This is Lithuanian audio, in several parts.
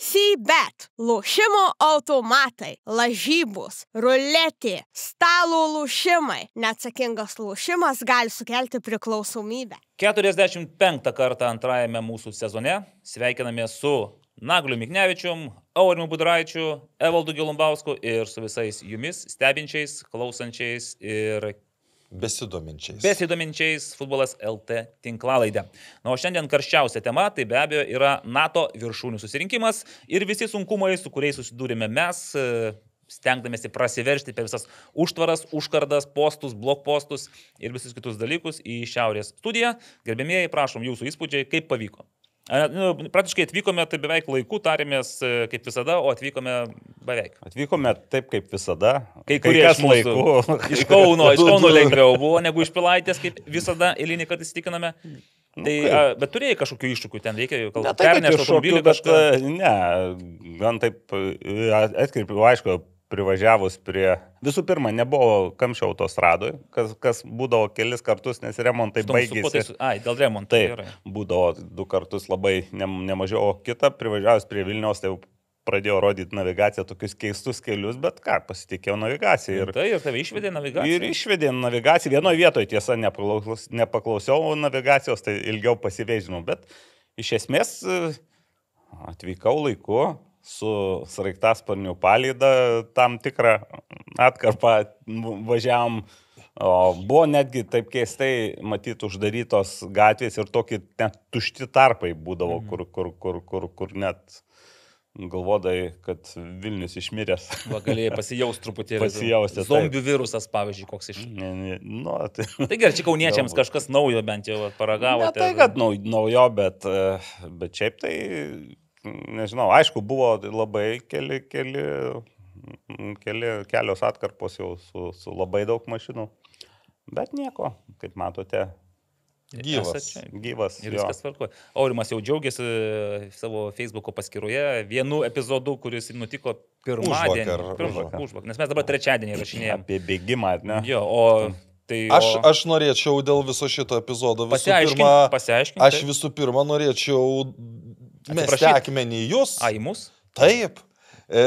Sybet, lošimo automatai, lažybos, ruletė, stalo lošimai. Neatsakingas lošimas gali sukelti priklausomybę. 45 kartą antrajame mūsų sezone sveikiname su Nagliu Miknevičium, Aurimu Budraičiu, Evaldu Gilumbausku ir su visais jumis stebinčiais, klausančiais ir Besidominčiais. besidominčiais futbolas LT tinklalaidę. Na, o šiandien karščiausia tema tai be abejo yra NATO viršūnių susirinkimas ir visi sunkumai, su kuriais susidūrėme mes, e, stengdamėsi prasiveršti per visas užtvaras, užkardas, postus, blokpostus ir visus kitus dalykus į Šiaurės studiją. Gerbėmieji, prašom jūsų įspūdžiai, kaip pavyko. Nu, praktiškai atvykome tai beveik laiku, tarėmės e, kaip visada, o atvykome beveik. Atvykome taip kaip visada. Kai kurie kas iš mūsų-. Iš Kauno, iš Kauno lengviau buvo negu iš Pilaitės, kaip visada eilinį kartą įsitikiname. Tai, kaip? a, bet turėjai kažkokių iššūkių, ten reikia jau kalbėti. tai kaip Pernešti automobilį kažką. e, ne, gan taip e, atkreipiu, aišku, privažiavus prie... Visų pirma, nebuvo kamščio autostradoje, kas, kas būdavo kelis kartus, nes remontai tai baigėsi. su- Ai, dėl remonto. Taip, gerai. būdavo du kartus labai ne, nemažiau, o kitą privažiavus prie Vilniaus, tai jau pradėjau rodyti navigaciją tokius keistus kelius, bet ką, pasitikėjau navigaciją. Ir, Tai ir tave išvedė navigacija. ir išvedė navigaciją. Vienoje vietoje tiesa nepaklaus, nepaklausiau navigacijos, tai ilgiau pasivėžinau, bet iš esmės e, atvykau laiku su sraigtasparnių palyda tam tikrą atkarpą važiavam. O buvo netgi taip keistai matyti uždarytos gatvės ir tokie net tušti tarpai būdavo, Mhm. kur, kur, kur, kur, kur net galvodai, kad Vilnius išmiręs. Va, galėjai pasijausti truputėlį. Pasijausti, taip. Zombių virusas, pavyzdžiui, koks iš. Ne, ne, nu, tai... Tai gerai, čia kauniečiams kažkas naujo bent jau vat, paragavote. Ne tai, kad nau, naujo, bet, e, bet šiaip tai, nežinau, aišku, buvo labai keli, keli, keli, kelios atkarpos jau su, su labai daug mašinų. Bet nieko, kaip matote, Gyvas. Gyvas. Ir viskas tvarko. Aurimas jau džiaugiasi e, savo Facebook'o paskyroje vienu epizodu, kuris nutiko pirmadienį. Užvakar, Pirmą- užvakar. Nes mes dabar trečiadienį rašinėjame. Apie bėgimą, ne? Jo, o tai... Aš, o... aš norėčiau dėl viso šito epizodo visų Pasiaiškink, pirma, pasiaiškink. aš visų pirma norėčiau Atsiprašyt. akmenį jūs. A, į mus? Taip. E,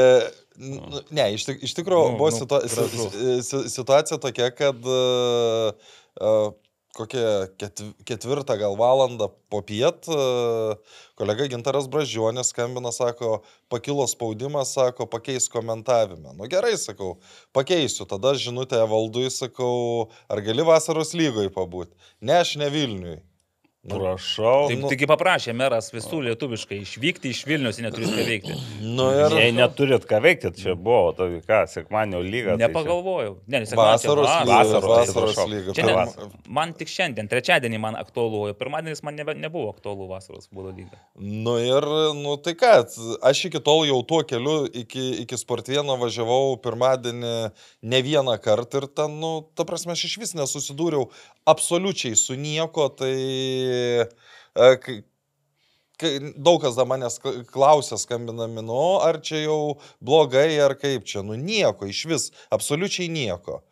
ne, iš, tik- iš tikrųjų Nu, buvo nu, situa gražu. si- si- situacija tokia, kad e, kokią ketv ketvirtą gal valandą po piet e, kolega Gintaras Bražionės skambina, sako, pakilo spaudimas, sako, pakeis komentavime. Nu gerai, sakau, pakeisiu. Tada žinutę valdui, sakau, ar gali vasaros lygoj pabūti. Ne, aš ne Vilniui. Nu, Prašau. Taip, nu- taigi paprašė meras visų lietuviškai išvykti iš Vilnius, jie neturės ką veikti. nu ir... Jei neturit ką veikti, čia buvo, tai ką, sekmanio lyga. tai čia- Nepagalvojau. Ne, čia Vasaros, vasara. lyga, vasaros, vasaros lyga. Čia vasara. ne, man tik šiandien, trečiadienį man aktualu, o pirmadienis man nebe, nebuvo aktualu vasaros futbolo lyga. Nu ir, nu tai ką, aš iki tol jau tuo keliu iki, iki Sportvieno važiavau pirmadienį ne vieną kartą ir ten, nu, ta prasme, aš iš vis nesusidūriau absoliučiai su nieko, tai e, kai, kai daug kas da manęs kla- klausia skambinami, nu, ar čia jau blogai, ar kaip čia, nu nieko, iš vis, absoliučiai nieko.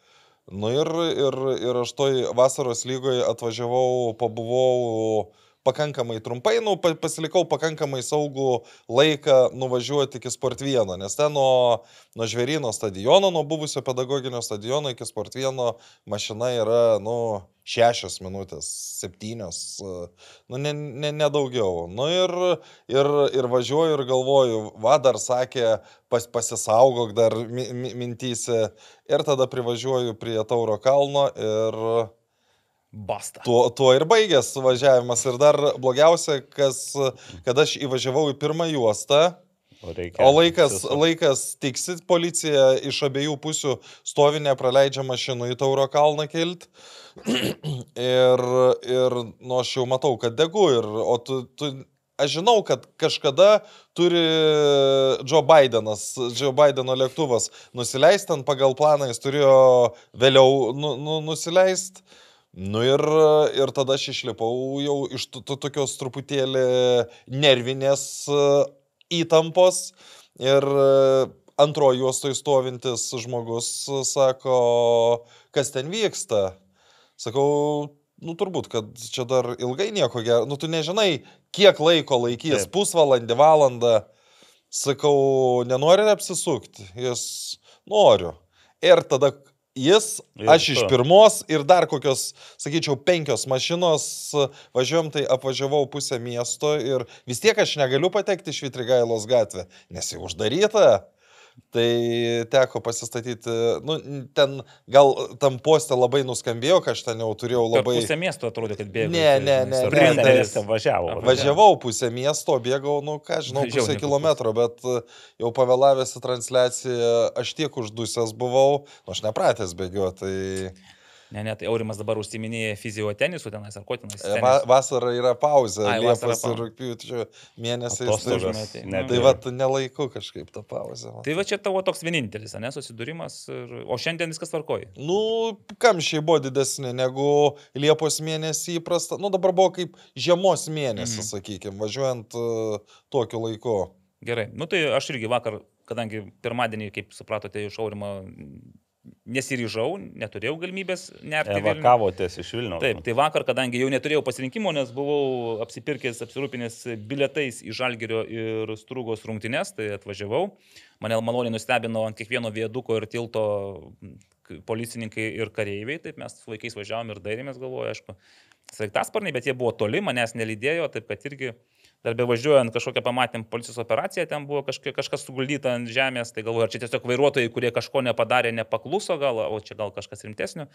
Nu ir, ir, ir aš toj vasaros lygoje atvažiavau, pabuvau pakankamai trumpai, nu, pa- pasilikau pakankamai saugų laiką nuvažiuoti iki Sportvieno, nes ten nuo, nuo Žverino stadiono, nuo buvusio pedagoginio stadiono iki Sportvieno mašina yra, nu, šešios minutės, septynios, nu, nedaugiau. Ne, ne daugiau. nu ir, ir, ir važiuoju ir galvoju, va dar sakė, pas, pasisaugok dar mi, mi, mintyse. Ir tada privažiuoju prie Tauro kalno ir Basta. tuo, tuo ir baigės važiavimas. Ir dar blogiausia, kas, kad aš įvažiavau į pirmą juostą, O, reikia o laikas, laikas tiksi, policija iš abiejų pusių stovi, nepraleidžia mašinų į Tauro kalną kilt. ir, ir nu, aš jau matau, kad degu. Ir, o tu, tu, aš žinau, kad kažkada turi Joe Bidenas, Joe Bideno lėktuvas nusileisti, ten pagal planą jis turėjo vėliau nu, nu, nusileisti. Nu ir, ir tada aš išlipau jau iš to, to, tokios truputėlį nervinės e, įtampos ir e, antrojo juostoje stovintis žmogus e, sako, kas ten vyksta. Sakau, nu turbūt, kad čia dar ilgai nieko gero, nu tu nežinai, kiek laiko laikys, Taip. pusvalandį, valandą. Sakau, nenori apsisukti. Jis noriu. Ir tada jis, aš iš pirmos ir dar kokios, sakyčiau, penkios mašinos važiuojam, tai apvažiavau pusę miesto ir vis tiek aš negaliu patekti iš Vitrigailos gatvę, nes jau uždaryta. Tai teko pasistatyti, nu, ten gal tam postė labai nuskambėjo, kad aš ten jau turėjau Labai... labai... Pusę miesto atrodė, kad bėga. Ne, ne, ne, Sprinteris. Sprinteris važiavo. Važiavau pusę miesto, bėgau, nu ką žinau, Mažiau pusę negu kilometro, bet jau pavėlavęs į transliaciją, aš tiek uždusęs buvau, nu, aš nepratęs bėgioti, tai Ne, ne, tai Aurimas dabar užsiminėja fiziotenisų tenais, ar ko tenais. e, va, vasara yra pauzė, Ai, Liepos ir rūpiučio mėnesiais. Tai, užmetė. Ne, tai va, nelaiku kažkaip tą pauzę. va. Tai va čia tavo toks vienintelis, ne, susidūrimas. Ir... O šiandien viskas tvarkoja. Nu, kamščiai buvo didesni negu Liepos mėnesį įprasta. Nu, dabar buvo kaip žiemos mėnesis, mhm. sakykime, važiuojant uh, tokiu laiku. Gerai. Nu tai aš irgi vakar, kadangi pirmadienį, kaip supratote, iš Aurimo nesiryžau, neturėjau galimybės nerti. Vilnių. Evakavotės iš Vilnių. Taip, tai vakar, kadangi jau neturėjau pasirinkimo, nes buvau apsipirkęs, apsirūpinęs biletais į Žalgerio ir Strūgos rungtynes, tai atvažiavau. Mane maloniai nustebino ant kiekvieno vieduko ir tilto policininkai ir kareiviai, taip mes su vaikais važiavom ir dairėmės, galvoju, aišku, sraigtasparniai, bet jie buvo toli, manęs nelydėjo, taip kad irgi dar be važiuojant kažkokią pamatėm policijos operaciją, ten buvo kažka, kažkas suguldyta ant žemės, tai galvoju, ar čia tiesiog vairuotojai, kurie kažko nepadarė, nepakluso gal, o čia gal kažkas rimtesnio.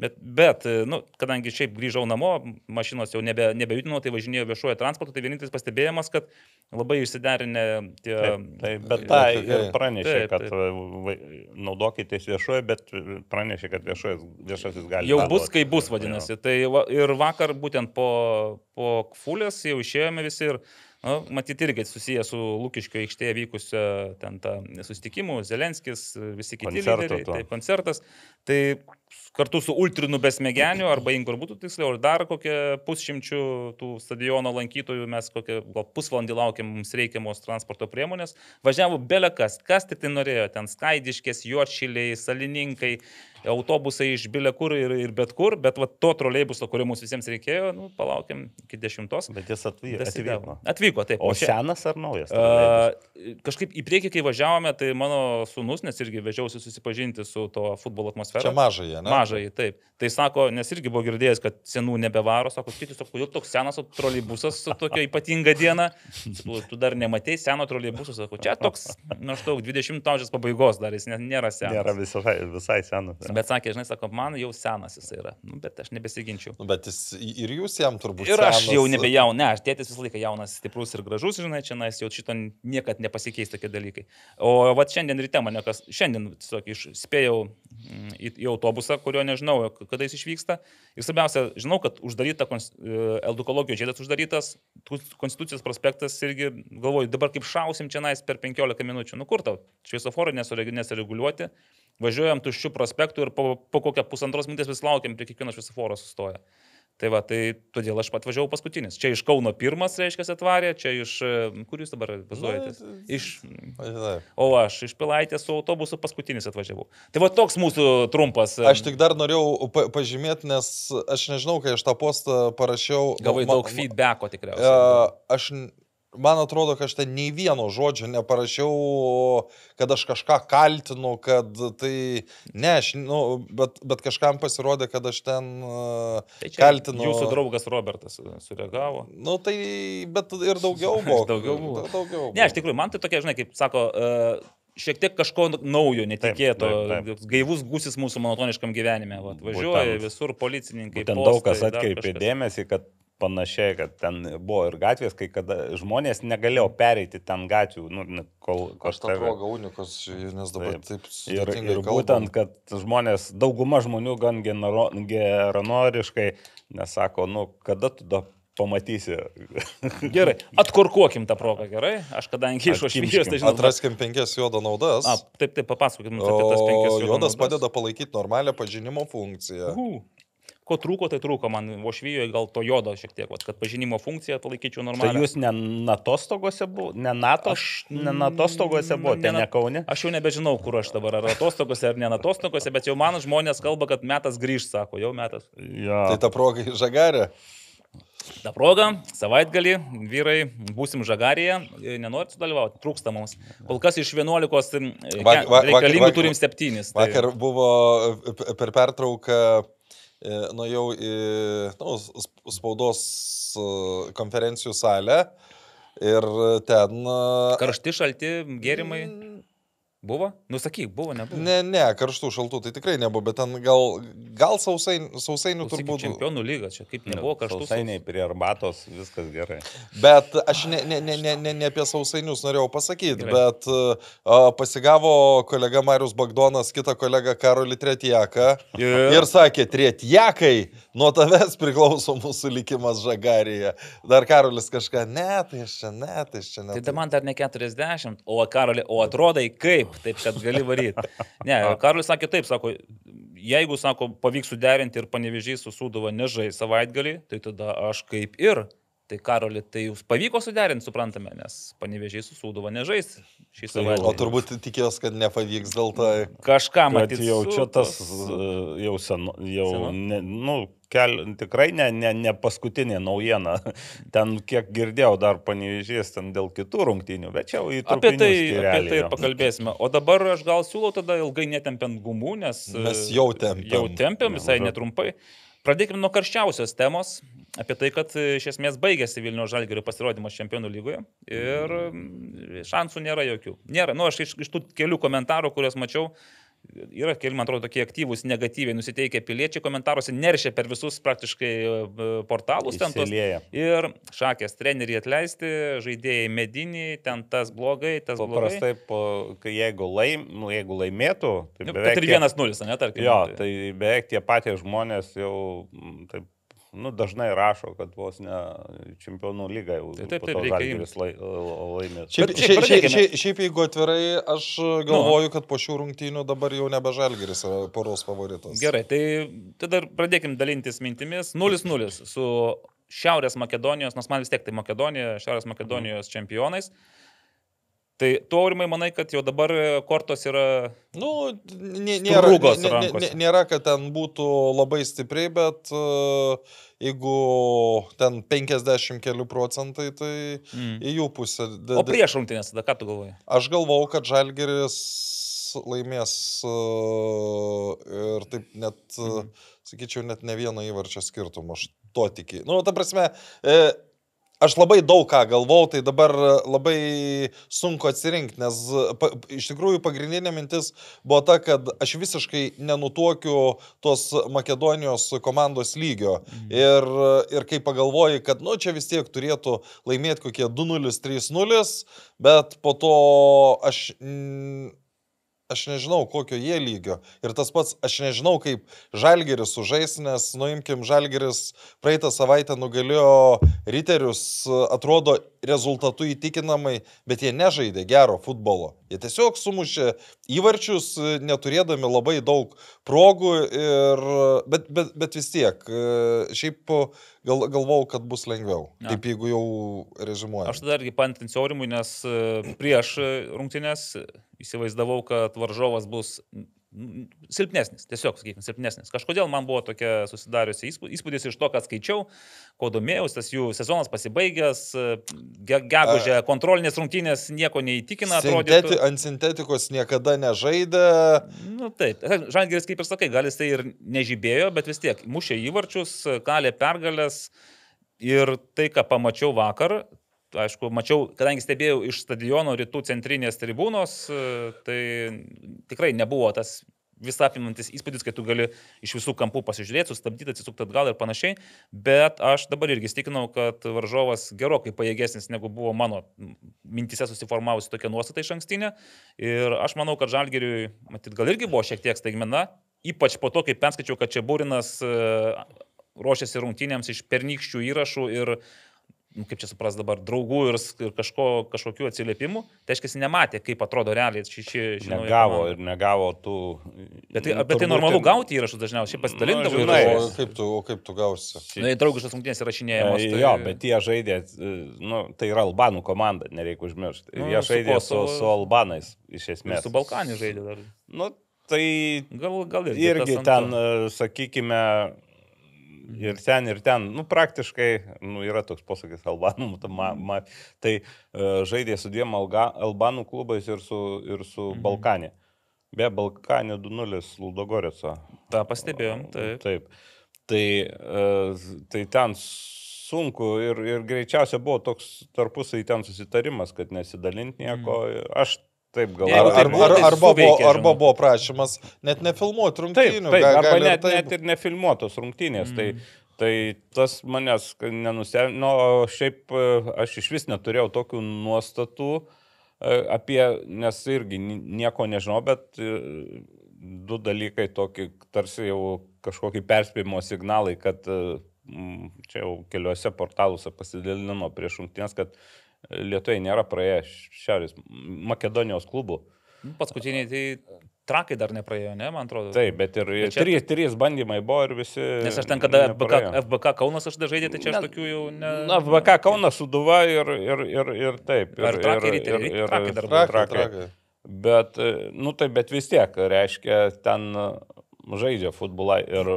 Bet, bet nu, kadangi šiaip grįžau namo, mašinos jau nebe, nebejudinau, tai važinėjau viešuoju transportu, tai vienintelis pastebėjimas, kad labai išsiderinę tie... Taip, taip, bet taip, ir pranešė, Taip, kad taip. vai- naudokitės viešoju, bet pranešė, kad viešojas, viešasis gali. Jau bus, kai bus, vadinasi. Tai va, ir vakar būtent po, po Fulės jau išėjome visi ir, nu, matyti, irgi susiję su Lūkiškio aikštėje vykusio ten tą susitikimų, Zelenskis, visi kiti Koncerto lyderiai, tai koncertas. Tai kartu su Ultrinu besmegeniu, arba Ingur būtų tiksliau, ir dar kokie pusšimčių tų stadiono lankytojų, mes kokią gal pusvalandį laukiam mums reikiamos transporto priemonės. Važiavo belekas, kas tik tai norėjo, ten skaidiškės, juočiliai, salininkai, autobusai iš bilekur ir, ir bet kur, bet va, to troleibuso, kurio mums visiems reikėjo, nu, palaukiam iki dešimtos. Bet jis atvyko. Atvyko. Atvyko, taip. O čia- senas ar naujas? A, kažkaip į priekį, kai važiavome, tai mano sunus, nes irgi vežiausi susipažinti su to futbolo atmosfera. Čia mažai, ne? Mažai, taip. Tai sako, nes irgi buvo girdėjęs, kad senų nebevaro, sako, tai tiesiog, kodėl toks senas troleibusas su tokia ypatinga diena. Sakau, tu dar nematei seno troleibusų, sako, čia toks maždaug 20 amžiaus pabaigos dar jis nėra senas. Nėra visai, visai senas. Bet sakė, žinai, sako, man jau senas jis yra. Nu, bet aš nebesiginčiau. Nu, Bet jis ir jūs jam turbūt. Ir aš senas. jau nebejau, ne, aš tėtis visą laiką jaunas, stiprus ir gražus, žinai, čia nais jau šito niekad nepasikeis tokie dalykai. O va šiandien ryte mane kas, šiandien tiesiog iš, spėjau mm, į, į autobusą, kurio nežinau, kada jis išvyksta. Ir svarbiausia, žinau, kad uždaryta, edukologijos žiedas uždarytas, Konstitucijos prospektas irgi, galvoju, dabar kaip šausim čia nais per 15 minučių. Nu kur tau, šviesoforai nesureg- nesireguliuoti, važiuojam tuščių prospektų ir po, po kokią pusantros minutės vis laukiam, prie kiekvieno šviesoforo sustoja. Tai va, tai todėl aš pat važiavau paskutinis. Čia iš Kauno pirmas, reiškia, atvarė, čia iš... e, Kur jūs dabar važiuojatės? Nu, Iš... O aš iš Pilaitės su autobusu paskutinis atvažiavau. Tai va toks mūsų trumpas. Aš tik dar norėjau pa pažymėti, nes aš nežinau, kai aš tą postą parašiau. Gavai daug feedbacko tikriausiai. aš, man atrodo, kad aš ten nei vieno žodžio neparašiau, kad aš kažką kaltinu, kad tai, ne, aš, nu, bet, bet kažkam pasirodė, kad aš ten uh, Tai kaltinu. Jūsų draugas Robertas e, sureagavo. Nu, tai, bet ir daugiau buvo. Daugiau buvo. Daugiau Ne, aš tikrųjų, man tai tokia, žinai, kaip sako, e, šiek tiek kažko naujo, netikėto, taip, taip. gaivus gusis mūsų monotoniškam gyvenime. Vat, važiuoja Būtent. visur policininkai. Ten daug kas atkreipė dėmesį, kad panašiai, kad ten buvo ir gatvės, kai kada žmonės negalėjo pereiti ten gatvių, nu, kol Aš tą progą unikus, nes dabar Taip. taip, Ir, ir kalbam. būtent, kad žmonės, dauguma žmonių gan genero- geranoriškai nesako, nu, kada tu da pamatysi. Gerai, atkurkuokim tą progą, gerai? Aš kadangi iš. Ošvijos, tai žinau. Atraskim penkias juodo naudas. A, taip, taip, papasakokim apie tas penkias juodo juodas naudas. padeda palaikyti normalią pažinimo funkciją. Uhu. Ko trūko, tai trūko man. Ošvijoje gal to jodo šiek tiek, vat, kad pažinimo funkciją palaikyčiau Tai normaliai. jūs ne natostogose buvo, ne NATO, Aš- ne natostogose buvo, ne ne Kaune. Aš jau nebežinau, kur aš dabar, ar atostogose, ar ne atostogose, bet jau man žmonės kalba, kad metas grįž, sako, jau metas. Ja. Tai ta proga į žagarę. Ta proga, savaitgalį, vyrai, būsim žagarėje, nenorit sudalyvauti, trūksta mums. Kol kas iš 11 Vak- va- vakar- reikalingų vakar- turim 7. Vakar buvo e, per pertrauką, e, nuėjau į nu, spaudos e, konferencijų salę ir ten... e, Karšti, šalti gėrimai buvo? Nusakyk, buvo, nebuvo. Ne, ne, karštų šaltų tai tikrai nebuvo, bet ten gal, gal sausai, sausainių Klausyk, turbūt. Čempionų lyga, čia kaip nebuvo karštų. Sausainiai prie arbatos, viskas gerai. Bet aš ne, ne, ne, ne, ne, ne apie sausainius norėjau pasakyti, Gerai. bet uh, pasigavo kolega Marius Bagdonas kitą kolegą Karolį Tretjaką Ir- ir sakė, Tretjakai, nuo tavęs priklauso mūsų likimas žagarėje. Dar Karolis kažką, ne, tai aš čia, ne, tai aš čia ne. Tai da man dar ne 40, o Karolė, o atrodai kaip, taip kad gali varyti. Ne, Karolis sakė taip, sako, jeigu, sako, pavyks suderinti ir panevežiai su Sūduva nežai savaitgalį, tai tada aš kaip ir. Tai Karolį, tai jūs pavyko suderinti, suprantame, nes panevežiai su Sūduva nežais šį O savaitgalį. turbūt tikėjos, kad nepavyks dėl to. Kažką Bet matyti. jau čia tas, e, jau senu, jau, Senu? ne, nu, kel, tikrai ne, ne, ne paskutinė naujiena. Ten, kiek girdėjau, dar panevežės ten dėl kitų rungtynių, bet čia jau į Apie tai, apie tai pakalbėsime. O dabar aš gal siūlau tada ilgai netempiant gumų, nes Mes e, jau tempiam. Jau tempiam visai netrumpai. Pradėkime nuo karščiausios temos. Apie tai, kad e, iš esmės baigėsi Vilnių Žalgerio pasirodymas Čempionų lygoje ir mm, šansų nėra jokių. Nėra. Nu, aš iš, iš tų kelių komentarų, kuriuos mačiau, yra keli, man atrodo, tokie aktyvūs, negatyviai nusiteikę piliečiai komentaruose, neršia per visus praktiškai e, portalus ten tos. Ir šakės treneriai atleisti, žaidėjai mediniai, ten tas blogai, tas blogai. Paprastai, po, kai jeigu, laim, nu, jeigu laimėtų, tai Nu, beveik Kad ir tie- vienas nulis, ne, tarkim. Jo, tai beveik tie patys žmonės jau taip, nu, dažnai rašo, kad vos ne čempionų lyga jau Tai taip, taip, to reikia Žalgiris lai, laimės. Šiaip, šiaip šiaip, šiaip, šiaip, jeigu atvirai, aš galvoju, kad po šių rungtynių dabar jau nebe Žalgiris yra poros favoritas. Gerai, tai tada pradėkim dalintis mintimis. 0-0 su Šiaurės Makedonijos, nors man vis tiek tai Makedonija, Šiaurės Makedonijos čempionais. Tai tu, Aurimai, manai, kad jau dabar kortos yra... Nu, nė- nėra, nė- nė- nėra, kad ten būtų labai stipriai, bet uh, jeigu ten 50 kelių procentai, tai Mm. į jų pusę. O prieš rungtynės, tada ką tu galvoji? Aš galvau, kad Žalgeris laimės uh, ir taip net, mhm. sakyčiau, net ne vieną įvarčio skirtumą. Aš to tikiu. Nu, ta prasme, e, aš labai daug ką galvau, tai dabar labai sunku atsirinkti, nes pa, iš tikrųjų pagrindinė mintis buvo ta, kad aš visiškai nenutuokiu tos Makedonijos komandos lygio. Mhm. Ir, ir kai pagalvoji, kad, nu, čia vis tiek turėtų laimėti kokie 2-0, 3-0, bet po to aš... Mm, aš nežinau, kokio jie lygio. Ir tas pats, aš nežinau, kaip Žalgeris sužais, nes, nuimkim, Žalgeris praeitą savaitę nugalėjo Riterius, atrodo, rezultatų įtikinamai, bet jie nežaidė gero futbolo. Jie tiesiog sumušė įvarčius, neturėdami labai daug progų, ir, bet, bet, bet vis tiek, e, šiaip gal, galvau, kad bus lengviau. Na. Taip, jeigu jau režimuoju. Aš tada irgi pantinsiu Aurimui, nes e, prieš e, rungtynės įsivaizdavau, kad varžovas bus silpnesnis, tiesiog, sakykime, silpnesnis. Kažkodėl man buvo tokia susidariusi įspū- įspūdis iš to, kad skaičiau, ko domėjausi, tas jų sezonas pasibaigęs, ge- gegužė, kontrolinės rungtynės nieko neįtikina, Sinteti, atrodo. ant sintetikos niekada nežaidė. Nu, taip, Žalgeris, kaip ir sakai, gal jis tai ir nežibėjo, bet vis tiek mušė įvarčius, kalė pergalės ir tai, ką pamačiau vakar, aišku, mačiau, kadangi stebėjau iš stadiono rytų centrinės tribūnos, e, tai tikrai nebuvo tas visapimantis įspūdis, kai tu gali iš visų kampų pasižiūrėti, sustabdyti, atsisukti atgal ir panašiai, bet aš dabar irgi stikinau, kad varžovas gerokai pajėgesnis negu buvo mano mintise susiformavusi tokia nuostata iš ankstinė. Ir aš manau, kad Žalgeriui, matyt, gal irgi buvo šiek tiek staigmena, ypač po to, kai perskaičiau, kad čia Būrinas e, ruošiasi rungtynėms iš pernykščių įrašų ir kaip čia supras dabar, draugų ir, ir kažko, kažkokių atsiliepimų, tai aiškiai nematė, kaip atrodo realiai ši, ši, ši Negavo komanda. ir negavo tų... Bet tai, bet tai normalu ir- gauti įrašus dažniausiai, pasidalindavo Nu, ir žinai, O kaip tu, o kaip tu gausi? Nu, į draugiškas rungtynės įrašinėjamos. E, Jo, bet jie žaidė, e, nu, tai yra Albanų komanda, nereikia užmiršti. Nu, Jie su žaidė su, su Albanais, iš ir esmės. su Balkanį žaidė dar. Nu, tai Gal, gal irgi. irgi ten, e, sakykime, ir ten, ir ten, nu, praktiškai, nu, yra toks posakis Albanų, ma, ma, tai uh, žaidė su dviem Alga, Albanų klubais ir su, ir su mhm. Balkanė. Be Balkanė 2-0 Ludogoreco. Ta pastebėjom, taip. Taip. Tai, uh, tai ten sunku ir, ir greičiausia buvo toks tarpusai ten susitarimas, kad nesidalinti nieko. Mm. Aš taip galvoju. Ar, ar, ar, arba, buvo, arba buvo prašymas net nefilmuoti rungtynių. Taip, taip gal, arba gal net, taip. net ir nefilmuotos rungtynės. Mm. Tai, tai tas manęs nenustebino, o šiaip e, aš iš vis neturėjau tokių nuostatų e, apie, nes irgi nieko nežinau, bet e, du dalykai tokie, tarsi jau kažkokie perspėjimo signalai, kad čia jau keliuose portaluose pasidalino prieš rungtynės, kad Lietuvai nėra praėję Šiaurės Makedonijos klubų. Nu, Paskutiniai tai trakai dar nepraėjo, ne, man atrodo. Taip, bet ir Bet čia- trys, trys bandymai buvo ir visi. Nes aš ten, kada FBK. FBK Kaunas aš dažnai, tai čia aš Ne- tokių jau ne... Na, VK Kaunas suduva ir, ir, ir, ir taip. Ir, Ar trakai riteriai? Trakai dar buvo. Trakai, trakai. Bet, e, nu tai, bet vis tiek, reiškia, ten e, žaidžia futbolą ir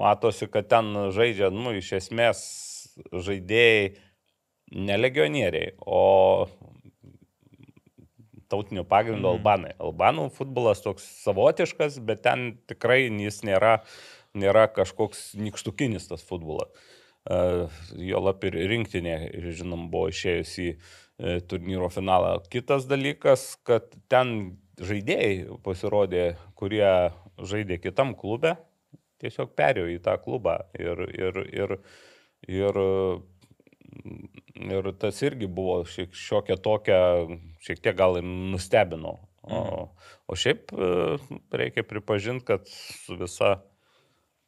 matosi, kad ten žaidžia, nu, iš esmės žaidėjai ne legionieriai, o tautinių pagrindų Mhm. albanai. Albanų futbolas toks savotiškas, bet ten tikrai jis nėra, nėra kažkoks nikštukinis tas futbolas. Uh, jo lap ir rinktinė, žinom, buvo išėjus į e, turnyro finalą. Kitas dalykas, kad ten žaidėjai pasirodė, kurie žaidė kitam klube, tiesiog perėjo į tą klubą. Ir, ir, ir, ir, ir tas irgi buvo šiek, šiokia tokia, šiek tiek gal ir nustebino. O, o šiaip e, reikia pripažinti, kad su visa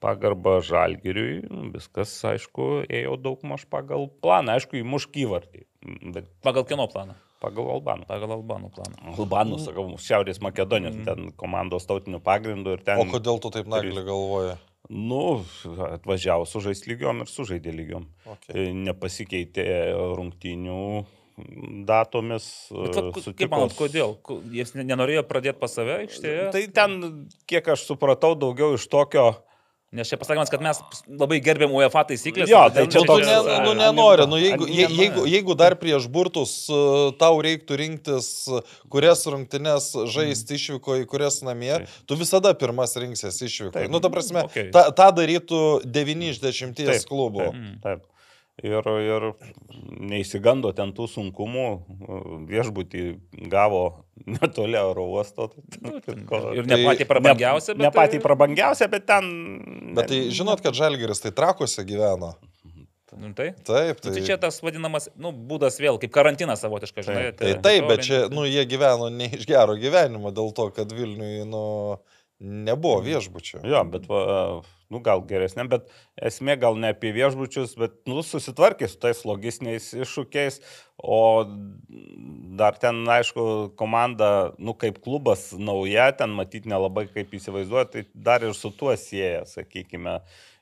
pagarba žalgiriui, nu, viskas, aišku, ėjo daug maž pagal planą, aišku, įmuš kyvartį, bet Pagal kieno planą? pagal Albanų. Pagal Albanų planą. Albanų, sakau, Šiaurės Makedonijos, mm. ten komandos tautinių pagrindų ir ten... O kodėl tu taip nagliai galvoji? Nu, atvažiavo su žais lygiom ir sužaidė lygiom. Okay. E, Nepasikeitė rungtynių datomis. Bet, e, va, ku- sutiko kaip manot, kodėl? Jis ne- nenorėjo pradėti pas save aikštėje? Tai ten, kiek aš supratau, daugiau iš tokio... Nes čia pasakymas, kad mes labai gerbėm UEFA taisyklės. Jo, tai čia Nu, tu toks- ne, nu, nenori, nu, jeigu, jeigu, jeigu dar prieš burtus tau reiktų rinktis, kurias rungtynes žaisti išvyko į kurias namie, Taip. tu visada pirmas rinksies išvyko. Taip. Nu, ta prasme, Okei. ta, tą darytų 9 iš 10 klubų. Taip, taip. Ir, ir neįsigando ten tų sunkumų, viešbutį gavo netoli oro uosto. tai- Ir ne patį prabangiausią, bet... Ne patį prabangiausią, bet ten... Bet tai žinot, kad Žalgeris tai trakuose gyveno. Nu, tai? Taip, Tai, tai, tai čia tas vadinamas, nu, būdas vėl, kaip karantinas savotiškas, žinai. tai taip, bet čia, nu, jie gyveno ne iš gero gyvenimo dėl to, kad Vilniui, nu, nebuvo viešbučio. Jo, bet, va, nu, gal geresnė, bet esmė gal ne apie viešbučius, bet, nu, susitvarkė su tais logistiniais iššūkiais, o dar ten, aišku, komanda, nu, kaip klubas nauja, ten matyti nelabai kaip įsivaizduoja, tai dar ir su tuo sieja, sakykime.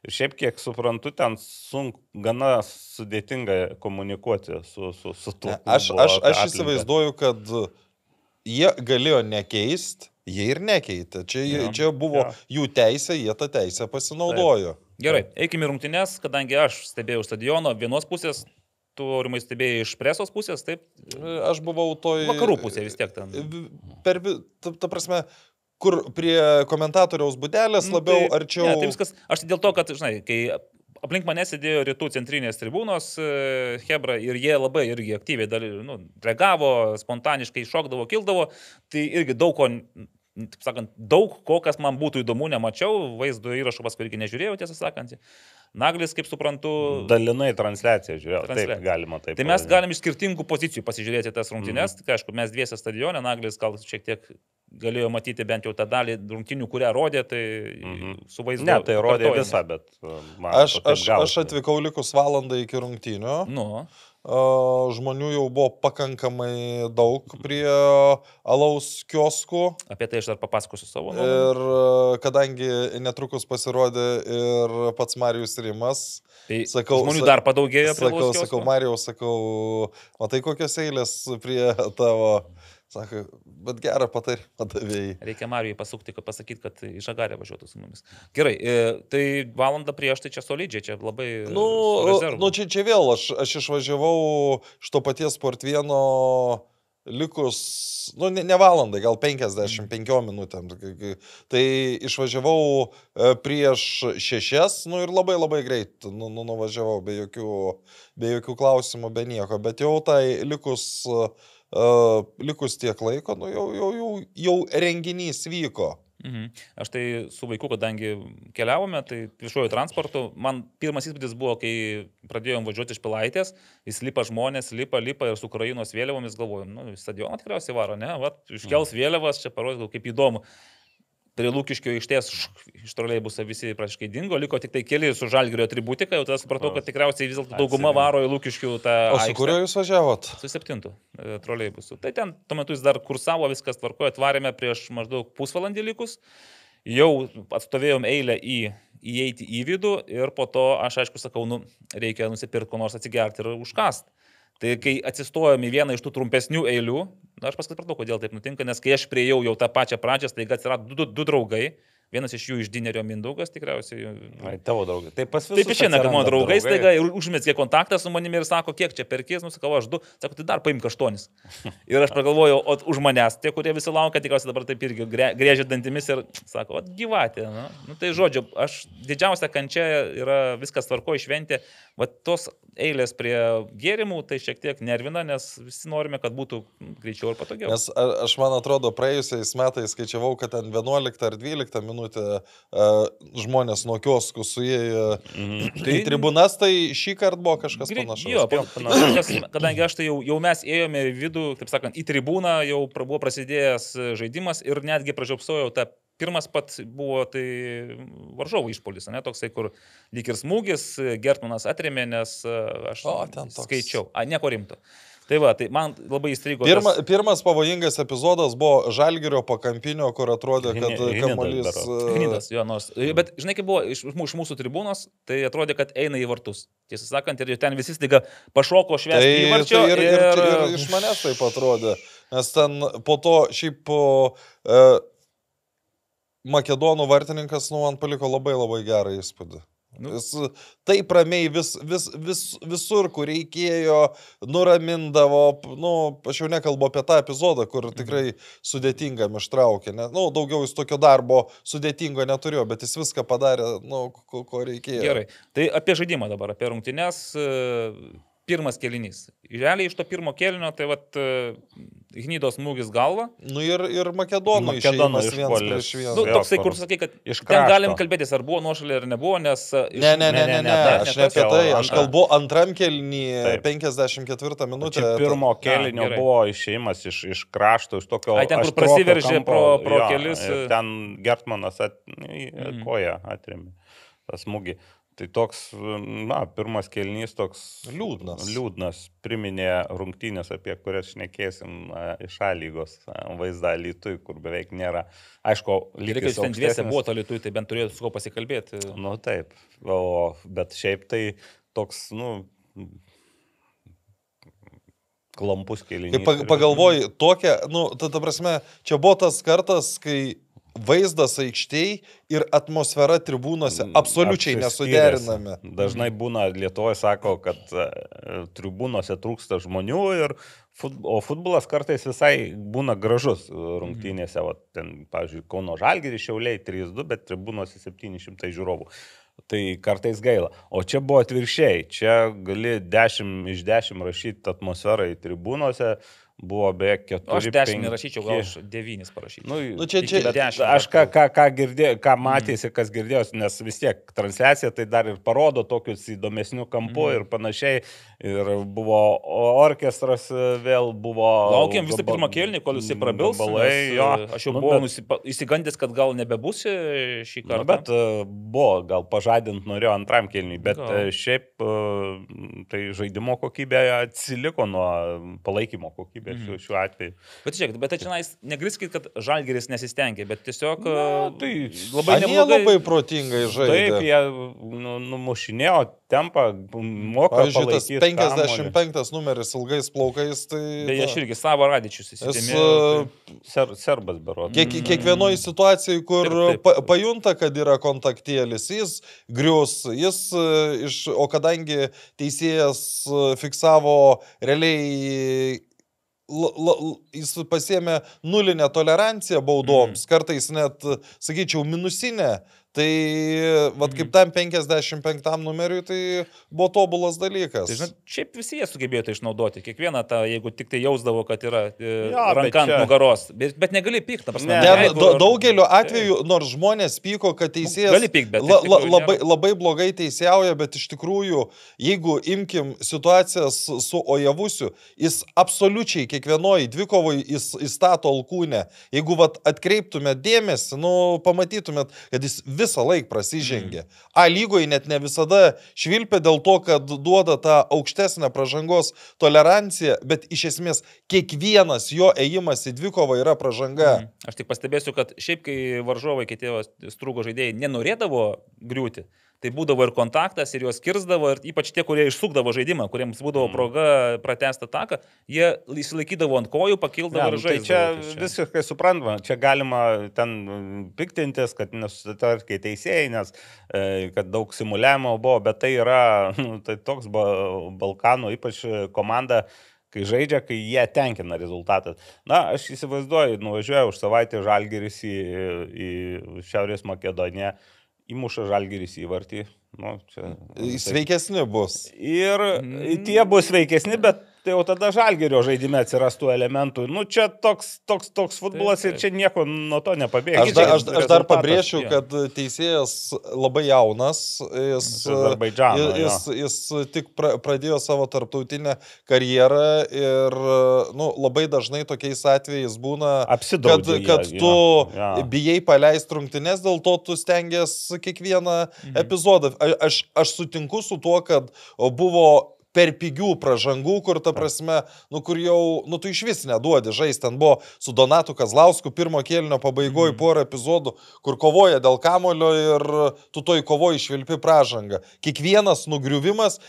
Ir šiaip, kiek suprantu, ten sunku, gana sudėtinga komunikuoti su, su, su tuo. Aš, aš, aš aplinka. įsivaizduoju, kad jie galėjo nekeisti, jie ir nekeitė. Čia, jo, čia buvo jo. jų teisė, jie tą teisę pasinaudojo. Gerai, eikime į rungtynes, kadangi aš stebėjau stadiono vienos pusės, tu aurimai stebėjai iš presos pusės, taip? Aš buvau toj... Vakarų pusė vis tiek ten. Per, ta, ta prasme, kur prie komentatoriaus būdelės Nu, labiau tai, arčiau... Ne, tai viskas, aš dėl to, kad, žinai, kai aplink mane sėdėjo rytų centrinės tribūnos e, Hebra ir jie labai irgi aktyviai daly, nu, reagavo, spontaniškai šokdavo, kildavo, tai irgi daug ko, taip sakant, daug ko, kas man būtų įdomu, nemačiau, vaizdo įrašų paskui irgi nežiūrėjau, tiesą sakant. Naglis, kaip suprantu, Dalinai transliaciją žiūrėjau. Transliaciją. Taip, galima taip. Tai mes galim iš skirtingų pozicijų pasižiūrėti tas rungtynes. Mm. Tai aišku, mes dviese stadione, Naglis gal šiek tiek galėjo matyti bent jau tą dalį rungtynių, kurią rodė, tai mm. -hmm. su vaizdu. Ne, tai rodė visą, bet man. Aš, aš, aš atvykau likus valandą iki rungtynių. Nu, Žmonių jau buvo pakankamai daug prie alaus kioskų. apie tai aš dar papasakosiu savo nuomonę. Ir a, kadangi netrukus pasirodė ir pats Marijus Rimas, Tai sakau, žmonių dar padaugėjo. sakau, sakau. Marijau, sakau, matai kokios eilės prie tavo Sako, bet gerą patarimą davėjai. Reikia Marijai pasukti, kad pasakyti, kad į Žagarę važiuotų su mumis. Gerai, e, tai valandą prieš tai čia solidžiai, čia labai... Nu, nu čia, čia vėl, aš, aš išvažiavau iš to paties Portvieno likus, nu, ne, ne valandai, gal 55 minutėm. Tai išvažiavau e, prieš šešias, nu ir labai labai greit nu, nu, nuvažiavau be jokių, be jokių klausimų, be nieko. Bet jau tai likus, uh, likus tiek laiko, nu, jau, jau, jau, jau renginys vyko. Mhm. Aš tai su vaiku, kadangi keliavome, tai viešuoju transportu, man pirmas įspūdis buvo, kai pradėjom važiuoti iš Pilaitės, jis lipa žmonės, lipa, lipa ir su Ukrainos vėliavomis galvojom, nu, stadioną tikriausiai varo, ne, va, iškels vėliavas, čia parodys, kaip įdomu. Prie Lūkiškio ištės iš troleibusą visi praškai dingo, liko tik tai keli su žalgerio atributika, jau tada supratau, kad tikriausiai vis dėlto dauguma varo į Lūkiškių tą... O su kuriuo jūs važiavot? Su septintu e, troleibusu. Tai ten tuo metu jis dar kursavo, viskas tvarkojo, atvarėme prieš maždaug pusvalandį likus. Jau atstovėjom eilę į, įeiti į vidų ir po to aš aišku sakau, nu, reikia nusipirkti ko nors atsigerti ir užkast. Tai kai atsistojom į vieną iš tų trumpesnių eilių, na, aš paskui supratau, kodėl taip nutinka, nes kai aš prieėjau jau tą pačią pradžią, tai atsirado du, du, du draugai. Vienas iš jų iš Dinerio Mindaugas tikriausiai. Ai, tavo draugai. Tai pas visus. Taip išėna, kad mano draugai staiga užmėtė kontaktą su manimi ir sako, kiek čia perkės, nusikavo aš du, sako, tai dar paimk aštuonis. Ir aš pagalvojau, o už manęs, tie, kurie visi laukia, tikriausiai dabar taip irgi griežia dantimis ir sako, o gyvatė. Nu. nu tai žodžiu, aš didžiausia kančia yra viskas tvarko išventė, va tos eilės prie gėrimų tai šiek tiek nervina, nes visi norime, kad būtų greičiau ir patogiau. Nes aš man atrodo, praėjusiais metais skaičiavau, kad ten 11 ar 12 minutę uh, žmonės nuo kioskų suėjo Mhm. į tribunas, tai šį kartą buvo kažkas panašaus. Jo, pa- nes, kadangi aš tai jau, jau mes ėjome į vidų, taip sakant, į tribūną, jau buvo prasidėjęs žaidimas ir netgi pražiopsojau tą pirmas pats buvo tai varžovų išpolis, ne toksai, kur lyg ir smūgis, Gertmanas atrėmė, nes e, aš O, skaičiau. A, nieko rimto. Tai va, tai man labai įstrigo. Pirma, tas- pirmas pavojingas epizodas buvo Žalgirio pakampinio, kur atrodė, kad kamuolys... E, Gnydas, jo, nors. Bet žinai, kaip buvo iš, iš mūsų tribūnos, tai atrodė, kad eina į vartus. Tiesą sakant, ir ten visi staiga pašoko Tai, švęsti tai varčią. ir, ir, ir, ir iš manęs taip atrodė. Nes ten po to šiaip e, Makedonų vartininkas, nu, man paliko labai labai gerą įspūdį. Nu. Jis taip ramiai vis, vis, vis, visur, kur reikėjo, nuramindavo, nu, aš jau nekalbu apie tą epizodą, kur tikrai sudėtingam ištraukė. Ne? Nu, daugiau jis tokio darbo sudėtingo neturėjo, bet jis viską padarė, nu, ko, ko reikėjo. Gerai. Tai apie žaidimą dabar, apie rungtynes. E, Pirmas kelinys. Realiai iš to pirmo kelinio, tai vad Gnydos smūgis galva. Nu ir, ir Makedonų Makedonų išpuolis. prieš vieną. Nu, toksai, kur sakai, kad iš ten galim kalbėtis, ar buvo nuošalė ar nebuvo, nes... e, iš- Ne, ne, ne, ne, ne, aš ne apie tai, aš kalbu antram Taip. 54 minutę. Čia pirmo kelinio buvo išėjimas iš, iš krašto, iš tokio... Ai, ten, kur prasiveržė pro- pro jo, kelis, ir e. Ten Gertmanas at, Mhm. koją atrėmė tą smūgį. Tai toks, na, pirmas kelnys toks Liūdnas. Liūdnas, priminė rungtynės, apie kurias šnekėsim iš A lygos vaizdą lytui, kur beveik nėra. Aišku, jūs ten dviese buvo tolietui, tai bent turėtų su ko pasikalbėti. Nu taip, o, bet šiaip tai toks, nu, klampus kelinys. Kai pag- pagalvoji, tokia, nu, ta, ta prasme, čia buvo tas kartas, kai vaizdas aikštėje ir atmosfera tribūnose absoliučiai nesuderinami. Dažnai būna, Lietuvoje sako, kad e, tribūnose trūksta žmonių, ir o futbolas kartais visai būna gražus rungtynėse. Va, ten, pavyzdžiui, Kauno Žalgirį šiauliai 3-2, bet tribūnose 700 žiūrovų. Tai kartais gaila. O čia buvo atvirkščiai. Čia gali 10 iš 10 rašyti atmosferą į tribūnose. Buvo beveik 4. O aš 10 nerašyčiau, gal aš 9 parašyčiau. Nu, Nu, čia- čia- 10 Aš ką, ką, ką, girdė, ką matėsi, kas girdėjo, nes vis tiek transliacija tai dar ir parodo tokius įdomesnių kampų Mhm. ir panašiai. Ir buvo orkestras e, vėl buvo. Laukiam visą pirmą kėlinį, kol jisai prabils. gabalai, nes, jo. e, Aš jau Nu, buvau bet- įsigandęs, kad gal nebebus e, šį Na, kartą. bet e, buvo, gal pažadint norėjo antram kelniui, bet Gal. šiaip tai žaidimo kokybė atsiliko nuo palaikymo kokybės. Šiuo, šiuo atveju. Bet žiūrėk, bet tai čia negriskit, kad žalgeris nesistengė, bet tiesiog Na, Na, tai labai neblogai. labai protingai Taip, žaidė. jie nu, numušinėjo tempą, moka. Pavyzdžiui, tas palaikyt kamuolį. 55 numeris ilgais plaukais, tai... Beje, aš irgi savo radičius įsidėmėjau. e, Ser, serbas berodas. kiek, kiekvienoje situacijoje, kur Taip, taip. pa, pajunta, kad yra kontaktėlis, jis grius, jis e, iš... O kadangi teisėjas e, fiksavo realiai... La, la, jis pasėmė nulinę toleranciją baudoms, Mhm. kartais net, sakyčiau, minusinę. Tai, vad Mhm. kaip tam 55 numeriui, tai buvo tobulas dalykas. Tai, žinot, šiaip visi jie sugebėjo tai išnaudoti. Kiekvieną tą, jeigu tik tai jausdavo, kad yra e, bet ranka ant čia- nugaros. Bet, bet negali pykti, prasme. Ne, jeigu- da, daugeliu atveju, nors žmonės pyko, kad teisėjas gali pykt, bet la, la, labai, nėra. labai blogai teisėjauja, bet iš tikrųjų, jeigu imkim situacijas su Ojavusiu, jis absoliučiai kiekvienoje dvikovoje įstato alkūnę. Jeigu vat, atkreiptumėt dėmesį, nu, pamatytumėt, kad jis visą laiką prasižengė. A lygoje net ne visada švilpia dėl to, kad duoda tą aukštesnę pažangos toleranciją, bet iš esmės kiekvienas jo ėjimas į dvikovą yra pažanga. Mhm. Aš tik pastebėsiu, kad šiaip kai varžovai, kiti strūgo žaidėjai nenorėdavo griūti, tai būdavo ir kontaktas, ir juos kirzdavo, ir ypač tie, kurie išsukdavo žaidimą, kuriems būdavo Mhm. proga pratesti ataką, jie įsilaikydavo ant kojų, pakildavo Ne, ir nu, tai žaidė. čia visiškai suprantama, čia galima ten mm, piktintis, kad nesusitarkiai teisėjai, nes e, kad daug simuliavimo buvo, bet tai yra nu, tai toks ba, Balkanų, ypač komanda, kai žaidžia, kai jie tenkina rezultatą. Na, aš įsivaizduoju, nuvažiuoju už savaitę žalgeris į, į Šiaurės Makedoniją, įmuša žalgeris įvartį. Nu, čia, Sveikesni bus. Ir tie bus sveikesni, bet tai jau tada žalgerio žaidime atsirastų elementų. Nu, čia toks, toks, toks futbolas Taip, ir čia nieko nuo to nepabėga. Aš, dar- aš, aš dar pabrėšiu, jo. kad teisėjas labai jaunas. Jis, jis, jis, jis tik pra, pradėjo savo tarptautinę karjerą ir nu, labai dažnai tokiais atvejais būna, kad, Apsidaudė jie, kad jo, tu jo. bijai paleisti rungtynes, dėl to tu stengiasi kiekvieną Mhm. epizodą. Aš, aš sutinku su tuo, kad buvo per pigių pražangų, kur ta prasme, nu kur jau, nu tu iš vis neduodi žaisti. Ten buvo su Donatu Kazlausku pirmo kėlinio pabaigoje Mhm. porą epizodų, kur kovoja dėl kamulio ir tu toj kovoji išvilpi pražangą. Kiekvienas nugriuvimas,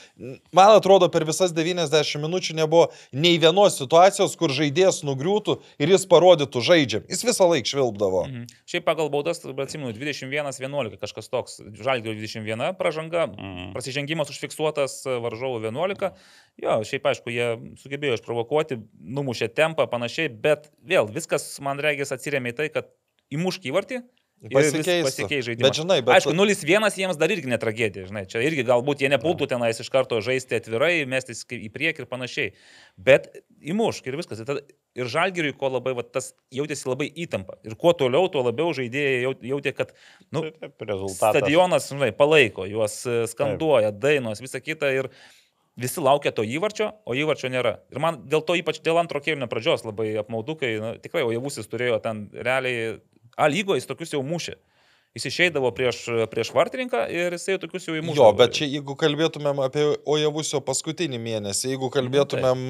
man atrodo, per visas 90 minučių nebuvo nei vienos situacijos, kur žaidėjas nugriūtų ir jis parodytų žaidžiam. Jis visą laiką švilpdavo. Mhm. Šiaip pagal baudas, atsimenu, 21-11 kažkas toks, žalgių 21 pražanga, Mhm. prasižengimas užfiksuotas varžovų 11. Jo, šiaip aišku, jie sugebėjo išprovokuoti, numušė tempą panašiai, bet vėl viskas, man regis, atsiriamė į tai, kad įmušk įvartį. Pasikeis žaidimas. Bet žinai, bet- Aišku, 0-1 jiems dar irgi netragedija, žinai. Čia irgi galbūt jie nepultų tenais iš karto žaisti atvirai, mestis į priekį ir panašiai. Bet įmušk ir viskas. Ir, tada, ir žalgiriui, ko labai, va, tas jautėsi labai įtampa. Ir kuo toliau, tuo labiau žaidėjai jaut- jautė, kad nu, Taip, taip, rezultatas. stadionas, žinai, palaiko, juos skanduoja, dainos, visa kita. Ir visi laukia to įvarčio, o įvarčio nėra. Ir man dėl to ypač dėl antro kėlinio pradžios labai apmaudu, kai nu, tikrai Ojavusis turėjo ten realiai A lygoje jis tokius jau mušė. Jis išeidavo prieš, prieš vartininką ir jisai tokius jau įmušė. Jo, bet čia jeigu kalbėtumėm apie Ojavusio paskutinį mėnesį, jeigu kalbėtumėm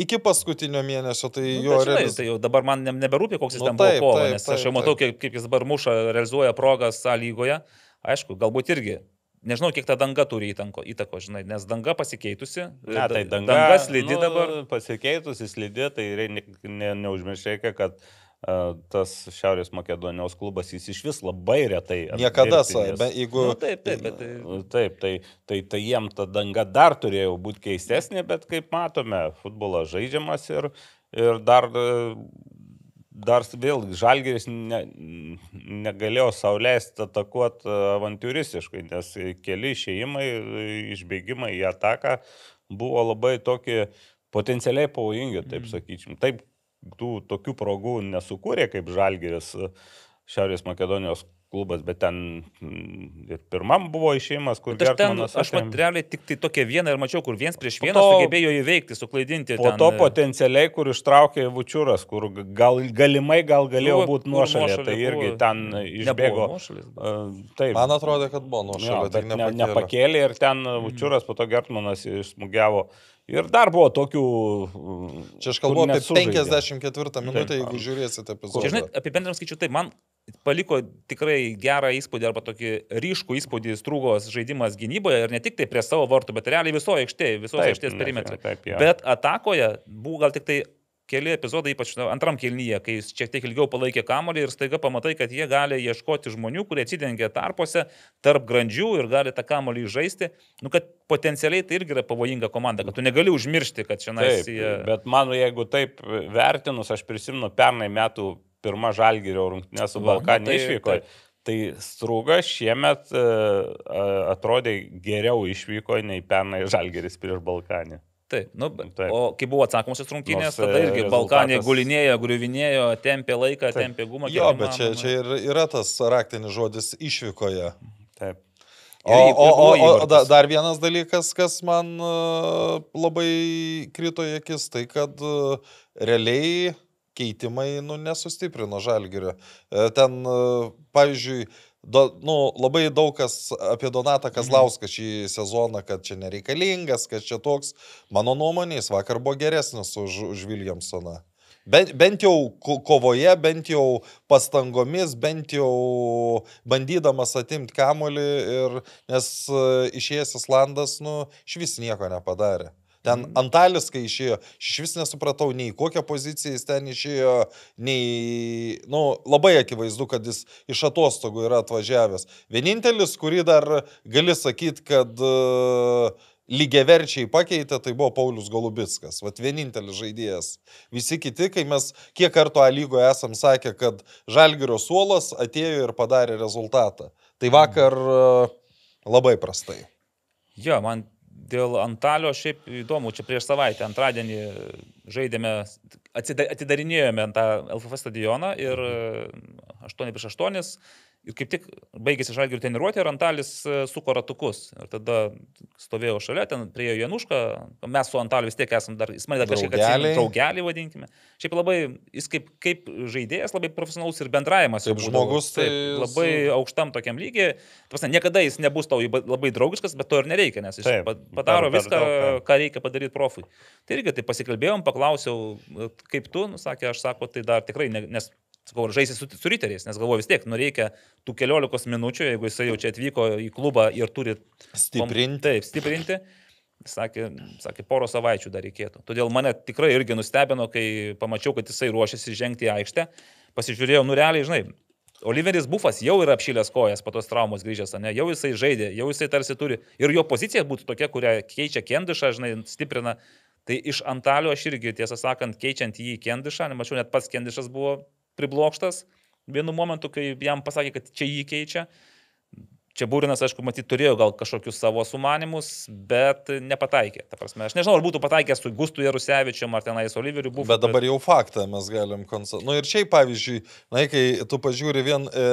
iki paskutinio mėnesio, tai Nu, jo bet, žinai, realiz- tai jau dabar man ne- neberūpi, koks jis Nu, ten buvo taip, kovo, taip, nes aš taip, jau matau, taip. kaip, kaip jis dabar muša, realizuoja progas A lygoje. Aišku, galbūt irgi. Nežinau, kiek ta danga turi įtanko, įtako, žinai, nes danga pasikeitusi. Ne, tai da- danga, danga slidi nu, dabar. Pasikeitusi slidi, tai rei- ne, ne, neužmirškite, kad uh, tas Šiaurės Makedonijos klubas jis iš vis labai retai. niekada, be- jeigu... Nu, taip, taip, bet tai... Taip, tai, tai, tai jiem ta danga dar turėjo būti keistesnė, bet kaip matome, futbolas žaidžiamas ir, ir dar, e, dar vėl žalgeris ne, negalėjo sauliaisti atakuoti avantūristiškai, nes keli išėjimai, išbėgimai į ataką buvo labai tokie potencialiai pavojingi, taip sakyčiau. Taip, tų tokių progų nesukūrė kaip žalgeris Šiaurės Makedonijos klubas, bet ten mm, ir pirmam buvo išėjimas, kur Bet aš ten, aš atėmė. materialiai tik tai tokią vieną ir mačiau, kur viens prieš vieną to- sugebėjo įveikti, suklaidinti. Po ten, to e, potencialiai, kur ištraukė Vučiūras, kur gal, galimai gal galėjo buvo- būti nuošalė, nuošalė, tai irgi buvo- ten išbėgo. nuošalės, E, Taip. Man atrodo, kad buvo nuo Jo, šalia, bet tik ne, nepakėlė. nepakėlė ir ten Vučiūras, po to Gertmanas išsmugiavo. Ir dar buvo tokių. Čia aš kalbu apie nesužaidė. 54 minutę, jeigu žiūrėsite epizodą. žinai, apibendrinant skaičiu, tai man paliko tikrai gerą įspūdį arba tokį ryškų įspūdį strūgos žaidimas gynyboje ir ne tik tai prie savo vartų, bet realiai visoje aikštėje, visoje aikštės perimetre. jo. Bet atakoje buvo gal tik tai keli epizodai, ypač antram kelnyje, kai jis šiek tiek ilgiau palaikė kamolį ir staiga pamatai, kad jie gali ieškoti žmonių, kurie atsidengia tarpuose, tarp grandžių ir gali tą kamolį žaisti. Nu, kad potencialiai tai irgi yra pavojinga komanda, kad tu negali užmiršti, kad čia Taip, jie... bet man, jeigu taip vertinus, aš prisimenu pernai metų pirmą žalgyrio rungtynę su Balkanė tai- išvyko. taip. Tai Strūga šiemet uh, atrodė geriau išvyko nei pernai žalgeris prieš Balkanį. Taip, nu, Taip. o kai buvo atsakomosios rungtynės, Nors, tada e, irgi rezultatas- Balkanė gulinėjo, griuvinėjo, tempė laiką, Taip. tempė gumą. Jo, bet čia, čia ir yra tas raktinis žodis išvykoje. Taip. O, o, o, o da, dar vienas dalykas, kas man uh, labai krito į akis, tai kad realiai keitimai nu, nesustiprino žalgerio. E, Ten, uh, pavyzdžiui, do, nu, labai daug kas apie Donatą Kazlauską šį sezoną, kad čia nereikalingas, kad čia toks, mano nuomonė, jis vakar buvo geresnis už, už Williamsoną. Bent, bent jau ko- kovoje, bent jau pastangomis, bent jau bandydamas atimti kamolį, ir, nes e, išėjęs Islandas, nu, iš vis nieko nepadarė. Ten Antalis, kai išėjo, iš vis nesupratau nei kokią poziciją jis ten išėjo, nei, nu, labai akivaizdu, kad jis iš atostogų yra atvažiavęs. Vienintelis, kurį dar gali sakyti, kad uh, lygiaverčiai pakeitė, tai buvo Paulius Golubitskas. Vat vienintelis žaidėjas. Visi kiti, kai mes kiek kartų A lygoje esam sakę, kad Žalgirio suolas atėjo ir padarė rezultatą. Tai vakar uh, labai prastai. Jo, man dėl Antalio šiaip įdomu, čia prieš savaitę, antradienį žaidėme, atidarinėjome tą LFF stadioną ir 8 prieš 8 ir kaip tik baigėsi žalgių treniruotė ir Antalis e, suko ratukus. Ir tada stovėjau šalia, ten prie Janušką, mes su Antaliu vis tiek esame dar, jis mane dar kažkiek atsimena, draugelį vadinkime. Šiaip labai, jis kaip, kaip žaidėjas labai profesionalus ir bendravimas. Kaip žmogus, taip, tai labai su- aukštam tokiam lygiai. Prasme, niekada jis nebus tau labai draugiškas, bet to ir nereikia, nes jis Taip, pa- padaro per viską, daug, taip. ką reikia padaryti profui. Tai irgi tai pasikalbėjom, paklausiau, kaip tu, nu, sakė, aš sako, tai dar tikrai, ne, nes, sakau, žaisi su, su riteriais, nes galvoju vis tiek, nu reikia tų keliolikos minučių, jeigu jisai jau čia atvyko į klubą ir turi Stiprinti. Taip, stiprinti. Sakė, sakė, poro savaičių dar reikėtų. Todėl mane tikrai irgi nustebino, kai pamačiau, kad jisai ruošiasi žengti į aikštę. Pasižiūrėjau, nu realiai, žinai, Oliveris Bufas jau yra apšylęs kojas po tos traumos grįžęs, ne? jau jisai žaidė, jau jisai tarsi turi. Ir jo pozicija būtų tokia, kurią keičia Kendišą, žinai, stiprina. Tai iš Antalio aš irgi, tiesą sakant, keičiant jį į Kendišą, nemačiau, net pats Kendišas buvo priblokštas vienu momentu, kai jam pasakė, kad čia jį keičia. Čia Būrinas, aišku, matyt, turėjo gal kažkokius savo sumanimus, bet nepataikė. Ta prasme, aš nežinau, ar būtų pataikęs su Gustu Jarusevičium ar tenais Oliveriu Bufu. Bet dabar jau faktą mes galim konstatuoti. Na nu, ir šiaip, pavyzdžiui, na, kai tu pažiūri vien e,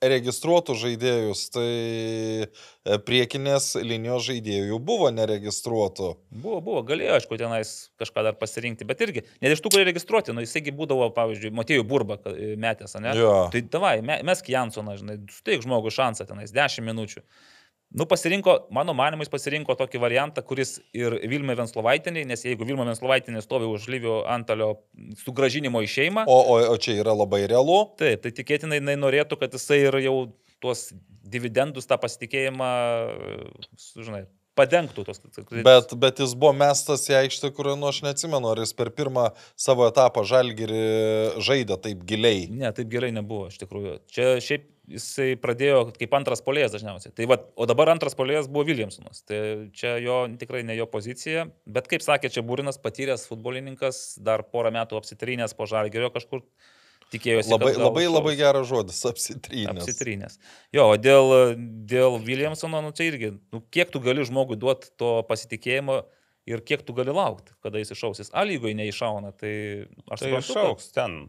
registruotų žaidėjus, tai e, priekinės linijos žaidėjų buvo neregistruotų. Buvo, buvo, galėjo, aišku, tenais kažką dar pasirinkti, bet irgi, net iš tų, kurie registruoti, nu jisaigi būdavo, pavyzdžiui, Matėjų Burba metęs, ne? Jo. Tai davai, me- mesk Jansoną, žinai, suteik žmogui šansą tenais, 10 minučių. Nu, pasirinko, mano manimais pasirinko tokį variantą, kuris ir Vilmė Venslovaitiniai, nes jeigu Vilmė Venslovaitinė stovi už Lyvio Antalio sugražinimo į šeimą, O, o, o čia yra labai realu. Taip, tai tikėtinai jinai norėtų, kad jisai ir jau tuos dividendus, tą pasitikėjimą, žinai, padengtų tos. Bet, bet jis buvo mestas į aikštę, kur, nu, aš neatsimenu, ar jis per pirmą savo etapą žalgirį žaidė taip giliai. Ne, taip gerai nebuvo, iš tikrųjų. Čia šiaip jisai pradėjo kaip antras polėjas dažniausiai. Tai va, o dabar antras polėjas buvo Williamsonas. Tai čia jo tikrai ne jo pozicija. Bet kaip sakė, čia Būrinas patyręs futbolininkas, dar porą metų apsitrynęs po žalgerio kažkur. Tikėjosi. Labai, kad labai, šaus. labai geras žodis - apsitrynęs. Apsitrynęs. Jo, o dėl, dėl Williamsono, nu čia irgi, nu, kiek tu gali žmogui duoti to pasitikėjimo, ir kiek tu gali laukti, kada jis iššausis. A lygoje neiššauna, tai aš Tai suprantu, kad- išauks ten.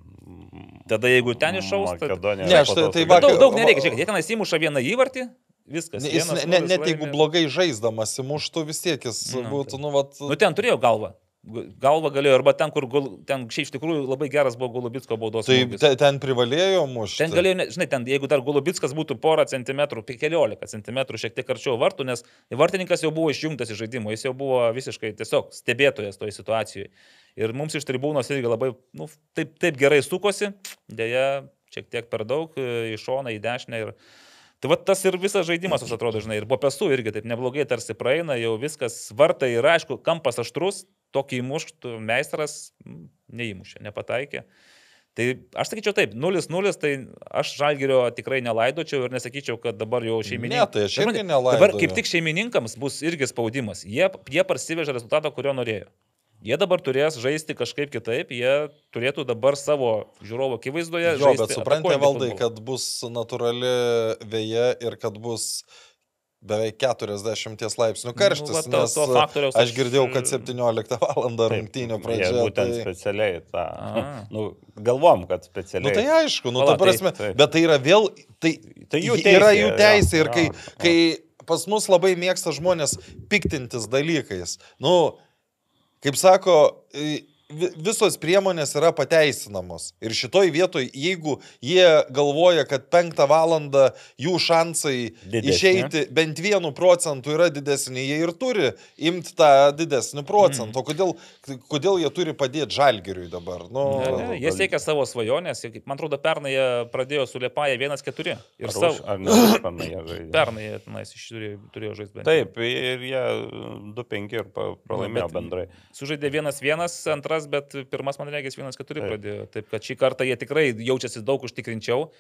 Tada jeigu ten iššaus, tai... Ne, aš tai- tai Bet daug, vakar- daug nereikia, žiūrėk, jie tenais įmuša vieną įvartį, viskas. Ne, Jis, vienas ne, ne, net jeigu blogai žaisdamas įmuštų, vis tiek jis Nu, būtų, tai- nu, vat, Nu, ten turėjo galvą. Galva galėjo, arba ten, kur, ten šiaip iš tikrųjų labai geras buvo Golubitsko baudos. tai smūgis. te, ten privalėjo mušti. Ten galėjo, žinai, ten, jeigu dar Golubitskas būtų porą centimetrų, pe- keliolika centimetrų šiek tiek arčiau vartų, nes vartininkas jau buvo išjungtas iš žaidimo, jis jau buvo visiškai tiesiog stebėtojas toje situacijoje. Ir mums iš tribūnos irgi labai, nu, taip, taip gerai sukosi, dėja, šiek tiek per daug, e, į šoną, į dešinę. Ir... Tai va tas ir visas žaidimas, aš atrodo, žinai, ir po pesų irgi taip neblogai tarsi praeina, jau viskas, vartai yra, aišku, kampas aštrus, tokį įmuštų meistras neįmušė, nepataikė. Tai aš sakyčiau taip, 0-0, tai aš žalgerio tikrai nelaidočiau ir nesakyčiau, kad dabar jau šeimininkai. Ne, tai aš irgi Dabar nelaidoju. kaip tik šeimininkams bus irgi spaudimas. Jie, jie parsivežė rezultatą, kurio norėjo. Jie dabar turės žaisti kažkaip kitaip, jie turėtų dabar savo žiūrovo akivaizdoje. Jo, bet suprantate, valdai, futbolą. kad bus natūrali vėja ir kad bus beveik 40 laipsnių karštis. Nu, va, to- nes to faktoriaus aš girdėjau, kad 17 val. rungtynio pradžia. būtent Tai... specialiai tą. Nu, galvom, kad Nu specialiai. tai aišku, nu Pala, ta prasme, tai- bet tai yra vėl, tai, Tai jų yra teisė, jų jo, teisė ir jo, kai, jo. kai pas mus labai mėgsta žmonės piktintis dalykais, nu, kaip sako, visos priemonės yra pateisinamos. Ir šitoj vietoj, jeigu jie galvoja, kad penktą valandą jų šansai Didesni. išeiti bent vienu procentu yra didesni, jie ir turi imti tą didesnį procentą. O kodėl, kodėl jie turi padėti žalgeriui dabar? Nu, Ne, ne, jie siekia savo svajonės. Man atrodo, pernai jie pradėjo su Liepaja 1-4. Ir Ar, savo... už, ar ne užpernai jie žaidė? Pernai jie tenais turėjo, turėjo žaisti bent. Taip, ir jie 2-5 ir pa- pralaimėjo bet- bendrai. Sužaidė 1-1, antras, bet pirmas, man regis, 1-4 Taip. pradėjo. Taip kad šį kartą jie tikrai jaučiasi daug užtikrinčiau.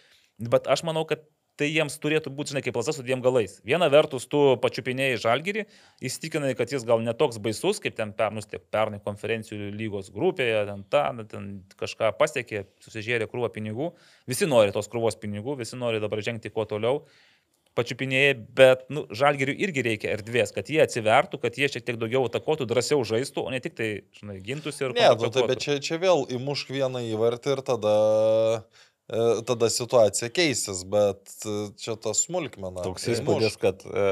Bet aš manau, kad tai jiems turėtų būti, žinai, kaip lasas su dviem galais. Viena vertus, tu pačiupinėjai žalgyrį, įstikinai, kad jis gal netoks baisus, kaip ten pernus, tiek pernai konferencijų lygos grupėje, ten, ta, ten kažką pasiekė, susižėrė krūvą pinigų. Visi nori tos krūvos pinigų, visi nori dabar žengti kuo toliau. Pačiupinėjai, bet nu, žalgeriui irgi reikia erdvės, kad jie atsivertų, kad jie šiek tiek daugiau atakuotų, drąsiau žaistų, o ne tik tai, žinai, gintųsi ir... Ne, nu, tai, bet čia, čia vėl įmušk vieną įvartį ir tada, e, tada situacija keisis, bet e, čia tas smulkmena. Toks įspūdis, kad e,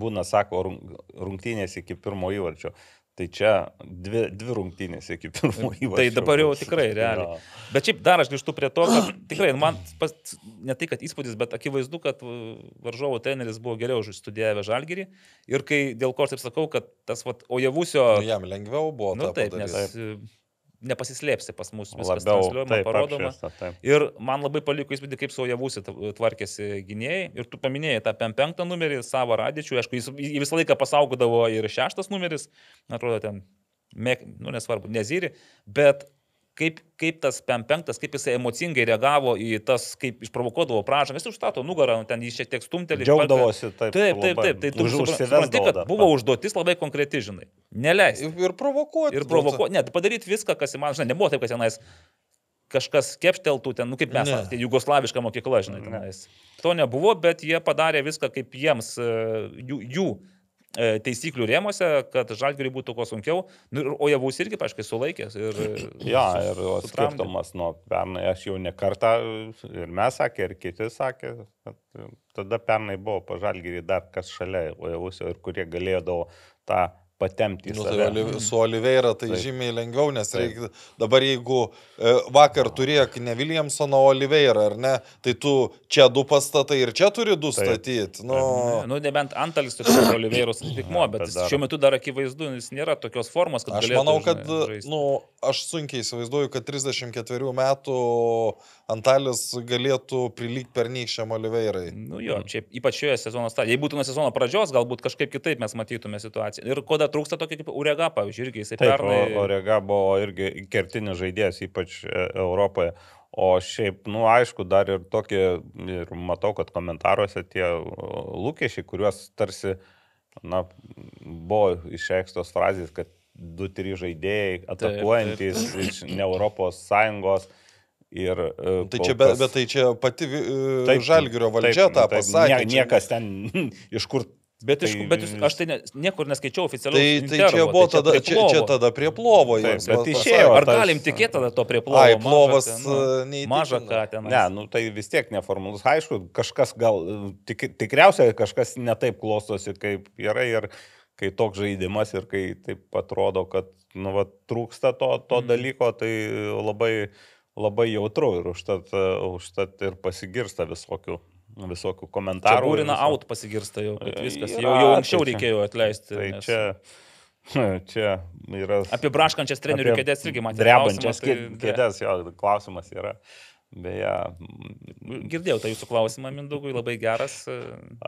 būna, sako, rung- rungtynės iki pirmo įvarčio. Tai čia dvi, dvi rungtynės iki pirmo įvarčio. Tai dabar jau tikrai, realiai. Jo. Bet šiaip dar aš grįžtu prie to, kad tikrai man pas, ne tai, kad įspūdis, bet akivaizdu, kad uh, varžovo treneris buvo geriau užstudijavę žalgerį. Ir kai dėl ko aš taip sakau, kad tas vat, ojavusio... Nu, jam lengviau buvo. Nu taip, padaryt. nes uh, nepasislėpsi pas mus, viskas Labiau transliuojama, taip, parodoma. apšviesta, taip. Ir man labai paliko įspūdį, kaip su Javusi tvarkėsi gynėjai. Ir tu paminėjai tą penktą numerį, savo radičių. Aišku, jis visą laiką pasaugodavo ir šeštas numeris. Atrodo, ten, mek, nu nesvarbu, nezyri. Bet kaip, kaip tas penktas, kaip jisai emocingai reagavo į tas, kaip išprovokuodavo pražangą. Jis užstato nugarą, ten jį šiek tiek stumtelį. Džiaugdavosi, taip. Taip, taip, taip. Tai tu supranti, kad buvo užduotis labai konkreti, žinai. Neleisti. Ir, ir provokuoti. Ir provokuoti, net padaryti viską, kas įmanoma. Žinai, nebuvo taip, kad tenais kažkas kepšteltų ten, nu kaip mes, Ne. tai jugoslaviška mokykla, žinai, Ne. tenais. To nebuvo, bet jie padarė viską kaip jiems, e, jų, jų taisyklių rėmose, kad žalgiriui būtų kuo sunkiau. Nu, o javus irgi, paaiškiai, sulaikęs. Ir, Jo, ir o sutramdė. skirtumas nuo pernai, aš jau ne kartą ir mes sakė, ir kiti sakė, kad tada pernai buvo pažalgyrį dar kas šalia Ojavusio ir kurie galėdavo tą patemti Nu, tai save. Oli- su Oliveira tai Taip. žymiai lengviau, nes Taip. reikia, dabar jeigu e, vakar turėk ne Williamsoną, o Oliveira, ar ne, tai tu čia du pastatai ir čia turi du Taip. statyti. Nu, Nu, nebent Antalis toks Oliveirus atitikmo, bet bet dar- šiuo metu dar akivaizdu, jis nėra tokios formos, kad Aš galėtų, manau, kad, žinai, nu, aš sunkiai įsivaizduoju, kad 34 metų Antalis galėtų prilygti pernykščiam Oliveirai. Nu jo, čia ypač šioje sezono stadijoje. Jei būtų nuo sezono pradžios, galbūt kažkaip kitaip mes matytume situaciją. Ir ko dar trūksta tokio kaip Urega, pavyzdžiui, irgi jisai Taip, pernai... pernai... Orega buvo irgi kertinis žaidėjas, ypač e, Europoje. O šiaip, nu aišku, dar ir tokie, ir matau, kad komentaruose tie o, lūkesčiai, kuriuos tarsi, na, buvo išreikštos frazės, kad du, trys žaidėjai atakuojantis iš ne Europos Sąjungos. Ir, e, Tai kol čia, bet, kas- bet tai čia pati Taip, taip, Žalgirio valdžia taip, tą taip, pasakė. Čia- niekas ten iš kur Bet, iš, Tai- bet jūs, aš tai ne, niekur neskaičiau oficialiai. Tai, tai čia buvo tada, čia, čia tada prie plovo. Taip, bet išėjo Ar tas- galim tikėti tada to prie plovo? Ai, plovas e, neįtikina. Maža ką ten. Ne, nu tai vis tiek neformalus. Aišku, kažkas gal, e, tik, tikriausiai kažkas netaip klostosi, kaip yra ir kai toks žaidimas ir kai taip atrodo, kad nu, va, trūksta to, to Mhm. dalyko, tai labai, labai jautru ir užtat, e, užtat ir pasigirsta visokių, visokių komentarų. būrina viso- out pasigirsta jau, kad viskas. Yra, Jau, jau anksčiau tai reikėjo atleisti. Tai nes čia, čia yra. Apie braškančias trenerių apie kėdės irgi matėte. Drebančias tai- kėdės, jo, klausimas yra. Beje, Girdėjau tą jūsų klausimą, Mindaugui, labai geras. e,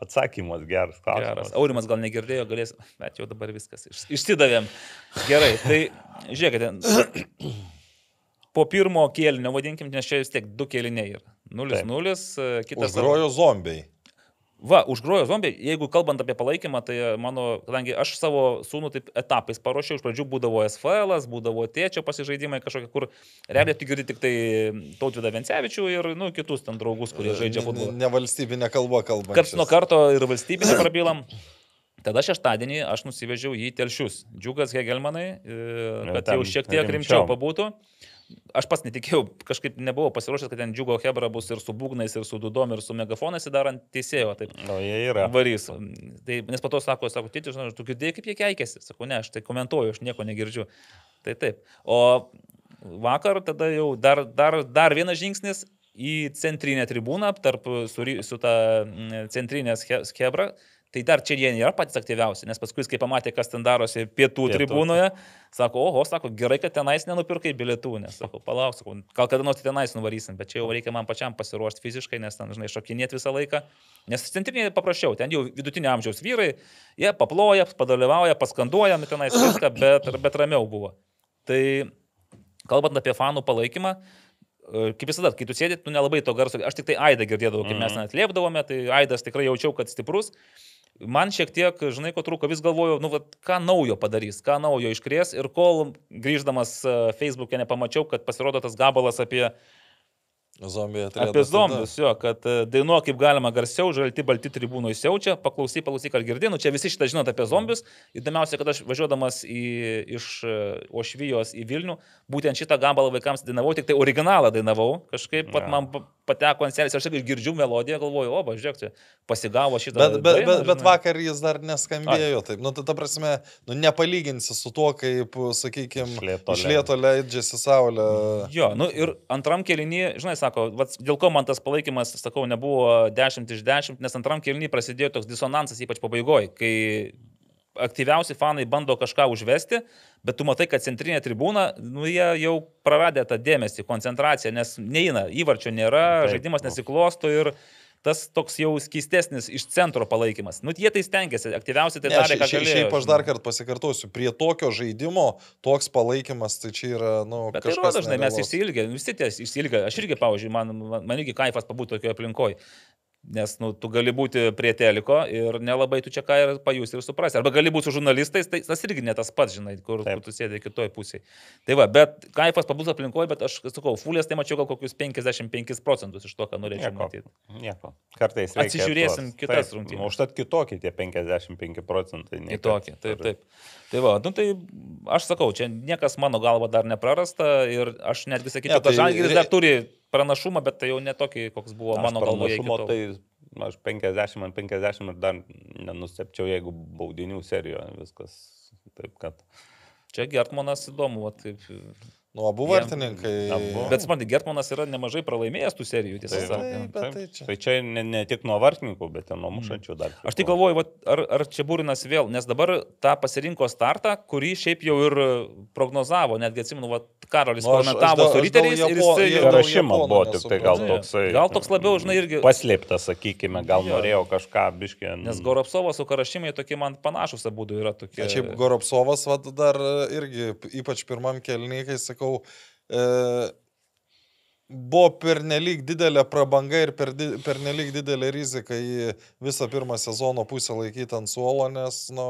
atsakymas geras klausimas. Geras. Aurimas gal negirdėjo, galės, bet jau dabar viskas. iš- Išsidavėm. Gerai, tai žiūrėkite. Po pirmo kėlinio, vadinkim, nes čia vis tiek du kėliniai yra. 0-0, e, kitas. Užgrojo zombiai. Va, užgrojo zombiai. Jeigu kalbant apie palaikymą, tai e, mano, kadangi aš savo sūnų taip etapais paruošiau, iš pradžių būdavo SFL, būdavo tėčio pasižaidimai kažkokie, kur realiai tu girdi tik tai Tautvidą Vencevičių ir, nu, kitus ten draugus, kurie žaidžia Ne- futbolą. Ne valstybinė kalba kalba. Karts nuo karto ir valstybinė prabylam. Tada šeštadienį aš nusivežiau jį į telšius. Džiugas Hegelmanai, e, kad jau šiek tiek rimčiau. rimčiau pabūtų. Aš pats netikėjau, kažkaip nebuvau pasiruošęs, kad ten Džiugo Hebra bus ir su būgnais, ir su dudom, ir su megafonais įdarant teisėjo. Taip. O jie yra. Varys. Tai, nes po to sako, sako, tėtis, žinai, tu girdėjai, kaip jie keikėsi. Sakau, ne, aš tai komentuoju, aš nieko negirdžiu. Tai taip. O vakar tada jau dar, dar, dar vienas žingsnis į centrinę tribūną tarp su, su ta centrinė ske- skebra. Tai dar čia jie nėra patys aktyviausi, nes paskui, kai pamatė, kas ten darosi pietų, Pietų. tribūnoje, sako, oho, sako, gerai, kad tenais nenupirkai bilietų, nes, sako, palauk, sako, gal kada nors tenais nuvarysim, bet čia jau reikia man pačiam pasiruošti fiziškai, nes ten, žinai, šokinėti visą laiką. Nes centrinėje paprasčiau, ten jau vidutinio amžiaus vyrai, jie paploja, padalyvauja, paskanduoja, nu, tenais viską, bet, bet ramiau buvo. Tai kalbant apie fanų palaikymą, e, kaip visada, kai tu sėdė, tu nelabai to garso, aš tik tai Aidą girdėdavau, kaip mes Mhm. net liepdavome, tai Aidas tikrai jaučiau, kad stiprus. Man šiek tiek, žinai, ko trūko, vis galvojau, nu, vat, ką naujo padarys, ką naujo iškrės ir kol grįždamas e, Facebook'e nepamačiau, kad pasirodo tas gabalas apie Zombiai atrodo. Apie zombius, jo, kad e, dainuo kaip galima garsiau, žalti balti tribūnų įsiaučia, paklausy, paklausy, ar girdė, nu čia visi šitą žinot apie zombius. Įdomiausia, kad aš važiuodamas į, iš e, Ošvijos į Vilnių, būtent šitą gabalą vaikams dainavau, tik tai originalą dainavau, kažkaip pat Jo. man pateko ant selės, aš tik girdžiu melodiją, galvoju, o, va, žiūrėk, čia pasigavo šitą. Bet, bet, dainą, bet, bet vakar jis dar neskambėjo taip. Nu, ta, ta prasme, nu, nepalyginsi su tuo, kaip, sakykime, Išlieto iš lieto leidžiasi saulė. Jo, nu ir antram kelnyje, žinai, sako, vat, dėl ko man tas palaikymas, sakau, nebuvo 10 iš 10, nes antram kelnyje prasidėjo toks disonansas, ypač pabaigoje, kai aktyviausi fanai bando kažką užvesti, bet tu matai, kad centrinė tribūna, nu jie jau praradė tą dėmesį, koncentraciją, nes neina, įvarčio nėra, Taip, žaidimas nu. nesiklosto ir tas toks jau skistesnis iš centro palaikymas. Nu, jie tai stengiasi, aktyviausiai tai Ne, darė, ką galėjo. Šiaip aš dar kartą pasikartosiu, prie tokio žaidimo toks palaikymas, tai čia yra, nu, Bet tai kažkas rodo, žinai, mes išsilgę, visi tie išsilgę, aš irgi, pavyzdžiui, man, man, man irgi kaifas pabūti tokioje aplinkoje. Nes, nu, tu gali būti prie teliko ir nelabai tu čia ką ir pajusi ir suprasi. Arba gali būti su žurnalistais, tai tas irgi ne tas pats, žinai, kur, Taip. kur tu sėdė kitoje pusėje. Tai va, bet kaifas pabūti aplinkoje, bet aš sakau, fulės tai mačiau gal kokius 55 procentus iš to, ką norėčiau Nieko. matyti. Nieko. Kartais Atsižiūrėsim tuos- kitas rungtynes. nu, Užtat kitokie tie 55 procentai. kad- Kitokį, taip, taip. Tai va, nu tai aš sakau, čia niekas mano galva dar neprarasta ir aš netgi sakyčiau, Ne, kad tai Žalgiris re- dar turi pranašumą, bet tai jau netokį, koks buvo Aš mano galvoje. pranašumo. Tai aš 50 ant 50 ir dar nenustepčiau, jeigu baudinių serijoje viskas. Taip kad. Čia Gertmanas įdomu, va, taip. Nu, abu Jie- vartininkai. abu. Bet suprantate, Gertmanas yra nemažai pralaimėjęs tų serijų, tiesą sakant. bet tai čia- tai čia ne, ne tik nuo vartininkų, bet ir nuo mušančių dar. Aš tik galvoju, va, ar, ar čia būrinas vėl, nes dabar tą pasirinko startą, kurį šiaip jau ir prognozavo, netgi atsimenu, va, Karolis Nu, komentavo su ryteriais ir jisai jau... Rašymas buvo tik tai gal toksai. Gal toks labiau, žinai, irgi... Paslėptas, sakykime, gal Jo. norėjau kažką biškį. Nes Goropsovas su Karašymai tokie man panašus abu yra tokie. Ja, Šiaip Goropsovas vat, dar irgi, ypač pirmam kelnykai, sakau, e, buvo pernelyg didelė prabanga ir per, di- pernelyg didelė rizika į visą pirmą sezono pusę laikyti ant suolo, nes, nu,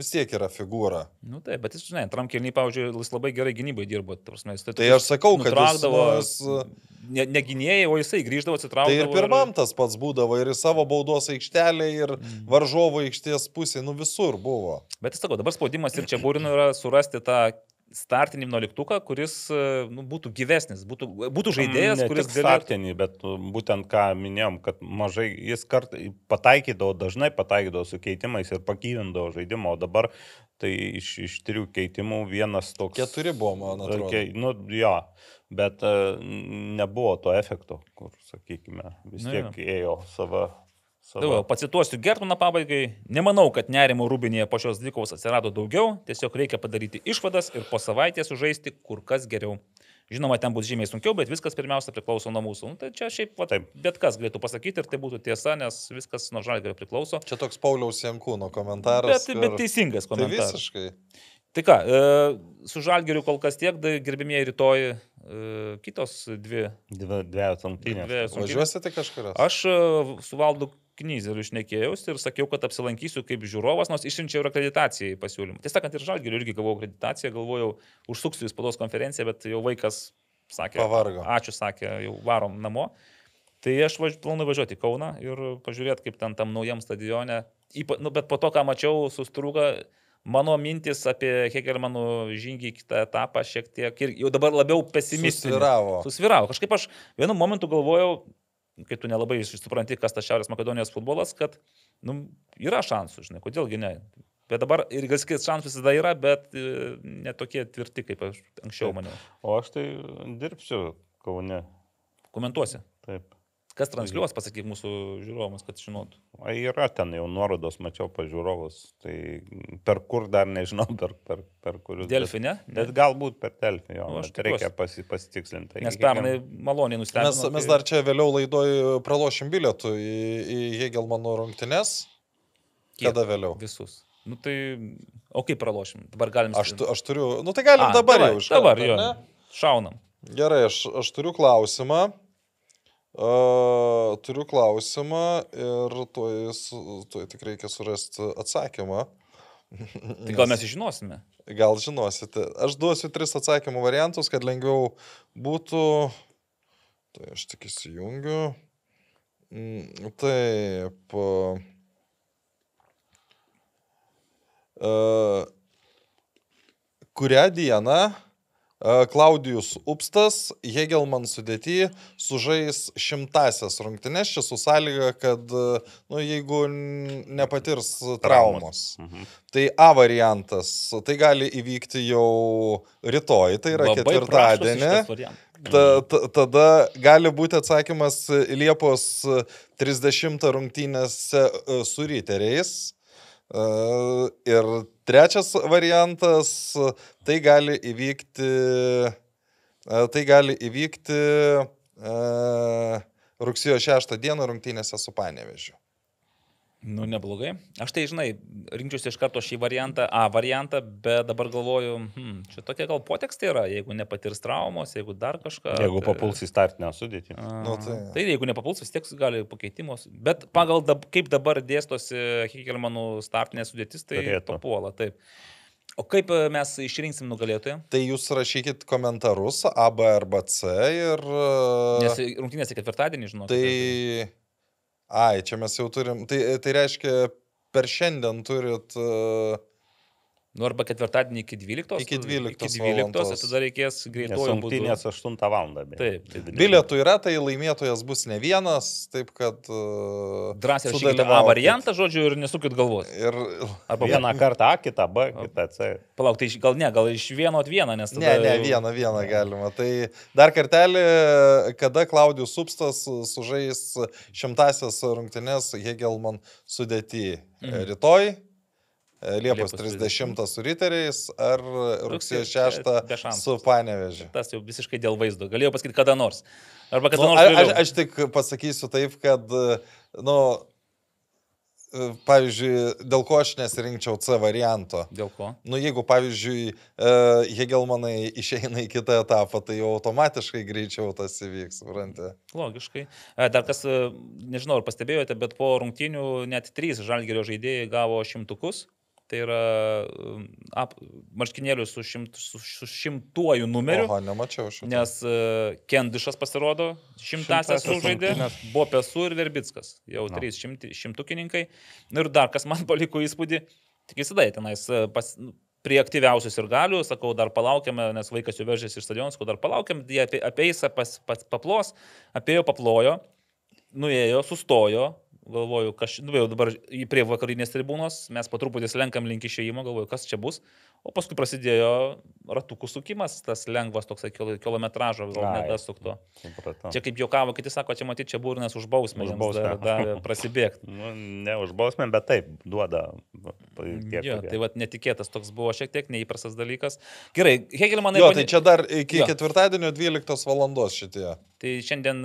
vis tiek yra figūra. Nu taip, bet jis, žinai, antram kelniui, pavyzdžiui, jis labai gerai gynybai dirbo. Prasme, jis Tai aš sakau, kad jis, jis- ne, ne gynėjai, o jisai grįždavo, Tai atsitraukdavo. ir pirmam tas pats būdavo, ir savo baudos aikštelę, ir Mm. varžovo aikštės pusė, nu visur buvo. Bet jis sako, dabar spaudimas ir čia būrinu yra surasti tą startinį nuoliktuką, kuris e, nu, būtų gyvesnis, būtų, būtų žaidėjas, Ne kuris galėtų... startinį, bet nu, būtent ką minėjom, kad mažai jis kart pataikydavo, dažnai pataikydavo su keitimais ir pagyvindavo žaidimą, o dabar tai iš, iš trijų keitimų vienas toks. Keturi buvo, man atrodo. Okay, nu, jo, bet uh, nebuvo to efekto, kur, sakykime, vis Nu, tiek ėjo sava. Tai va, sava. pacituosiu Gertmaną pabaigai. Nemanau, kad nerimo rūbinėje po šios dvikovos atsirado daugiau, tiesiog reikia padaryti išvadas ir po savaitės sužaisti kur kas geriau. Žinoma, ten bus žymiai sunkiau, bet viskas pirmiausia priklauso nuo mūsų. Nu, tai čia šiaip va, Taip. bet kas galėtų pasakyti ir tai būtų tiesa, nes viskas nuo žalgerio priklauso. Čia toks Pauliaus Jankūno Bet, komentaras. bet teisingas Tai komentaras. visiškai. Tai ką, e, su žalgeriu kol kas tiek, da, gerbimieji rytoj e, kitos dvi. Dvi, dviejas rungtynės. dvi rungtynės. Važiuosite kažkur? Aš e, su valdu Knyzeriu išnekėjausi ir sakiau, kad apsilankysiu kaip žiūrovas, nors išsiunčiau ir akreditacijai pasiūlymą. Tiesą sakant, ir žalgeriu irgi gavau akreditaciją, galvojau, užsuksiu į spaudos konferenciją, bet jau vaikas sakė, Pavargo. ačiū, sakė, jau varom namo. Tai aš važ, planuoju važiuoti į Kauną ir pažiūrėti, kaip ten tam naujam stadione. Ypa, nu, bet po to, ką mačiau, sustrūga mano mintis apie Hegelmanų žingį į kitą etapą šiek tiek ir jau dabar labiau pesimistinis. Susvyravo. Susviravo. Kažkaip aš vienu momentu galvojau, kai tu nelabai supranti, kas tas Šiaurės Makedonijos futbolas, kad nu, yra šansų, žinai, kodėlgi ne. Bet dabar ir gal sakyti, šansų visada yra, bet e, netokie tvirti, kaip aš anksčiau maniau. O aš tai dirbsiu Kaune. Komentuosi. Taip. Kas transliuos, pasakyk mūsų žiūrovams, kad žinotų. O yra ten jau nuorodos, mačiau pažiūrovus. Tai per kur dar nežinau, per, per, per kurius. Delfi, ne? Bet, bet galbūt per Delfi, jo. Nu, reikia pasi, pasitikslinti. Nes pernai maloniai Mes, nustebino. mes kai- dar čia vėliau laidoj pralošim bilietų į, į Hegelmano rungtynes. Kiek? Kada vėliau? Visus. Nu tai, o kaip pralošim? Dabar galim... Aš, tu- aš turiu, nu tai galim A, dabar davai, jau iš Dabar, karto, jo. ar ne? Šaunam. Gerai, aš, aš turiu klausimą. Uh, turiu klausimą ir tuoj, tuoj tik reikia surasti atsakymą. Tai gal mes žinosime. Gal žinosite. Aš duosiu tris atsakymų variantus, kad lengviau būtų. Tai aš tik įsijungiu. Mm, Taip. Uh, kurią dieną Klaudijus Upstas Hegelman sudėti sužais šimtasias rungtynes, čia su sąlyga, kad, uh, nu, jeigu nepatirs traumos. Mhm. Tai A variantas, tai gali įvykti jau rytoj, tai yra Labai ketvirtadienį. Ta, ta, tada gali būti atsakymas Liepos 30 rungtynėse e, su ryteriais. Ir trečias variantas, tai gali įvykti, e, tai gali įvykti e, rugsėjo 6 dieną rungtynėse su Panevežiu. Nu, neblogai. Aš tai, žinai, rinkčiausi iš karto šį variantą, A variantą, bet dabar galvoju, hmm, čia tokia gal potekstė yra, jeigu nepatirs traumos, jeigu dar kažką. Jeigu tai- papuls į startinę sudėtį. A, Nu, tai- tai jeigu nepapuls, vis tiek gali pakeitimus. Bet pagal dab, kaip dabar dėstosi Hikelmanų startinė sudėtis, tai Turėtų. papuola. Taip. O kaip e, mes išrinksim nugalėtoją? Tai jūs rašykit komentarus A, B arba C ir... e, Nes rungtynėse ketvirtadienį, žinau. Tai... Ai, čia mes jau turim. Tai, tai reiškia, per šiandien turit. Uh, Nu, arba ketvirtadienį iki 12. Iki 12 Iki 12, valandos. tada reikės būdu. rungtynės 8 val. Taip. bilietų yra, tai laimėtojas bus ne vienas, taip kad... Uh, Drąsiai rašykite A variantą, žodžiu, ir nesukit galvos. Ir... Arba Vieną kartą A, kitą B, kitą C. Palauk, tai gal ne, gal iš vieno at vieną, nes Ne, tada... ne, jau- vieną, vieną galima. Tai dar kartelį, kada Klaudijus Supstas sužais šimtasias rungtynes Hegelman sudėti Mhm. rytoj, Liepos Liepos 30 su riteriais ar rugsėjo Rugsėjo 6 be šansų. su Panevežiu. Tas jau visiškai dėl vaizdo. Galėjau pasakyti kada nors. Arba kada Nu, nors. a- aš, vėliau. aš tik pasakysiu taip, kad, nu, e, pavyzdžiui, dėl ko aš nesirinkčiau C varianto. Dėl ko? Nu, jeigu, pavyzdžiui, e, Hegelmanai išeina į kitą etapą, tai jau automatiškai greičiau tas įvyks, suprantate. Logiškai. E, Dar kas, e, nežinau, ar pastebėjote, bet po rungtynių net trys žalgerio žaidėjai gavo šimtukus. Tai yra um, ap, marškinėlius su, šimt, su, su šimtuoju numeriu. Oho, nemačiau šito. Nes uh, Kendišas pasirodo, šimtasias sužaidė, rungtynes. Bopesų ir Verbickas, jau Na. trys šimti, šimtukininkai. Ir dar kas man paliko įspūdį, tik visada tenais e, pas, nu, prie aktyviausius ir galių, sakau, dar palaukiame, nes vaikas jau vežėsi iš stadiono, sakau, dar palaukiam, jie apie, apeis, pas, pas, paplos, apėjo, paplojo, nuėjo, sustojo. Galvoju, kas, nu, jau dabar prie vakarinės tribūnos, mes po truputį slenkam link išėjimo, galvoju, kas čia bus. O paskui prasidėjo ratukų sukimas, tas lengvas toksai kilo- kilometražo, gal nedasukto. Supratau. Čia kaip juokavo, kiti sako, čia matyti, čia burnas už bausmę, Už bausmę. dar davė prasibėgti. Nu, ne už bausmę, bet taip, duoda. Tiek, Jo, kurie- tai vad netikėtas toks buvo šiek tiek neįprastas dalykas. Gerai, Hegelmanai, Jo, tai čia dar iki Jo. ketvirtadienio 12 val. šitie. tai šiandien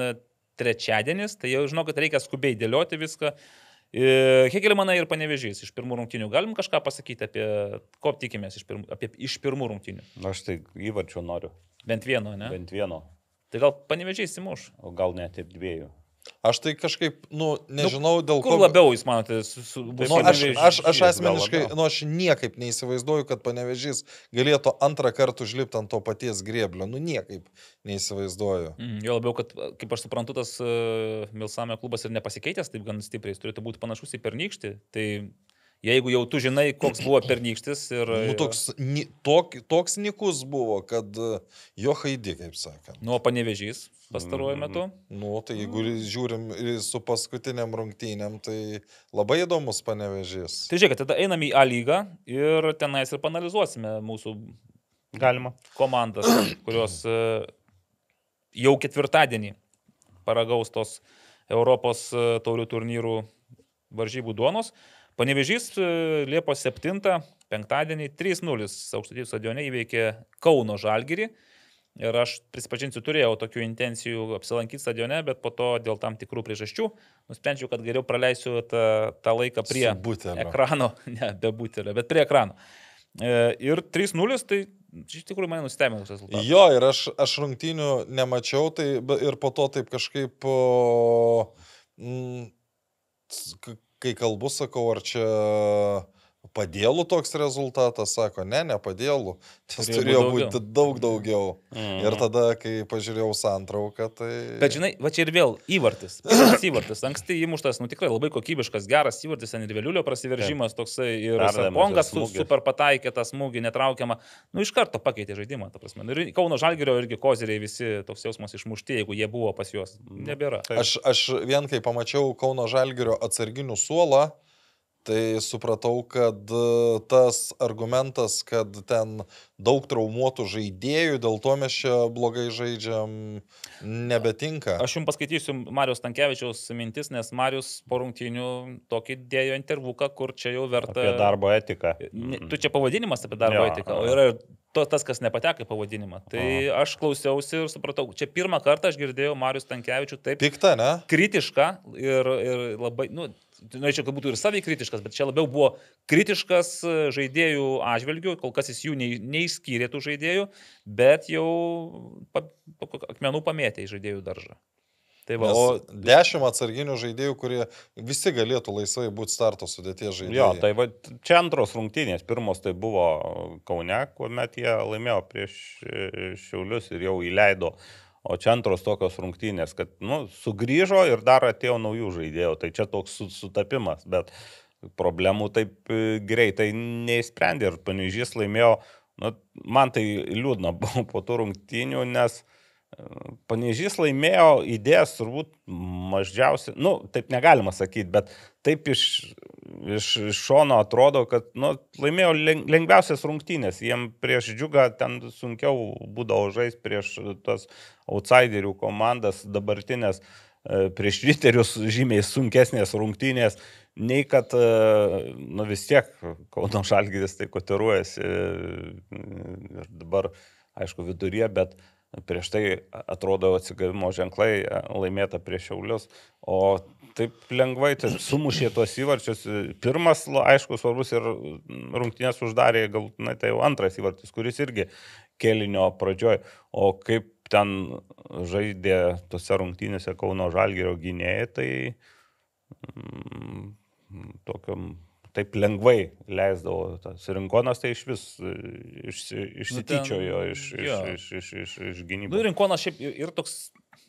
trečiadienis, tai jau žinau, kad reikia skubiai dėlioti viską. Hegelmanai ir panevežys iš pirmų rungtynių. Galim kažką pasakyti apie, ko tikimės iš pirmų, apie, iš pirmų rungtynių. Aš tai įvarčio noriu. Bent vieno, ne? Bent vieno, Tai gal panevežys įmuš. o gal net ir dviejų. Aš tai kažkaip, nu, nežinau, dėl Kur ko. labiau jūs manote, su, su, Nu, aš, aš, aš asmeniškai, nu, aš niekaip neįsivaizduoju, kad panevežys galėtų antrą kartą užlipti ant to paties grėblio. Nu, niekaip neįsivaizduoju. Mm, jo labiau, kad, kaip aš suprantu, tas uh, Milsamio klubas ir nepasikeitęs taip gan stipriai, jis turėtų būti panašus į pernykštį. Tai jeigu jau tu žinai, koks buvo pernykštis ir... Nu, toks, ni, tok, toks nikus buvo, kad e, jo haidi, kaip sakant. Nuo panevežys pastaruoju Mhm. metu. Nu, tai jeigu žiūrim su paskutiniam rungtynėm, tai labai įdomus panevežys. Tai žiūrėk, tada einam į A lygą ir tenais ir panalizuosime mūsų Galima. komandas, kurios e, jau ketvirtadienį paragaus tos Europos e, taurių turnyrų varžybų duonos. Panevežys e, Liepos 7, penktadienį 3-0 aukštatijų stadione įveikė Kauno Žalgirį. Ir aš prisipažinsiu, turėjau tokių intencijų apsilankyti stadione, bet po to dėl tam tikrų priežasčių nusprendžiau, kad geriau praleisiu tą, tą laiką prie ekrano, ne, be butelio, bet prie ekrano. E, Ir 3-0, tai iš tikrųjų mane nustebino tas rezultatas. Jo, ir aš, aš rungtynių nemačiau, tai ir po to taip kažkaip, o, mm, s- k- kai kalbu, sakau, ar čia padėlų toks rezultatas, sako, ne, ne padėlų, tas Turėjo turėjo būt būti daug daugiau. Mhm. Ir tada, kai pažiūrėjau santrauką, tai... Bet žinai, va čia ir vėl įvartis. Pirmas įvartis. Anksti įmuštas, nu tikrai labai kokybiškas, geras įvartis, ten ir vėliulio prasiveržimas toksai, ir Pongas su smūgis. super pataikė tą smūgį, netraukiamą. Nu iš karto pakeitė žaidimą, ta prasme. Nu, Ir Kauno Žalgirio irgi kozeriai visi toks jausmas išmušti, jeigu jie buvo pas juos. Nebėra. Taip. Aš, aš vien kai pamačiau Kauno Žalgirio atsarginių suolą, tai supratau, kad e, tas argumentas, kad ten daug traumuotų žaidėjų, dėl to mes čia blogai žaidžiam, nebetinka. Aš jums paskaitysiu Marijos Tankievičiaus mintis, nes Marijos po rungtynių tokį dėjo intervuką, kur čia jau verta... Apie darbo etiką. Ne, tu čia pavadinimas apie darbo Jo, etiką, o yra ir to, tas, kas nepateko į pavadinimą. Tai Aha. aš klausiausi ir supratau, čia pirmą kartą aš girdėjau Marijos Tankievičių taip Pikta, ne? kritišką ir, ir labai, nu, norėčiau, kad būtų ir savai kritiškas, bet čia labiau buvo kritiškas e, žaidėjų atžvilgių, kol kas jis jų nei, neįskyrė tų žaidėjų, bet jau pa, pa, akmenų pamėtė į žaidėjų daržą. Tai va, o dešimt atsarginių žaidėjų, kurie visi galėtų laisvai būti starto sudėties žaidėjai. Jo, tai va, čia antros rungtynės. Pirmos tai buvo Kaune, kuomet jie laimėjo prieš e, Šiaulius ir jau įleido. O čia antros tokios rungtynės, kad nu, sugrįžo ir dar atėjo naujų žaidėjų. Tai čia toks su- sutapimas, bet problemų taip e, greitai neįsprendė ir Panežys laimėjo. Nu, man tai liūdna buvo po tų rungtynių, nes Panežys laimėjo idėjas turbūt mažiausiai, nu, taip negalima sakyti, bet taip iš, iš, iš šono atrodo, kad nu, laimėjo len- lengviausias rungtynės. Jiem prieš džiugą ten sunkiau būdavo žaisti prieš tas outsiderių komandas dabartinės, e, prieš riterius žymiai sunkesnės rungtynės, nei kad, e, nu vis tiek, Kauno Žalgiris tai kotiruojasi e, ir dabar, aišku, viduryje, bet prieš tai atrodo atsigavimo ženklai laimėta prieš Šiaulius, o taip lengvai taip, sumušė tuos įvarčius. Pirmas, aišku, svarbus ir rungtynės uždarė, gal, na, tai jau antras įvartis, kuris irgi kelinio pradžioj. O kaip ten žaidė tose rungtynėse Kauno Žalgėrio gynėjai, tai mm, tokiam taip lengvai leisdavo. Tas rinkonas tai iš vis išsi, išsityčiojo iš, iš, iš, iš, iš, iš Nu, gynybos. ir Rinkonas šiaip ir toks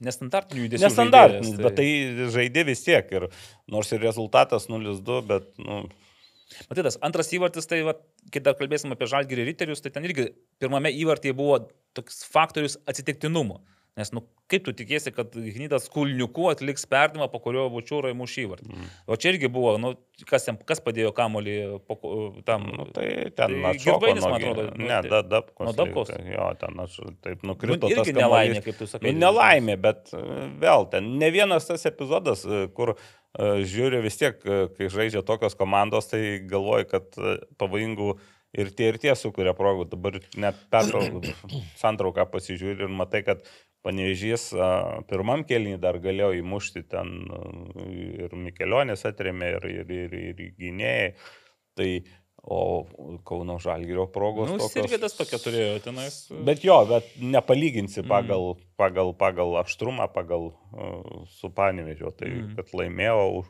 nestandartinių judesių. Nestandartinis, žaidėjas, bet tai žaidė vis tiek. Ir nors ir rezultatas 0-2, bet, nu, Matai, tas antras įvartis, tai, va, kai dar kalbėsim apie žalgyrį riterius, tai ten irgi pirmame įvartyje buvo toks faktorius atsitiktinumo. Nes, nu, kaip tu tikėsi, kad Gnydas kulniuku atliks perdimą, po kurio bučiūrai muš įvartį. Mm. O čia irgi buvo, nu, kas, jam, kas padėjo kamolį po, tam. nu tai ten Tai nuo man atrodo, nu, Ne, tai- da, Dabkos. nuo Dabkos? tai- Jo, ten aš taip nu, nukrito. irgi tas nelaimė, kamuolys. kaip tu sakai. Nu, nelaimė, bet e, vėl ten ne vienas tas epizodas, e, kur e, žiūri vis tiek, kai žaidžia tokios komandos, tai galvoju, kad pavojingų ir tie, ir tie sukuria progų. Dabar net santrauką pasižiūri ir matai, kad Panežys pirmam kelnį dar galėjo įmušti ten ir Mikelionės atrėmė, ir, ir, ir, ir gynėjai. Tai, o Kauno Žalgirio progos. Nu, tokios- Sirgėdas tokia turėjo tenais. Bet jo, bet nepalyginsi Mm. pagal, pagal, pagal aštrumą, pagal uh, su panevežiu. Tai, Mm. mm. kad laimėjo už,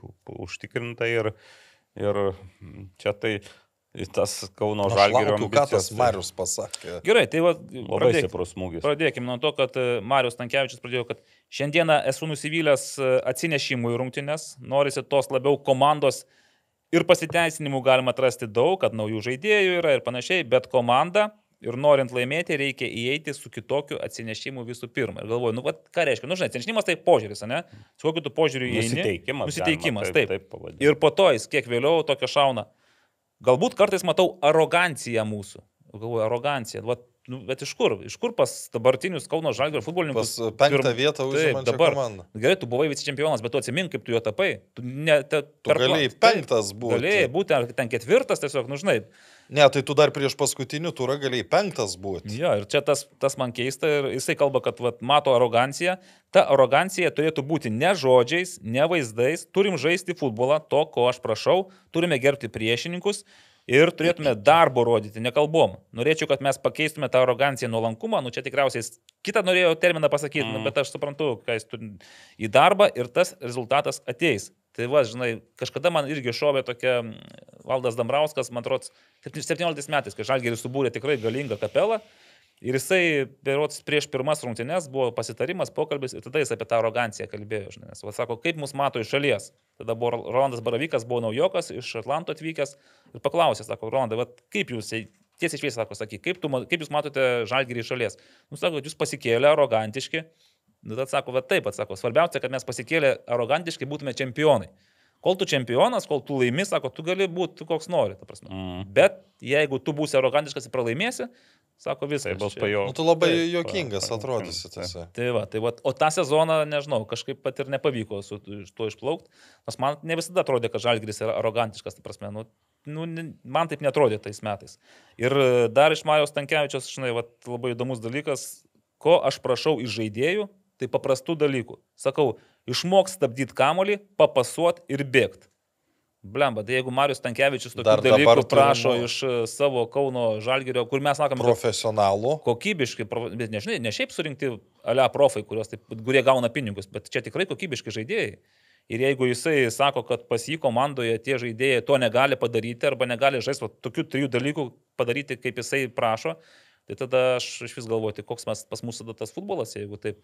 užtikrintai ir, ir čia tai tas Kauno Žalgirio laukiu, ką tas ambicijos, tai Marius pasakė. Gerai, tai va, Labai stiprus smūgis. Pradėkime nuo to, kad e, Marius Tankievičius pradėjo, kad šiandieną esu nusivylęs e, atsinešimų į rungtynes, norisi tos labiau komandos ir pasiteisinimų galima atrasti daug, kad naujų žaidėjų yra ir panašiai, bet komanda ir norint laimėti reikia įeiti su kitokiu atsinešimu visų pirma. Ir galvoju, nu, vat, ką reiškia, nu, žinai, atsinešimas tai požiūris, ne? Su kokiu tu požiūriu įeini? Nusiteikimas. Nusiteikimas, galima taip. taip pavadinti. Ir po to jis kiek vėliau tokia šauna. Galbūt kartais matau aroganciją mūsų. Galvoju, arogancija. Vat, nu, bet iš kur? Iš kur pas dabartinius Kauno Žalgirio futbolininkus? Pas penktą pirm- vietą užimančią dabar. komandą. Gerai, tu buvai vice čempionas, bet tu atsimink, kaip tu jo tapai. Tu, ne, te, Tu galėjai penktas būti. Galėjai būti, ar ten ketvirtas tiesiog, nu žinai. Ne, tai tu dar prieš paskutinį turą galėjai penktas būti. Jo, ir čia tas, tas man keista ir jisai kalba, kad vat, mato aroganciją. Ta arogancija turėtų būti ne žodžiais, ne vaizdais. Turim žaisti futbolą, to, ko aš prašau. Turime gerbti priešininkus. Ir turėtume darbo rodyti, nekalbom. Norėčiau, kad mes pakeistume tą aroganciją nuolankumą. Nu, čia tikriausiai kitą norėjo terminą pasakyti, mm. Bet aš suprantu, ką jis turi į darbą ir tas rezultatas ateis. Tai va, žinai, kažkada man irgi šovė tokia Valdas Dambrauskas, man atrodo, 17 metais, kai Žalgeris subūrė tikrai galingą kapelą. Ir jisai, berots, prieš pirmas rungtynes buvo pasitarimas, pokalbis ir tada jis apie tą aroganciją kalbėjo. Žinai, nes, va, sako, kaip mus mato iš šalies. Tada buvo Rolandas Baravykas, buvo naujokas iš Atlanto atvykęs ir paklausė, sako, Rolandai, va, kaip jūs, tiesiai šviesiai sako, sakyk, kaip, tu kaip jūs matote Žalgerį iš šalies. Nu, sako, jūs pasikėlė arogantiški. Nu, tad sako, va taip, atsako, svarbiausia, kad mes pasikėlė arogantiškai būtume čempionai. Kol tu čempionas, kol tu laimi, sako, tu gali būti koks nori, ta prasme. Mm. Bet jeigu tu būsi arogantiškas ir pralaimėsi, sako viskas. Tai bus pajau. Nu, tu labai Taip, juokingas pa- atrodysi taip. tiesiog. Tai va, tai va, o tą sezoną, nežinau, kažkaip pat ir nepavyko su to išplaukti, nes man ne visada atrodė, kad Žalgris yra arogantiškas, tai prasme, nu, nu, man taip netrodė tais metais. Ir e, dar iš Marijos Tankievičios, žinai, va, labai įdomus dalykas, ko aš prašau iš žaidėjų, tai paprastų dalykų. Sakau, išmok stabdyti kamolį, papasuot ir bėgti. Blemba, tai jeigu Marijos Tankievičius tokių Dar dalykų prašo turim- iš e, savo Kauno Žalgirio, kur mes sakome, Profesionalų. kokybiški, bet nežinai, ne šiaip surinkti alia profai, kurios taip, kurie gauna pinigus, bet čia tikrai kokybiški žaidėjai. Ir jeigu jisai sako, kad pas jį komandoje tie žaidėjai to negali padaryti arba negali žaisti tokių trijų dalykų padaryti, kaip jisai prašo, tai tada aš iš vis galvoju, koks mes, pas mūsų tada tas futbolas, jeigu taip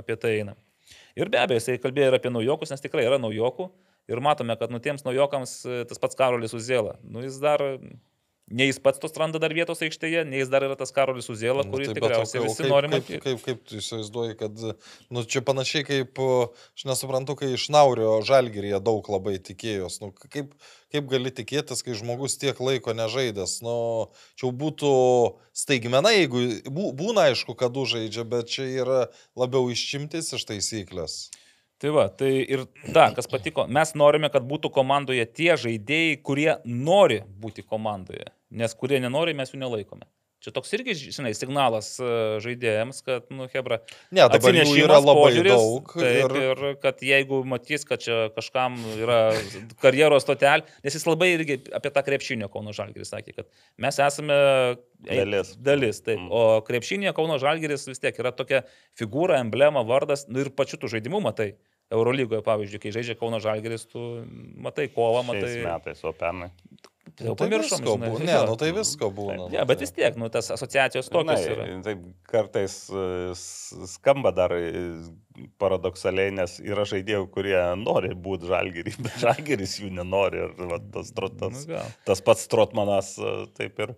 apie tai eina. Ir be abejo, jisai kalbėjo ir apie naujokus, nes tikrai yra naujokų. Ir matome, kad nu tiems naujokams e, tas pats Karolis Uzėla, nu jis dar, ne jis pats tos randa dar vietos aikštėje, ne jis dar yra tas Karolis Uzėla, kurį Nu, tai bet o tikriausiai kaip- visi kaip, nori kaip, matyti. kaip, kaip tu įsivaizduoji, kad, nu, čia panašiai kaip, aš nesuprantu, kai iš Naurio Žalgirėje daug labai tikėjos. Nu, kaip, kaip gali tikėtis, kai žmogus tiek laiko nežaidęs? Nu, čia jau būtų staigmena, jeigu bū, būna aišku, kad užaidžia, bet čia yra labiau iščimtis iš taisyklės. Tai va, tai ir ta, kas patiko, mes norime, kad būtų komandoje tie žaidėjai, kurie nori būti komandoje, nes kurie nenori, mes jų nelaikome. Čia toks irgi, žinai, signalas e, žaidėjams, kad, nu, Hebra. Ne, dabar jų yra labai požiūris, daug. Taip, ir- ir... kad jeigu matys, kad čia kažkam yra karjeros stotelė, nes jis labai irgi apie tą krepšinio Kauno Žalgiris sakė, kad mes esame Dalis. dalis taip. Mm. O krepšinėje Kauno Žalgiris vis tiek yra tokia figūra, emblema, vardas, nu ir pačių tų žaidimų matai. Eurolygoje, pavyzdžiui, kai žaidžia Kauno Žalgiris, tu matai kovą, matai. Šiais metais, o pernai. Jau Tai pamiršom, žinai, būna. Ne, nu tai visko būna. Ne, bet vis tiek, nu, tas asociacijos tokios Na, yra. Taip kartais e, skamba dar e, paradoksaliai, nes yra žaidėjų, kurie nori būti žalgerį, bet žalgeris jų nenori. Ir va, tas, tas, Nu, gal. tas pats Trotmanas e, taip ir.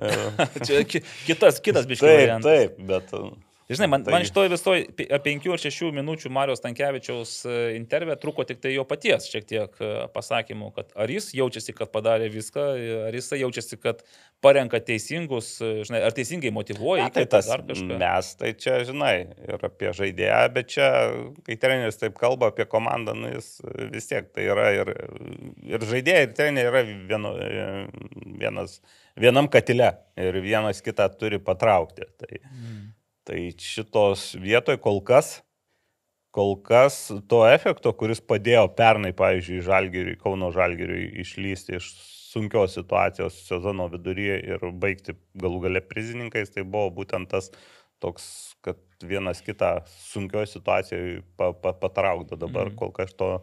Čia ki- kitas, kitas biškiai. Taip, variantas. taip, bet. E, Žinai, man, Tai- man iš to visoje 5 ar 6 minučių Marijos Tankievičiaus e, intervė truko tik tai jo paties šiek tiek e, pasakymų, kad ar jis jaučiasi, kad padarė viską, ar jis jaučiasi, kad parenka teisingus, e, žinai, ar teisingai motivuoja, Na, tai tas mes, tai čia, žinai, ir apie žaidėją, bet čia, kai treneris taip kalba apie komandą, nu, jis vis tiek tai yra ir, ir žaidėjai, ir treneriai yra vieno, vienas, vienam katile ir vienas kitą turi patraukti. Tai, Mm. Tai šitos vietoj kol kas, kol kas to efekto, kuris padėjo pernai, pavyzdžiui, žalgiriui, Kauno žalgiriui išlysti iš sunkios situacijos sezono viduryje ir baigti galų gale prizininkais, tai buvo būtent tas toks, kad vienas kitą sunkioje situacijoje pa, pa, patraukdo. Dabar Mhm. kol kas to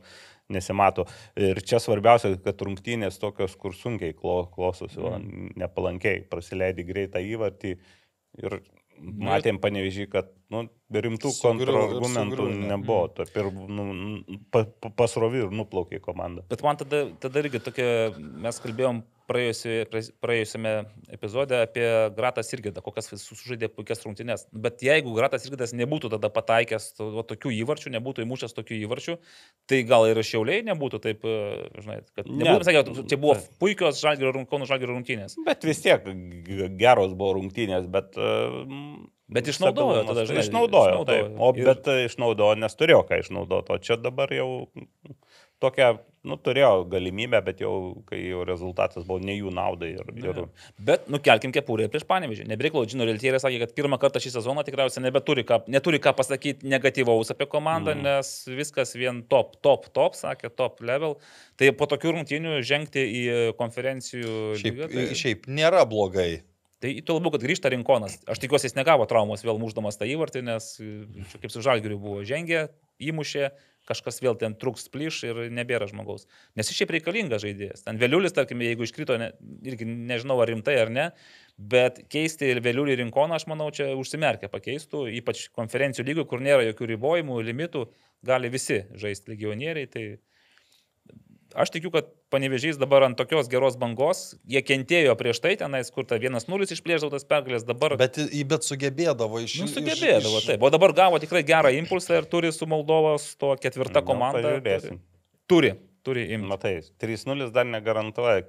nesimato. Ir čia svarbiausia, kad rungtynės tokios, kur sunkiai klo, klostosi, va, nepalankiai, prasileidai greitą įvartį ir matėm panevežį, kad nu, rimtų kontrargumentų nebuvo. To ir nu, pa, pa, pasrovi ir nuplaukė komanda. Bet man tada, tada irgi tokia, mes kalbėjom praėjusiame epizode apie Gratas Irgidą, kokias su- sužaidė puikias rungtynes. Bet jeigu Gratas Irgidas nebūtų tada pataikęs to, tokių įvarčių, nebūtų įmušęs tokių įvarčių, tai gal ir šiauliai nebūtų taip, e, žinai, kad Ne. nebūtų, sakė, čia buvo puikios žalgerio, Kauno žalgerio rungtynės. Bet vis tiek geros buvo rungtynės, bet... Uh, Bet išnaudojo tada, žinai, Išnaudojo, išnaudojo. taip. O Ir- bet e, išnaudojo, nes turėjo ką išnaudoti. O čia dabar jau tokia, nu, turėjo galimybę, bet jau, kai jau rezultatas buvo ne jų naudai. Ir, ir, Bet nukelkim kepurę prieš panevežį. Nebereiklau, Džino Reltierė sakė, kad pirmą kartą šį sezoną tikriausiai nebeturi ką, neturi ką pasakyti negatyvaus apie komandą, mm. nes viskas vien top, top, top, sakė, top level. Tai po tokių rungtynių žengti į konferencijų Šiaip, lygą. Tai, šiaip nėra blogai. Tai tuo labiau, kad grįžta rinkonas. Aš tikiuosi, jis negavo traumos vėl muždamas tą įvartį, nes e, čia kaip su žalgiriu buvo žengė, įmušė. Kažkas vėl ten truks plyš ir nebėra žmogaus. Nes jis šiaip reikalingas žaidėjas. Ten vėliulis, tarkim, jeigu iškrito, ne, irgi nežinau ar rimtai ar ne, bet keisti vėliulį rinkoną, aš manau, čia užsimerkia pakeistų, ypač konferencijų lygių, kur nėra jokių ribojimų, limitų, gali visi žaisti legionieriai. Tai aš tikiu, kad panevežys dabar ant tokios geros bangos, jie kentėjo prieš tai tenais, kur ta 1-0 išplėždautas pergalės, dabar Bet, bet sugebėdavo iš Nu, sugebėdavo, iš- taip. O dabar gavo tikrai gerą impulsą ir turi su Moldovos to ketvirta Nu, komanda. pažiūrėsim. Turi, turi imti. Matai, 3-0 dar negarantuoja,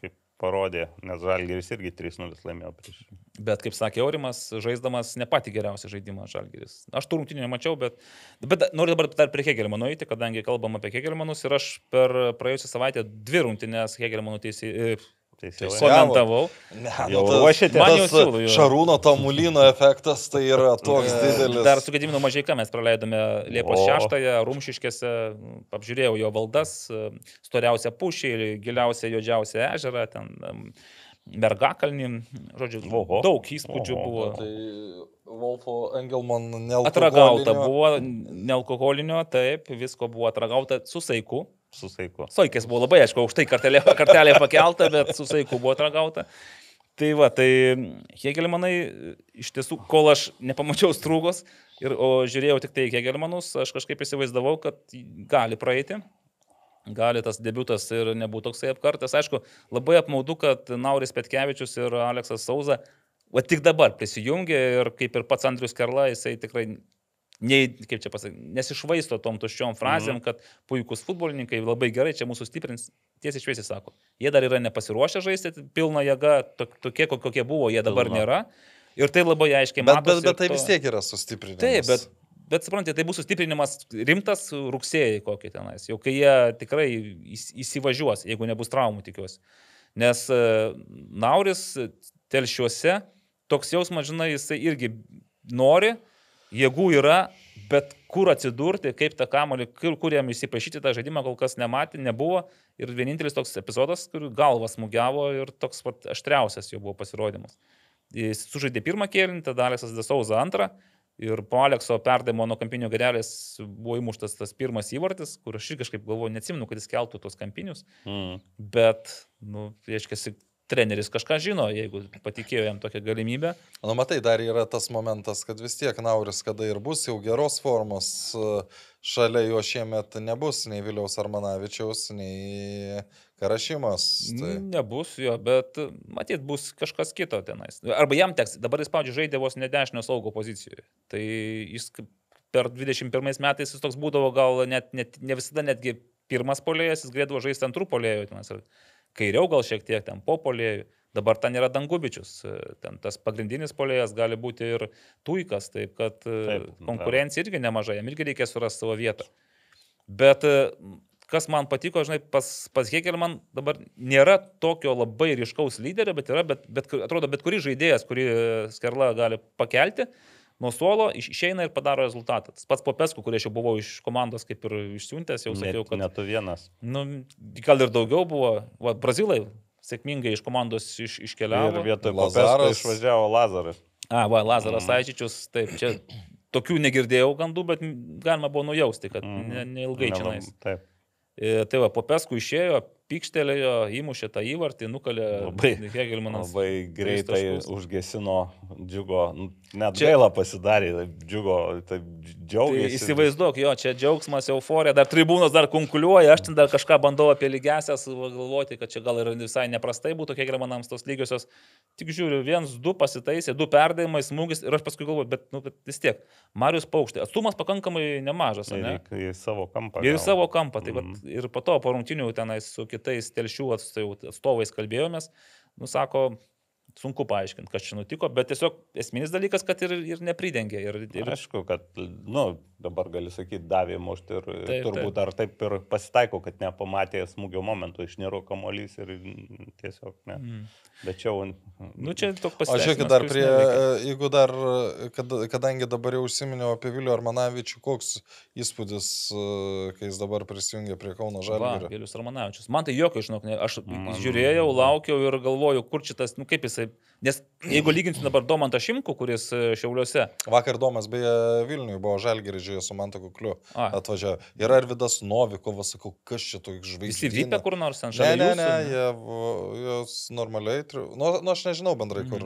kaip parodė, nes Žalgiris irgi 3-0 laimėjo prieš. Bet, kaip sakė Aurimas, žaisdamas ne pati geriausia žaidimą Žalgiris. Aš tų rungtynių nemačiau, bet, bet noriu dabar dar prie Hegelmano eiti, kadangi kalbam apie Hegelmanus ir aš per praėjusią savaitę dvi rungtynės Hegelmanų teisėjai Teisėjai. komentavau. Ne, Jau nu, tas- ruošiatės? Man jau siūlo, jo. Šarūno Tamulino efektas tai yra toks didelis. Dar su Gediminu Mažieika mes praleidome Liepos O. 6-ąją, Rumšiškėse, apžiūrėjau jo valdas, storiausią pušį, giliausią, juodžiausią ežerą, ten Mergakalnį, žodžiu, Oho. daug įspūdžių Oho. buvo. Tai Wolfo Engelman nealkoholinio. Atragauta buvo, nealkoholinio, taip, visko buvo atragauta su saiku. Su saiku. Soikės buvo labai, aišku, aukštai kartelė, kartelė pakelta, bet su saiku buvo atragauta. Tai va, tai Hegelmanai, iš tiesų, kol aš nepamačiau strūgos, ir, žiūrėjau tik tai Hegelmanus, aš kažkaip įsivaizdavau, kad gali praeiti. Gali tas debutas ir nebūtų toksai apkartas. Aišku, labai apmaudu, kad Nauris Petkevičius ir Aleksas Sauza va tik dabar prisijungė ir kaip ir pats Andrius Kerla, jisai tikrai nei, kaip čia pasakyti, nesišvaisto tom tuščiom frazėm, Mhm. kad puikūs futbolininkai labai gerai čia mūsų stiprins, tiesiai šviesiai sako. Jie dar yra nepasiruošę žaisti pilną jėgą, to- tokie ko- kokie buvo, jie dabar Pilna. nėra. Ir tai labai aiškiai Bet, bet, matosi. bet tai to- vis tiek yra sustiprinimas. Taip, bet, bet suprantate, tai bus sustiprinimas rimtas rugsėjai kokį tenais, jau kai jie tikrai įs- įsivažiuos, jeigu nebus traumų tikiuosi. Nes e, Nauris telšiuose toks jausmas, žinai, jisai irgi nori, jėgų yra, bet kur atsidurti, kaip tą kamolį, kur, kur jam įsipašyti tą žaidimą, kol kas nematė, nebuvo. Ir vienintelis toks epizodas, kur galvas smūgiavo ir toks pat aštriausias jo buvo pasirodymas. Jis sužaidė pirmą kėlinį, tada Aleksas Desauza antrą. Ir po Alekso perdavimo nuo kampinio garelės buvo įmuštas tas pirmas įvartis, kur aš irgi kažkaip galvoju, neatsimenu, kad jis keltų tos kampinius. Mm. Bet, nu, reiškia, treneris kažką žino, jeigu patikėjo jam tokią galimybę. Nu, matai, dar yra tas momentas, kad vis tiek Nauris, kada ir bus jau geros formos, šalia jo šiemet nebus nei Viliaus Armanavičiaus, nei Karašymas. Tai... Nebus jo, bet matyt bus kažkas kito tenais. Arba jam teks, dabar jis, pavyzdžiui, žaidė vos nedešinio saugo pozicijoje. Tai jis per 21 metais jis toks būdavo gal net, net ne visada netgi pirmas polėjas, jis galėdavo žaisti antrų polėjų. Tenais, kairiau gal šiek tiek ten po polėjų. Dabar ten yra Dangubičius, ten tas pagrindinis polėjas gali būti ir Tuikas, taip kad Taip, konkurencija irgi nemažai, jam irgi reikės surasti savo vietą. Bet kas man patiko, žinai, pas, pas Hegelman dabar nėra tokio labai ryškaus lyderio, bet yra, bet, bet atrodo, bet kuris žaidėjas, kurį Skerla gali pakelti, nuo suolo iš- išeina ir padaro rezultatą. Tas pats Popesku, kurį aš jau buvau iš komandos kaip ir išsiuntęs, jau sakiau, kad... net tu vienas. Nu, gal ir daugiau buvo. Va, Brazilai sėkmingai iš komandos iš, Ir iškeliavo. vietoj Lazaras. Lazaras išvažiavo Lazaras. A, va, Lazaras Aičičius, taip, čia tokių negirdėjau gandų, bet galima buvo nujausti, kad Mhm. ne, neilgai čia. Taip. Tai va, Popesku išėjo, pykštelėjo, įmušė tą įvartį, nukalė Labai- Hegelmanas. Labai greitai užgesino džiugo. Nu, Net Čia- gaila pasidarė, taip džiugo, taip Tai džiaugiasi. įsivaizduok, jo, čia džiaugsmas, euforija, dar tribūnos dar konkuliuoja, aš ten dar kažką bandau apie lygiasias galvoti, kad čia gal ir visai neprastai būtų Hegelmanams tos lygiosios. Tik žiūriu, viens, du pasitaisė, du perdavimai, smūgis ir aš paskui galvoju, bet, nu, bet vis tiek, Marius Paukštė, atstumas pakankamai nemažas, ne? Ir į savo kampą. Ir į savo kampą. Tai Mhm. vat, ir po to, po rungtinių tenais su kitais telšių atstovai- atstovais kalbėjomės, nusako, sunku paaiškinti, kas čia nutiko, bet tiesiog esminis dalykas, kad ir, ir nepridengė. Ir, ir, Aišku, kad, nu, dabar gali sakyti, davė mušti ir Taip, turbūt taip. dar taip ir pasitaiko, kad nepamatė smūgio momentų, išniro kamolys ir tiesiog ne. Mm. Bet čia jau... Nu, čia toks O pasiteisinimas. žiūrėkit, dar prie, jeigu dar, kad, kadangi dabar jau užsiminiau apie Vilių Armanavičių, koks įspūdis, kai jis dabar prisijungė prie Kauno Va, Žalgirio. Vilius Ramanavičius. Man tai jokio, žinok, ne, aš Man- žiūrėjau, laukiau ir galvoju, kur šitas, nu kaip jisai. Nes jeigu lyginsim dabar Domantą Šimku, kuris e, Šiauliuose. Vakar Domas beje Vilniui buvo Žalgiris, žiūrėjo su Manto Kukliu. Atvažiavo. Yra ir Vidas Novikovas, sakau, kas čia toks žvaigždė. visi vypia kur nors ant Ne, šalia. ne, jūsų? ne, jie, jos normaliai. Nu, nu, aš nežinau bendrai, kur,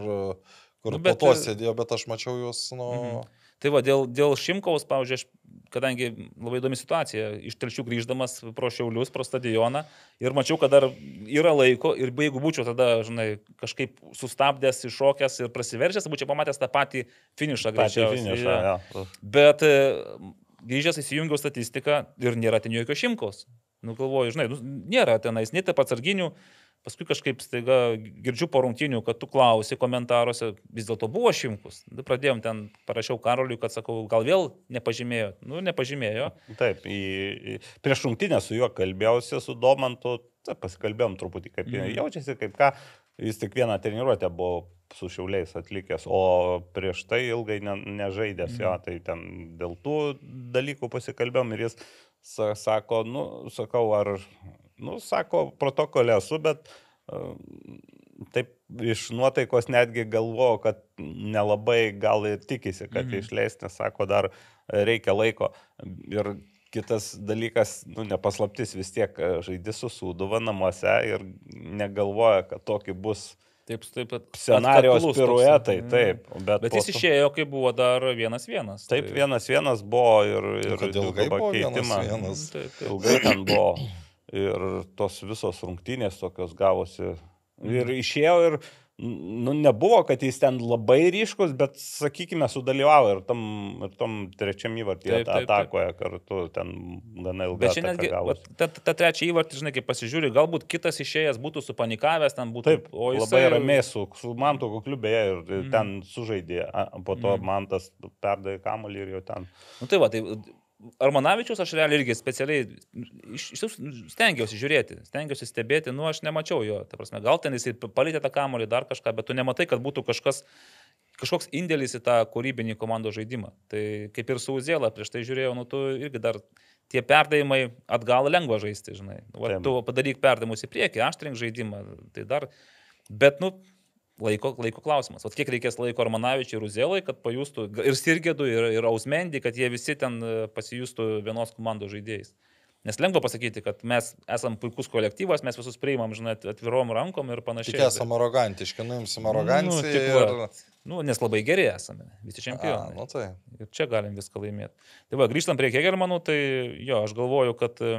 kur Nu, bet, po to sėdėjo, bet aš mačiau juos, nu... Mhm. Tai va, dėl, dėl Šimkaus, pavyzdžiui, aš, kadangi labai įdomi situacija, iš telšių grįždamas pro Šiaulius, pro stadioną ir mačiau, kad dar yra laiko ir jeigu būčiau tada, žinai, kažkaip sustabdęs, iššokęs ir prasiveržęs, būčiau pamatęs tą patį finišą greičiausiai. Jo. jo. Bet e, grįžęs įsijungiau statistiką ir nėra ten jokio šimkos. Nu, galvoju, žinai, nu, nėra tenais, nei taip atsarginių. Paskui kažkaip staiga girdžiu po rungtinių, kad tu klausi komentaruose, vis dėlto buvo šimkus. Nu, Pradėjom ten, parašiau Karoliui, kad sakau, gal vėl nepažymėjo. Nu, nepažymėjo. Taip, į, prieš rungtynę su juo kalbėjausi su Domantu, tai pasikalbėjom truputį, kaip Mhm. mm. jaučiasi, kaip ką. Jis tik vieną treniruotę buvo su šiauliais atlikęs, o prieš tai ilgai ne, nežaidęs, Mhm. mm. jo, tai ten dėl tų dalykų pasikalbėjom ir jis sa, sako, nu, sakau, ar, nu, sako, protokolė esu, bet uh, taip iš nuotaikos netgi galvoju, kad nelabai gal ir tikisi, kad Mhm. išleis, nes sako, dar reikia laiko. Ir kitas dalykas, nu, nepaslaptis vis tiek e, žaidži su Sūduva namuose ir negalvoja, kad tokį bus Taip, taip, scenarijos piruetai, Mhm. taip. Bet, Bet po jis to- išėjo, kai buvo dar vienas vienas. Taip, vienas vienas buvo ir, ir ilgai buvo keitimą. vienas. Taip, taip. Ilgai ten buvo. Ir tos visos rungtynės tokios gavosi. Ir Mhm. išėjo ir, nu, nebuvo, kad jis ten labai ryškus, bet, sakykime, sudalyvavo ir tam, ir tam trečiam taip. atakoje kartu, ten gana ilgai. Bet čia netgi, ta, ta trečia įvartį, žinai, kai pasižiūri, galbūt kitas išėjęs būtų supanikavęs, ten būtų... Taip, o jis labai ramiai su, su Mantu Kukliu beje ir ir Mhm. ten sužaidė, po to Mhm. Mantas perdavė kamuolį ir jau ten. Nu, tai va, tai Armanavičius aš realiai irgi specialiai iš, iš, stengiausi žiūrėti, stengiausi stebėti, nu aš nemačiau jo, ta prasme, gal ten jis palėtė tą kamolį, dar kažką, bet tu nematai, kad būtų kažkas kažkoks indėlis į tą kūrybinį komandos žaidimą. Tai kaip ir su Uzėla, prieš tai žiūrėjau, nu tu irgi dar tie perdavimai atgal lengva žaisti, žinai. Va, Taip. tu padaryk perdavimus į priekį, aštrink žaidimą, tai dar, bet, nu, laiko, laiko klausimas. O kiek reikės laiko Armanavičiui ir Uzėlai, kad pajustų ir Sirgėdų, ir, ir Ausmendį, kad jie visi ten e, pasijustų vienos komandos žaidėjais. Nes lengva pasakyti, kad mes esam puikus kolektyvas, mes visus priimam, žinai, atvirom rankom ir panašiai. Tik esame arogantiški, nuimsim Nu, aroganciją. tik ir... va. Nu, nes labai geri esame, visi A, čempionai. nu tai. Ir čia galim viską laimėti. Tai va, grįžtant prie Kegermanų, tai jo, aš galvoju, kad e,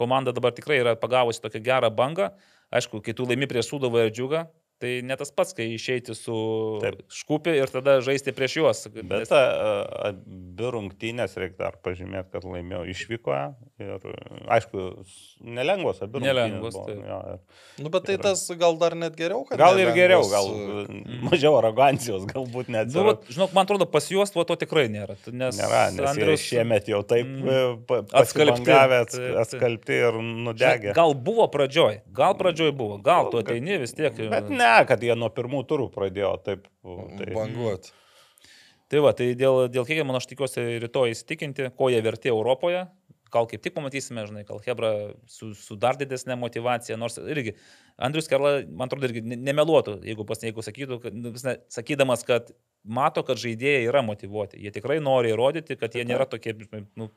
komanda dabar tikrai yra pagavusi tokią gerą bangą. Aišku, kai tu laimi prieš Sudovą ir Džiugą, tai ne tas pats, kai išeiti su Taip. škupi ir tada žaisti prieš juos. Bet Nes- a, a, abi rungtynės reikia dar pažymėti, kad laimėjo išvykoje. Ir aišku, nelengvos abi rungtynės. Nelengvos, taip. jo, ir- Nu, bet tai Ir- tas gal dar net geriau, kad. Gal ir geriau, nelengvos, gal e, mažiau arogancijos, galbūt net. Nu, vat, žinok, man atrodo, pas juos to, to tikrai nėra. Nes Nėra, nes Andrius... Šiemet jau taip Mm. Atskalbti. atskalbti, ir Žinai, nudegę. Gal buvo pradžioj, gal pradžioj buvo, gal tu ateini vis tiek. Bet ne, kad jie nuo pirmų turų pradėjo taip. Tai... Banguot. Tai va, tai dėl, dėl kiek, man aš tikiuosi rytoj įsitikinti, ko jie vertė Europoje. Gal kaip tik pamatysime, žinai, gal Hebra su, su dar didesnė motivacija, nors irgi Andrius Kerla, man atrodo, irgi ne- nemeluotų, jeigu, pas, jeigu sakytų, kad, nu, visne, sakydamas, kad mato, kad žaidėjai yra motivuoti. Jie tikrai nori įrodyti, kad jie nėra tokie nu,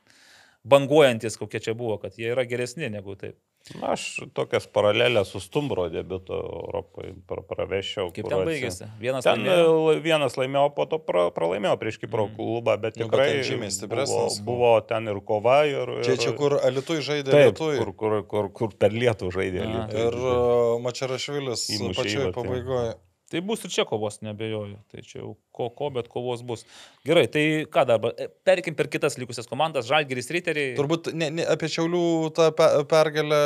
banguojantis, kokie čia buvo, kad jie yra geresni negu taip. Na, aš tokias paralelės su Stumbro debiuto Europoje pra- praveščiau. Kaip ten baigėsi? Vienas Ten laimėjo. e, vienas laimėjo, po to pra, pralaimėjo prieš Kipro Mm. klubą, bet Nu, bet tikrai ten žymiai buvo, stipresnis. buvo ten ir kova. Ir, Čia, ir, čia kur Alitui žaidė Taip, Lietuvai. kur, kur, kur, kur per lietų žaidė. Alytui. Ir Mačerašvilis Įmušė pačioje pabaigoje. Tai bus ir čia kovos, nebejoju. Tai čia jau ko, ko, bet kovos bus. Gerai, tai ką dabar? E, Perikim per kitas likusias komandas. Žalgiris Riteriai. Turbūt ne, ne, apie Čiaulių tą pe, pergalę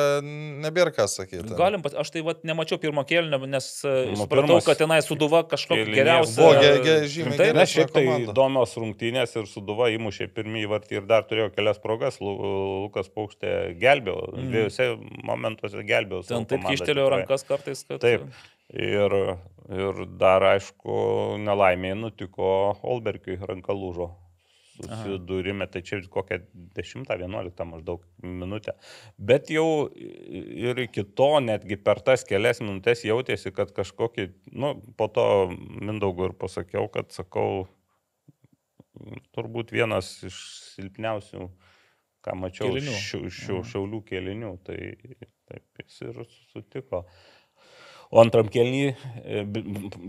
nebėra ką sakyti. Galim, aš tai vat, nemačiau pirmo kėlinio, nes e, Nu, supratau, kad tenai suduva kažkokia geriausia. buvo ge- ge- žymiai geresnė. Na, šiaip tai įdomios rungtynės ir Suduva įmušė pirmąjį vartį ir dar turėjo kelias progas. Lu- Lukas Paukštė gelbėjo, Mm. dviejose momentuose gelbėjo. Ten taip tikrai. rankas kartais, kad... Taip. Ir, ir dar, aišku, nelaimėjai nutiko Olbergiui ranka lūžo. Susidūrime, tai čia kokią 10-11 maždaug minutę. Bet jau ir iki to, netgi per tas kelias minutės jautėsi, kad kažkokį, nu, po to Mindaugu ir pasakiau, kad sakau, turbūt vienas iš silpniausių, ką mačiau, šių, Mhm. šiaulių kelinių. Tai taip jis ir sutiko. O antram kelnį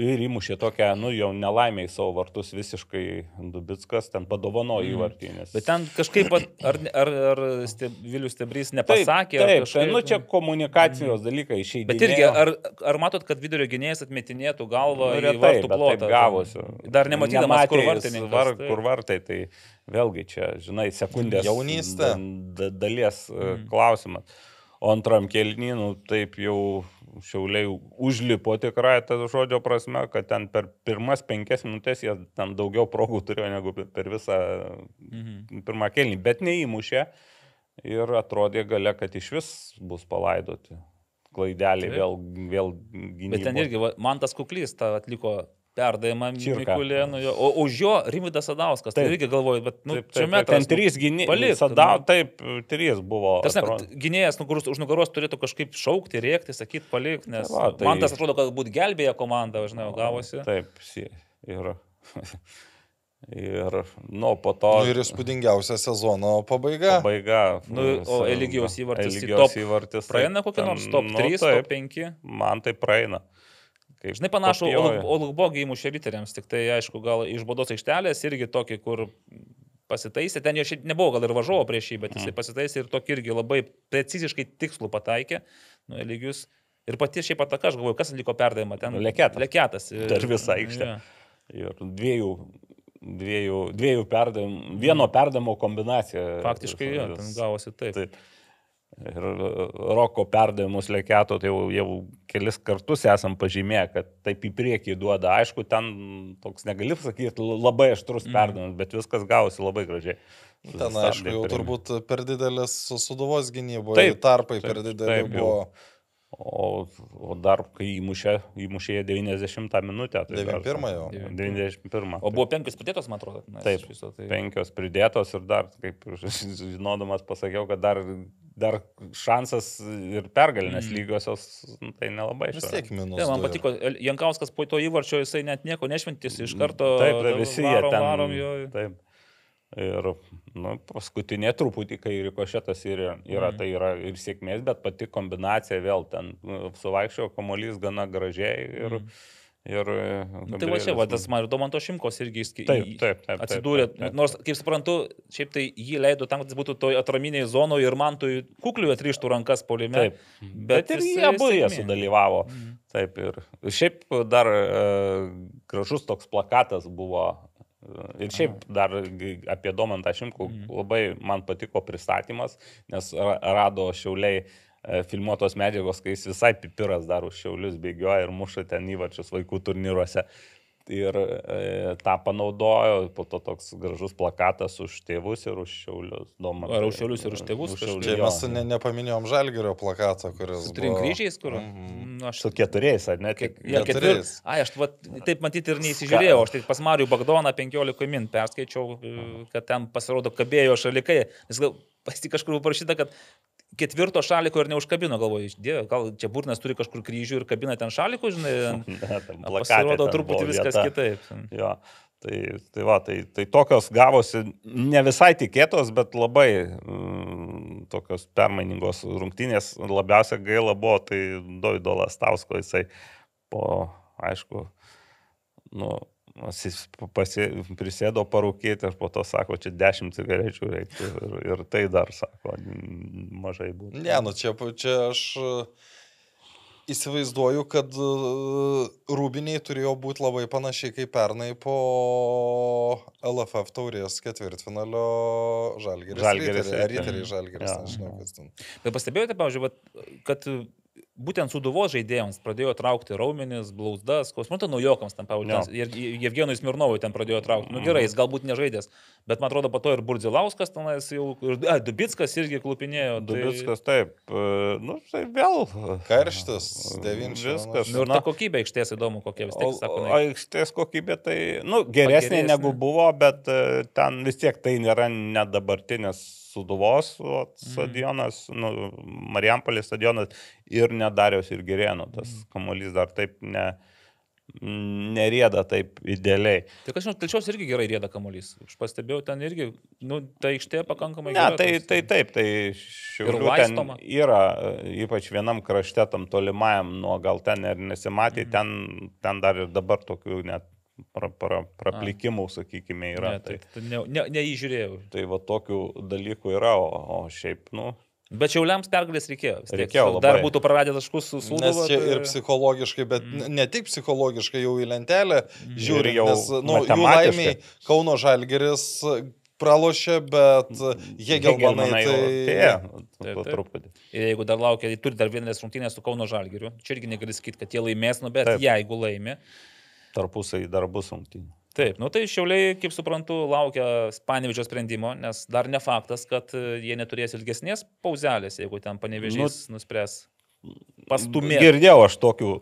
ir įmušė tokią, nu jau nelaimė į savo vartus visiškai Dubitskas, ten padovanojo Mhm. įvartį. Nes... Bet ten kažkaip, ar, ar, ar Ste- Vilius Stebrys taip, nepasakė, ar taip, kažkaip... tai, nu čia komunikacijos dalykai išeidė. Bet irgi, ar, ar matot, kad vidurio gynėjas atmetinėtų galvą Nu, į retai, vartų bet taip plotą? gavosi. Dar nematydamas, kur Nematė jis vartininkas. Var, taip. kur vartai, tai vėlgi čia, žinai, sekundės Jaunystė. da, da, dalies mm. klausimas. O antram kelnynų taip jau šiauliai užlipo tikrai tą žodžio prasme, kad ten per pirmas penkias minutės jie ten daugiau progų turėjo negu per visą Mhm. pirmą kelnį, bet neįmušė ir atrodė gale, kad iš vis bus palaidoti. Klaideliai vėl, vėl gynybos. Bet ten irgi, man tas kuklys tą atliko perdavimą jo, o už jo Rimvidas Sadauskas. Tai Taip. irgi galvoju, bet nu, Taip, čia taip, metras. ten trys gynėjai. palik, Sada, nu. taip, trys buvo. Tas ne, gynėjas nugarus, už nugaros turėtų kažkaip šaukti, rėkti, sakyti palik, nes Tai va, tai- man tas atrodo, kad būt gelbėja komanda, žinai, gavosi. Taip, si- ir. Ir, nu, po to. Nu, ir įspūdingiausia sezono pabaiga. Pabaiga. Nu, o Eligijaus įvartis top- įvartis. Praeina taip, kokį ten, nors top nu, 3, taip, top 5. Man tai praeina. Kaip Žinai, panašu. Olugbogi įmušė riteriams, tik tai aišku, gal iš bodos aikštelės irgi tokį, kur pasitaisė, ten jo šiaip nebuvo gal ir važiavo prieš jį, bet jisai Mhm. pasitaisė ir tokį irgi labai preciziškai tikslų pataikė, nu, lygius. Ir pati šiaip ataka, aš galvoju, kas atliko perdavimą ten. Leketas. Leketas. Per visą aikštę. Jo. Ir dviejų, dviejų, dviejų perdavimų, vieno perdavimo kombinacija. Faktiškai, jo, ten gavosi taip. Taip. Ir e, Roko perdavimus lėkėto, tai jau, jau kelis kartus esam pažymėję, kad taip į priekį duoda. Aišku, ten toks negali sakyti labai aštrus Mhm. perdavimas, bet viskas gavosi labai gražiai. Ten, aišku, jau turbūt per didelis suduvos gynyboje, tarpai taip, per dideli taip, jau. O, o dar, kai įmušė, įmušė jie 90 minutę. Tai dar- 91 jau. 91. O buvo penkios pridėtos, man atrodo. Na, Taip, viso, tai... penkios pridėtos ir dar, kaip žinodamas, pasakiau, kad dar, dar šansas ir pergalinės Mm. lygiosios, nu, tai nelabai Vis šiuo. tiek minus. Ne, man patiko, Jankauskas po to įvarčio jisai net nieko nešventis, iš karto Taip, tai visi jie varom, ten. varom jo. Taip. Ir nu, paskutinė truputį, kai rikošetas yra, yra Mhm. tai yra ir sėkmės, bet pati kombinacija vėl ten nu, suvaikščiojo kamuolys gana gražiai ir... Mhm. ir Nu, tai va čia, va, tas man ir Domanto Šimkos irgi Taip, į- taip, taip. atsidūrė, taip, taip, taip. nors, kaip suprantu, šiaip tai jį leido tam, kad jis būtų toj atraminiai zonoje ir man toj kukliui atrištų rankas polime. Taip. Bet, bet ir jie abu jie sudalyvavo. Mhm. Taip ir šiaip dar e, gražus toks plakatas buvo. Ir šiaip dar apie Domantą Šimkų Mhm. labai man patiko pristatymas, nes ra- rado šiauliai e, filmuotos medžiagos, kai jis visai pipiras dar už šiaulius bėgioja ir muša ten įvarčius vaikų turnyruose. Ir e, tą panaudojo, po to toks gražus plakatas už tėvus ir už šiaulius. Domantą. Ar už Šiaulius ir už tėvus kažkaip? Čia jo. mes ne, nepaminėjom Žalgerio plakato, kuris. Su trim buvo- kryžiais, kur? Mhm. Nu, aš Su keturiais, ar ne? Tik, Ja, Keturiais. Ai, aš vat, taip matyti ir neįsižiūrėjau. Aš tai pas Mariu Bagdoną 15 min perskaičiau, e, kad ten pasirodo kabėjo šalikai. Nes gal pasti kažkur parašyta, kad ketvirto šaliko ir neužkabino, galvoju, dieve, gal čia burnas turi kažkur kryžių ir kabina ten šaliko, žinai. Ne, plakate Pasirodo ten truputį viskas vieta. kitaip. Jo, tai, tai va, tai, tai tokios gavosi ne visai tikėtos, bet labai mm, tokios permainingos rungtynės. Labiausia gaila buvo, tai Doido Lastausko jisai po, aišku, nu, jis pasi, prisėdo parūkėti ir po to sako, čia 10 cigarečių reiktų ir, ir tai dar sako, mažai būtų. Ne, nu čia, čia aš e, įsivaizduoju, kad e, rūbiniai turėjo būti labai panašiai kaip pernai po LFF taurės ketvirtfinalio Žalgeris. Žalgiris, Riteriai, Žalgeris, nežinau, kas ten. Bet pastebėjote, pavyzdžiui, kad būtent suduvos žaidėjams pradėjo traukti raumenis, blauzdas, ko suprantu, naujokams tam, pavyzdžiui, ir Jevgenui Smirnovui ten pradėjo traukti. Na nu, gerai, jis galbūt nežaidęs, bet man atrodo, po to ir Burdzilauskas tenais jau, ir a, Dubitskas irgi klupinėjo. tai- Dubitskas taip, e, nu tai vėl. Karštis, devinčių, Viskas. Nu, ir na, ta kokybė aikštės įdomu, kokia vis tiek, sako, o. Aikštės kokybė tai, nu, geresnė Pagerės, negu ne? buvo, bet e, ten vis tiek tai nėra nedabartinės Suduvos Mhm. stadionas, nu, Marijampolės stadionas ir nedarios ir gerėno. Tas Mhm. kamuolys dar taip ne, nerėda taip idealiai. Tai žinot, telčios irgi gerai rėda kamuolys. Aš pastebėjau, ten irgi, nu, ta aikštė pakankamai Ne, gera. tai, toks- tai taip, tai šiaulių ten yra, e, ypač vienam krašte, tam tolimajam, nuo gal ten ir nesimatė, Mhm. ten, ten dar ir dabar tokių net pra, pra, praplikimų, sakykime, yra. Ne, tai, tai ne, ne, neįžiūrėjau. Tai va tokių dalykų yra, o, o šiaip, nu, Bet šiauliams pergalės reikėjo. vis tiek. Reikėjo Dar labai. būtų praradę taškus su Nes Sūduva. čia tai- ir psichologiškai, bet mm. ne tik psichologiškai jau į lentelę žiūri, Ir jau nes nu, jų laimiai Kauno Žalgeris pralošė, bet Hegelmanai tai... Taip, po taip. truputį. Ir jeigu dar laukia, tai turi dar vienas rungtynės su Kauno Žalgiriu. Čia irgi negali sakyti, kad jie laimės, nu, bet Taip. Jeigu laimė. Tarpusai dar bus rungtynių. Taip, nu tai šiauliai, kaip suprantu, laukia Panevežio sprendimo, nes dar ne faktas, kad e, jie neturės ilgesnės pauzelės, jeigu ten Panevežys nu, nuspręs pastumėti. Girdėjau aš tokių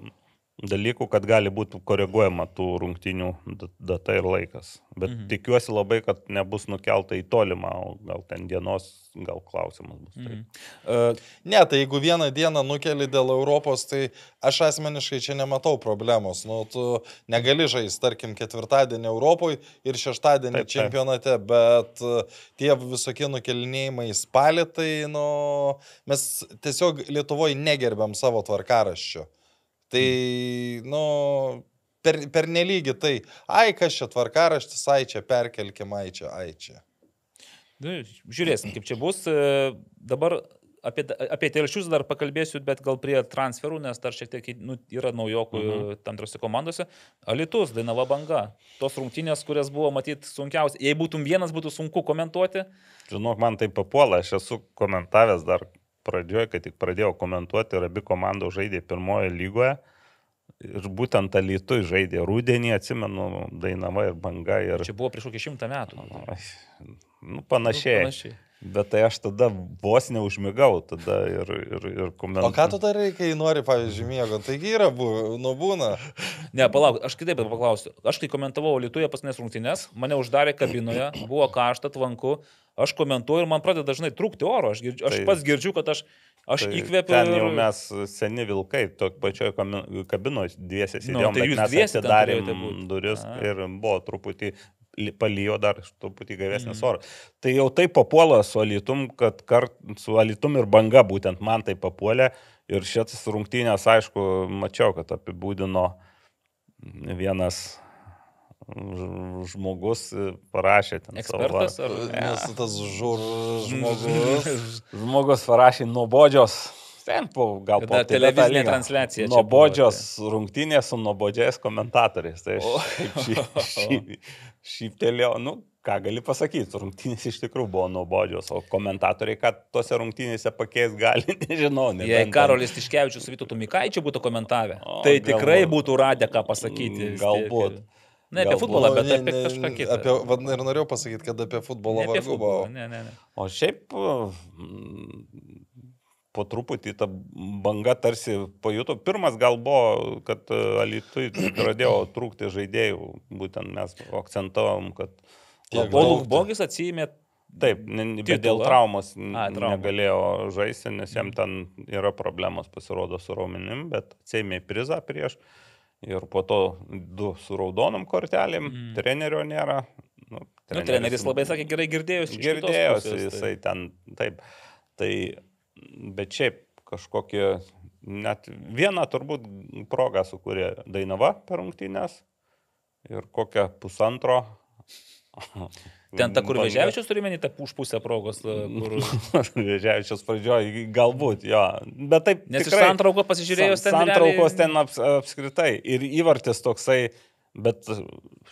dalykų, kad gali būti koreguojama tų rungtynių da- data ir laikas. Bet mhm. tikiuosi labai, kad nebus nukelta į tolimą, o gal ten dienos, gal klausimas bus. Mhm. Uh, Ne, tai jeigu vieną dieną nukeli dėl Europos, tai aš asmeniškai čia nematau problemos. Nu, tu negali žaisti, tarkim, ketvirtadienį Europoje ir šeštadienį Taip, taip. čempionate, bet uh, tie visokie nukelinėjimai spalį, tai nu, mes tiesiog Lietuvoje negerbiam savo tvarkaraščio. Tai, nu, per, per nelygį tai, ai, kas čia tvarkaraštis, ai čia perkelkim, ai čia, ai čia. nu, žiūrėsim, kaip čia bus. E, Dabar apie, apie telšius dar pakalbėsiu, bet gal prie transferų, nes dar šiek tiek nu, yra naujokų mhm. tam tikrose komandose. Alitus, Dainava banga. Tos rungtynės, kurias buvo matyti sunkiausia. Jei būtum vienas, būtų sunku komentuoti. Žinok, man tai papuola, aš esu komentavęs dar pradžioje, kai tik pradėjau komentuoti ir abi komandos žaidė pirmoje lygoje. Ir būtent Alitui žaidė rūdienį, atsimenu, Dainava ir Banga. Ir... Čia buvo prieš kokį šimtą metų. Nu, panašiai. Nu, panašiai. Bet tai aš tada vos neužmigau, tada ir, ir, ir komentavau. O ką tu darai, kai nori, pavyzdžiui, miego? Taigi yra, bu, nubūna. Ne, palauk, aš kitaip paklausiu. Aš kai komentavau Lietuvoje pasnės rungtynės, mane uždarė kabinoje, buvo karšta, tvanku, aš komentuoju ir man pradeda dažnai trūkti oro. Aš, girdžiu, aš Tai- pats girdžiu, kad aš, aš Tai įkvepiu. Ten jau ir- mes seni vilkai, to pačioje kabinoje dviese Nu, tai jūs turėjote būt. duris A. ir buvo truputį palijo dar truputį gavesnis Mhm. oras. Tai jau tai papuola su alitum, kad kart, su alitum ir banga būtent man tai papuolė. Ir šitas rungtynės, aišku, mačiau, kad apibūdino vienas žmogus, parašė ten. savo Ekspertas vardą. ar... Nes tas žur žmogus. Žmogus parašė nuobodžios. Ten po, gal po tai televizinė ta lyga. transliacija čia Nuobodžios rungtynės su nuobodžiais komentatoriais. Tai aš šyptelėjau, nu, ką gali pasakyti, rungtynės iš tikrųjų buvo nuobodžios, o komentatoriai, kad tose rungtynėse pakeis gali, nežinau. Jei nebent ten- Karolis Tiškevičius su Vytautu Mikaičiu būtų komentavę, O, tai tikrai galbūt. būtų radę ką pasakyti. tiek. Galbūt. Ne apie Galbūt. futbolą, bet Ne, apie ne, kažką kitą. Apie, vad, ir norėjau pasakyti, kad apie futbolą vargu buvo. Ne, ne, ne. O šiaip mm, po truputį ta banga tarsi pajuto. Pirmas gal buvo, kad e, Alitui pradėjo trūkti žaidėjų. Būtent mes akcentavom, kad O. Lukbogis atsijėmė taip, bet dėl traumos A, trauma. negalėjo žaisti, nes jam ten yra problemos pasirodo su raumenim, bet atsėmė prizą prieš. Ir po to du su raudonom kortelėm, Mm. trenerio nėra. Nu, Nu, treneris labai sakė, gerai kitos Girdėjosi pusės, tai- jisai ten, taip. Tai, bet šiaip kažkokie, net vieną turbūt progą sukūrė Dainava per rungtynės ir kokią pusantro. Ten ta, kur Veževičius turi menį, ta už pusę progos, ta, kur... Veževičius pradžioje galbūt, jo. Bet taip. Nes iš tikrai- santraukos pasižiūrėjus ten... Santraukos realiai- ten aps, apskritai. Ir įvartis toksai, bet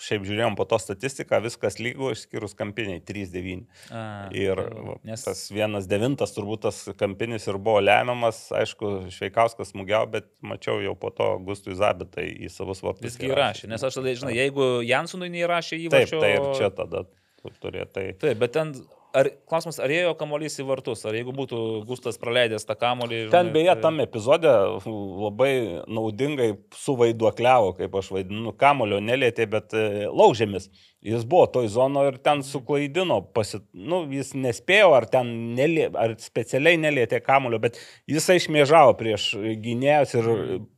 šiaip žiūrėjom po to statistiką, viskas lygu, išskyrus kampiniai 3-9. A, Ir va, va, nes tas vienas devintas turbūt tas kampinis ir buvo lemiamas, aišku, Šveikauskas smūgiau, bet mačiau jau po to Gustui Zabitai į savus vartus. visgi įrašė. Nes aš tada, žinai, jeigu Jansonui neįrašė Taip, įvarčio... tai ir čia tada turėjo. Tai... Taip, bet ten... Ar, klausimas, ar ėjo kamuolys į vartus, ar jeigu būtų Gustas praleidęs tą kamuolį... Ten beje, tai- tam epizode labai naudingai suvaiduokliavo, kaip aš vaidinu, kamulio nelėtė, bet e, laužėmis. Jis buvo toj zono ir ten suklaidino, pasi... nu, jis nespėjo, ar ten nelė... ar specialiai nelėtė kamulio, bet jisai šmėžavo prieš gynėjus ir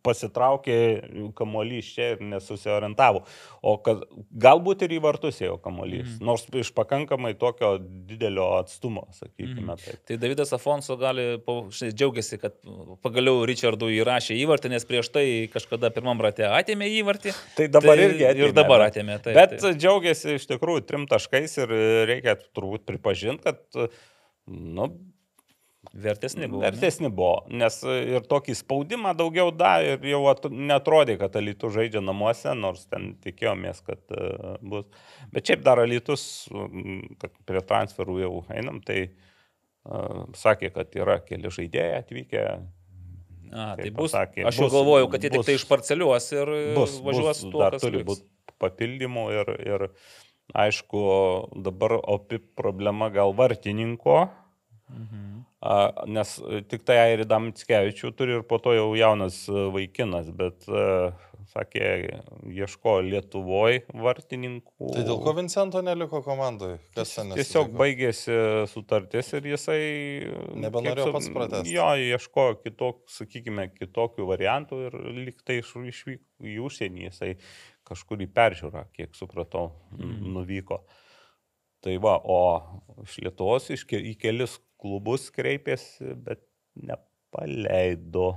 pasitraukė kamuolį iš čia ir nesusiorientavo. O kad galbūt ir į vartus ėjo kamuolys, Mhm. nors iš pakankamai tokio didelio atstumo, sakykime taip. Tai Davidas Afonso gali, štai, džiaugiasi, kad pagaliau Richardui įrašė įvartį, nes prieš tai kažkada pirmam rate atėmė įvartį. Tai dabar Tai irgi atėmė, ir dabar atėmė, taip, Bet taip. džiaugiasi iš tikrųjų trim taškais ir reikia turbūt pripažinti, kad nu, Vertesni buvo. ne? vertesni buvo, nes ir tokį spaudimą daugiau da ir jau at- netrodė, kad Alytus žaidžia namuose, nors ten tikėjomės, kad uh, bus. Bet šiaip dar Alytus, mm, kad prie transferų jau einam, tai uh, sakė, kad yra keli žaidėjai atvykę. A, tai kaip bus. pasakė, Aš jau bus- galvojau, kad jie tik bus- tai išparceliuos ir bus, važiuos bus, tuo, dar turi būti papildymų ir, ir aišku, dabar opi problema gal vartininko, Mhm. A, nes tik tai Airida Mitskevičių turi ir po to jau jaunas a, vaikinas, bet, a, sakė, ieško Lietuvoje vartininkų. Tai dėl ko Vincento neliko komandoje? Kas ten Tiesiog nesutiko? baigėsi sutartis ir jisai... Nebenorėjo kiek pats pratęst. Jo, ieškojo kitok, sakykime, kitokių variantų ir liktai išvyko į užsienį, jisai kažkur į peržiūrą, kiek supratau, Mhm. nuvyko. Tai va, o iš Lietuvos iš ke- į kelis klubus kreipėsi, bet nepaleido.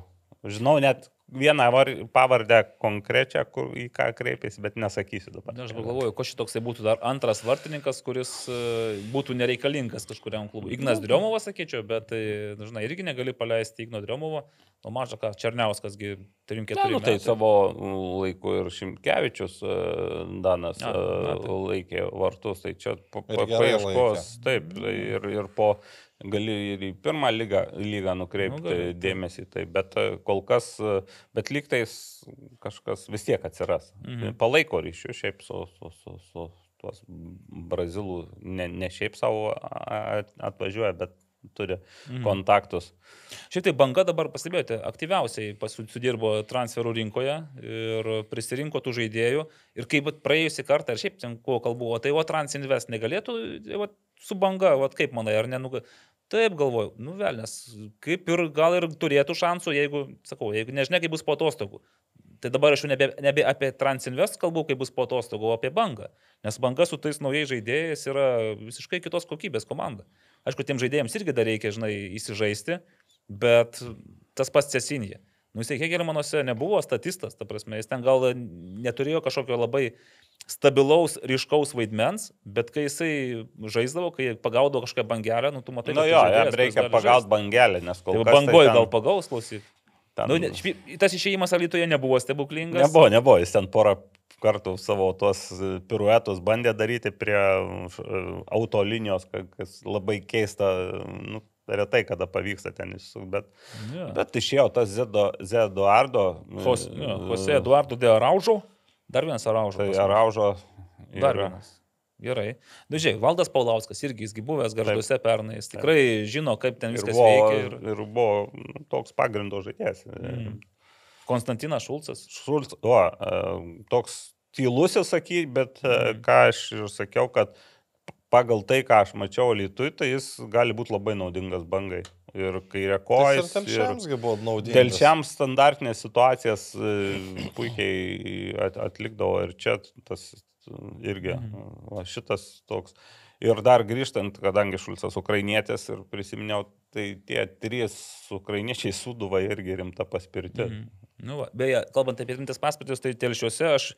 Žinau net vieną var, pavardę konkrečią, kur, į ką kreipėsi, bet nesakysiu dabar. Na, Aš galvoju, ko šitoksai būtų dar antras vartininkas, kuris e, būtų nereikalingas kažkuriam klubui. Ignas Driomovas, sakyčiau, bet, tai, žinai, irgi negali paleisti Igno Driomovo. O maža ką, Černiauskas, 3-4 Ne, nu, tai metai. savo laiku ir Šimkevičius e, Danas A, a, na, tai. laikė vartus, tai čia paieškos, taip, tai ir, ir po gali ir į pirmą lygą, lygą nukreipti Nu, gali, nu, dėmesį, tai, bet e, kol kas, e, bet lygtais kažkas vis tiek atsiras. Mhm. Palaiko ryšių šiaip su, su, su, su tuos brazilų ne, ne šiaip savo atvažiuoja, bet turi Mhm. kontaktus. Šiaip tai banga dabar, pastebėjote, aktyviausiai sudirbo transferų rinkoje ir prisirinko tų žaidėjų. Ir kaip vat praėjusį kartą, ir šiaip ten kuo kalbu, o tai o Transinvest negalėtų tai vat, su banga, vat, kaip manai, ar ne? Taip galvoju, nu vėl, nes kaip ir gal ir turėtų šansų, jeigu, sakau, jeigu nežinia, kaip bus po atostogų. Tai dabar aš jau nebe, nebe apie Transinvest kalbu, kaip bus po atostogų, o apie bangą. Nes banga su tais naujais žaidėjais yra visiškai kitos kokybės komanda. Aišku, tiem žaidėjams irgi dar reikia, žinai, įsižaisti, bet tas pats Cesinė. Nu, jisai Hegelmanuose nebuvo statistas, ta prasme, jis ten gal neturėjo kažkokio labai stabilaus, ryškaus vaidmens, bet kai jisai žaisdavo, kai pagaudavo kažkokią bangelę, nu tu matai, Na kad tai jo, žaidėjas, jam reikia pagauti bangelę, nes kol Tai kas... bangoje ten- gal pagaus klausyt. ten- Nu, ne, tas išėjimas Alytoje nebuvo stebuklingas. Nebuvo, nebuvo, jis ten porą kartų savo tuos piruetus bandė daryti prie e, auto linijos, ka- kas labai keista, nu, retai kada pavyksta ten išsukti, bet, Ja. bet išėjo tas Zedo, Zeduardo. Jos, jo, Jose Eduardo de Araužo. Dar vienas Araužo. Tai. Araužo. Dar yra- vienas. Gerai. Nu, žiūrėk, Valdas Paulauskas irgi, jisgi buvęs garžduose pernai, jis tikrai žino, kaip ten Ir viskas buvo, veikia. Ir... ir buvo nu, toks pagrindo žaidėjas. Mm. Konstantinas Šulcas. Šulc, o, e, toks tylusis, saky, bet e, Mhm. ką aš ir sakiau, kad pagal tai, ką aš mačiau Lietuvui, tai jis gali būti labai naudingas bangai. Ir kairė kojas. ir telšiamsgi buvo naudingas. Telšiams standartinės situacijas e, puikiai at- atlikdavo ir čia tas irgi, Mhm. va, šitas toks. Ir dar grįžtant, kadangi Šulcas ukrainietis ir prisiminiau, tai tie trys ukrainiečiai suduva irgi rimta paspirti. Mm. Mhm. Nu, va. Beje, kalbant apie rimtas paspirtis, tai telšiuose aš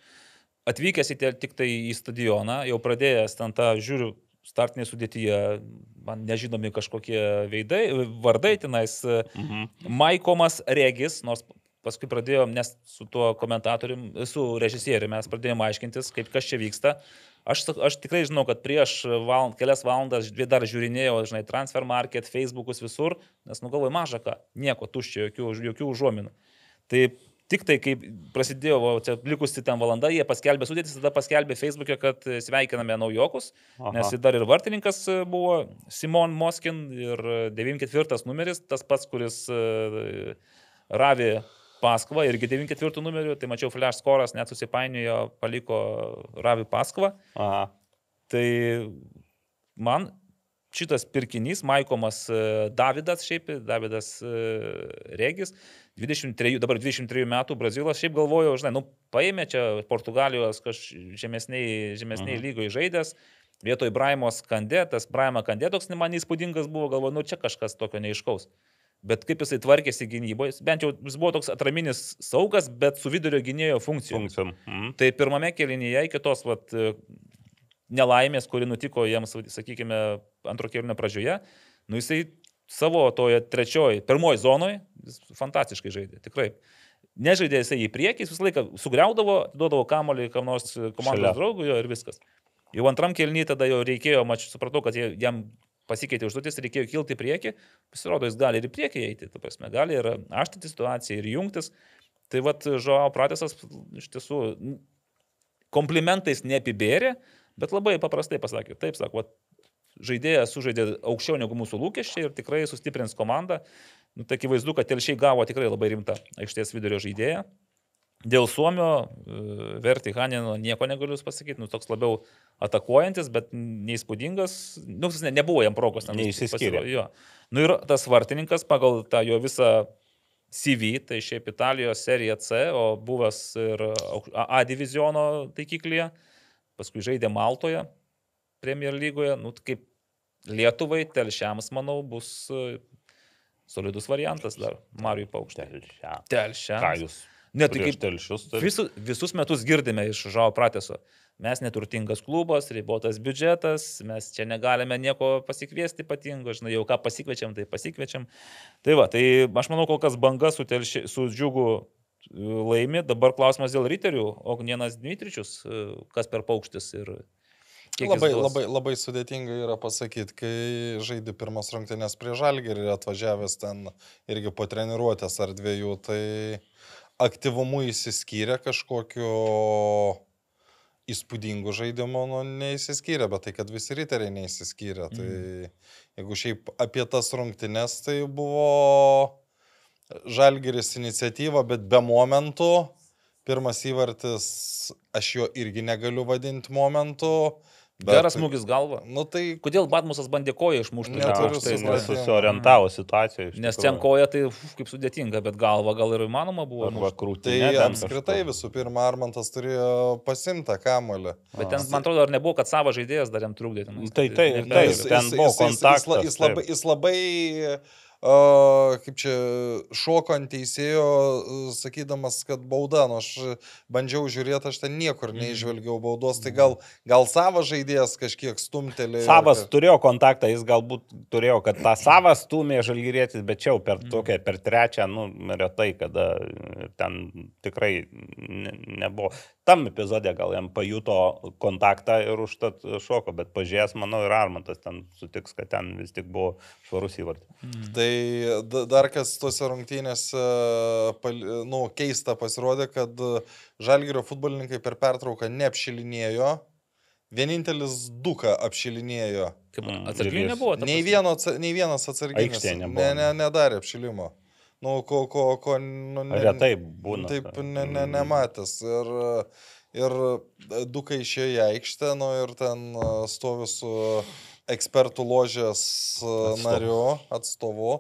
atvykęs į tel, tik tai į stadioną, jau pradėjęs ten tą žiūriu startinė sudėtyje, man nežinomi kažkokie veidai, vardai tenais. Mhm. Maikomas Regis, nors paskui pradėjom, nes su tuo komentatorium, su režisieriumi mes pradėjome aiškintis, kaip kas čia vyksta. Aš, aš tikrai žinau, kad prieš valand, kelias valandas dvi dar žiūrinėjau, žinai, transfer market, Facebookus visur, nes nugalvoju mažą ką, nieko tuščio, jokių, jokių užuominų. Tai tik tai, kai prasidėjo, va, čia likusi ten valanda, jie paskelbė sudėtis, tada paskelbė Facebook'e, kad e, sveikiname naujokus, Aha. nes dar ir vartininkas e, buvo Simon Moskin ir e, 94 numeris, tas pats, kuris e, Ravi Paskva, irgi 94 numeriu, tai mačiau flash skoras, net susipainiojo, paliko Ravi Paskva. Aha. Tai man šitas pirkinys, maikomas e, Davidas, šiaip Davidas e, Regis, 23, dabar 23 metų Brazilas, šiaip galvojau, žinai, nu, paėmė čia Portugalijos kažkokiai žemesniai, žemesniai Mhm. lygoje žaidęs, vietoj Braimos Kandė, tas Braima Kandė toks man įspūdingas buvo, galvoju, nu čia kažkas tokio neiškaus. Bet kaip jisai tvarkėsi gynyboje, bent jau jis buvo toks atraminis saugas, bet su vidurio gynėjo funkcijom. Funkcijom. Mhm. Tai pirmame kelinyje iki tos vat, nelaimės, kuri nutiko jiems, sakykime, antro kelinio pradžioje, nu jisai savo toje trečioje, pirmoji zonoje, fantastiškai žaidė, tikrai. Nežaidė jisai į priekį, jis visą laiką sugriaudavo, duodavo kamolį kam nors komandos draugui ir viskas. Jau antram kelnyje tada jau reikėjo, mačiau, supratau, kad jam pasikeitė užduotis, reikėjo kilti į priekį, pasirodo, jis gali ir į priekį eiti, ta prasme, gali ir aštyti situaciją, ir jungtis. Tai vad, Žoao Pratesas iš tiesų komplimentais neapibėrė, bet labai paprastai pasakė, taip, sako, žaidėjas sužaidė aukščiau negu mūsų lūkesčiai ir tikrai sustiprins komandą. Nu, tai akivaizdu, kad telšiai gavo tikrai labai rimtą aikštės vidurio žaidėją. Dėl Suomio e, Verti Hanino nieko negaliu pasakyti, nu toks labiau atakuojantis, bet neįspūdingas, nu jis ne, nebuvo jam progos. pasiro- Jo. Nu ir tas vartininkas pagal tą jo visą CV, tai šiaip Italijos serija C, o buvęs ir A diviziono taikiklyje, paskui žaidė Maltoje, Premier lygoje, nu tai kaip Lietuvai, telšiams, manau, bus e, solidus variantas dar, Marijui Paukštė. Telšia. Ką Telšiams. jūs? Ne, tai kaip telšius. Tai... visus, visus metus girdime iš Žao Prateso. Mes neturtingas klubas, ribotas biudžetas, mes čia negalime nieko pasikviesti ypatingo, žinai, jau ką pasikviečiam, tai pasikviečiam. Tai va, tai aš manau, kol kas banga su, telši, su džiugu laimi, dabar klausimas dėl riterių, Ognienas Dmitričius, e, kas per paukštis ir Labai, labai, labai sudėtinga yra pasakyti, kai žaidži pirmas rungtynės prie žalgerį ir atvažiavęs ten irgi po treniruotės ar dviejų, tai aktyvumu įsiskyrė kažkokiu įspūdingų žaidimų nu, neįsiskyrė, bet tai, kad visi riteriai neįsiskyrė. Tai Mhm. jeigu šiaip apie tas rungtynes, tai buvo Žalgeris iniciatyva, bet be momentų. Pirmas įvartis, aš jo irgi negaliu vadinti momentu. Bet, Geras smūgis galva. Nu tai Kodėl Batmusas bandė koją išmušti? Neturiu Aš tai nesusiorientavo situacijoje. Nes ten koja tai uf, kaip sudėtinga, bet galva gal ir įmanoma buvo. Arba krūtinė. Tai ten apskritai kažkur. visų pirma, Armantas turėjo pasimtą kamolį. Bet ten, man atrodo, ar nebuvo, kad savo žaidėjas dar jam trukdė. tenais, Tai- tai- taip, Jis- ten jis- buvo jis- jis- jis- kontaktas, Jis labai, taip. jis labai kaip čia, šoko ant teisėjo, uh, sakydamas, kad bauda, nu aš bandžiau žiūrėti, aš ten niekur Mhm. neižvelgiau baudos, tai gal, gal savo žaidėjas kažkiek stumtelė. Savas turėjo kontaktą, jis galbūt turėjo, kad tą savą stumė žalgyrėtis, bet čia jau per tokią, per trečią, nu, retai, kada ten tikrai ne, nebuvo. Tam epizode gal jam pajuto kontaktą ir užtat šoko, bet pažiūrės, manau, ir Armantas ten sutiks, kad ten vis tik buvo švarus įvartis. Tai da- dar kas tuose rungtynėse, nu, keista pasirodė, kad Žalgirio futbolininkai per pertrauką neapšilinėjo. Vienintelis duka apšilinėjo. Kaip Mm, Atsarginių nebuvo. ta Nei, vieno, nei vienas atsarginis. Ne, ne, nedarė apšilimo. Nu, ko, ko, ko nu, ne, Retai būna. Taip, ta- ne, ne, nematęs. Ir, ir dukai išėjo į aikštę, nu ir ten a, stovi su ekspertų ložės a, Atstovu. nariu, atstovu.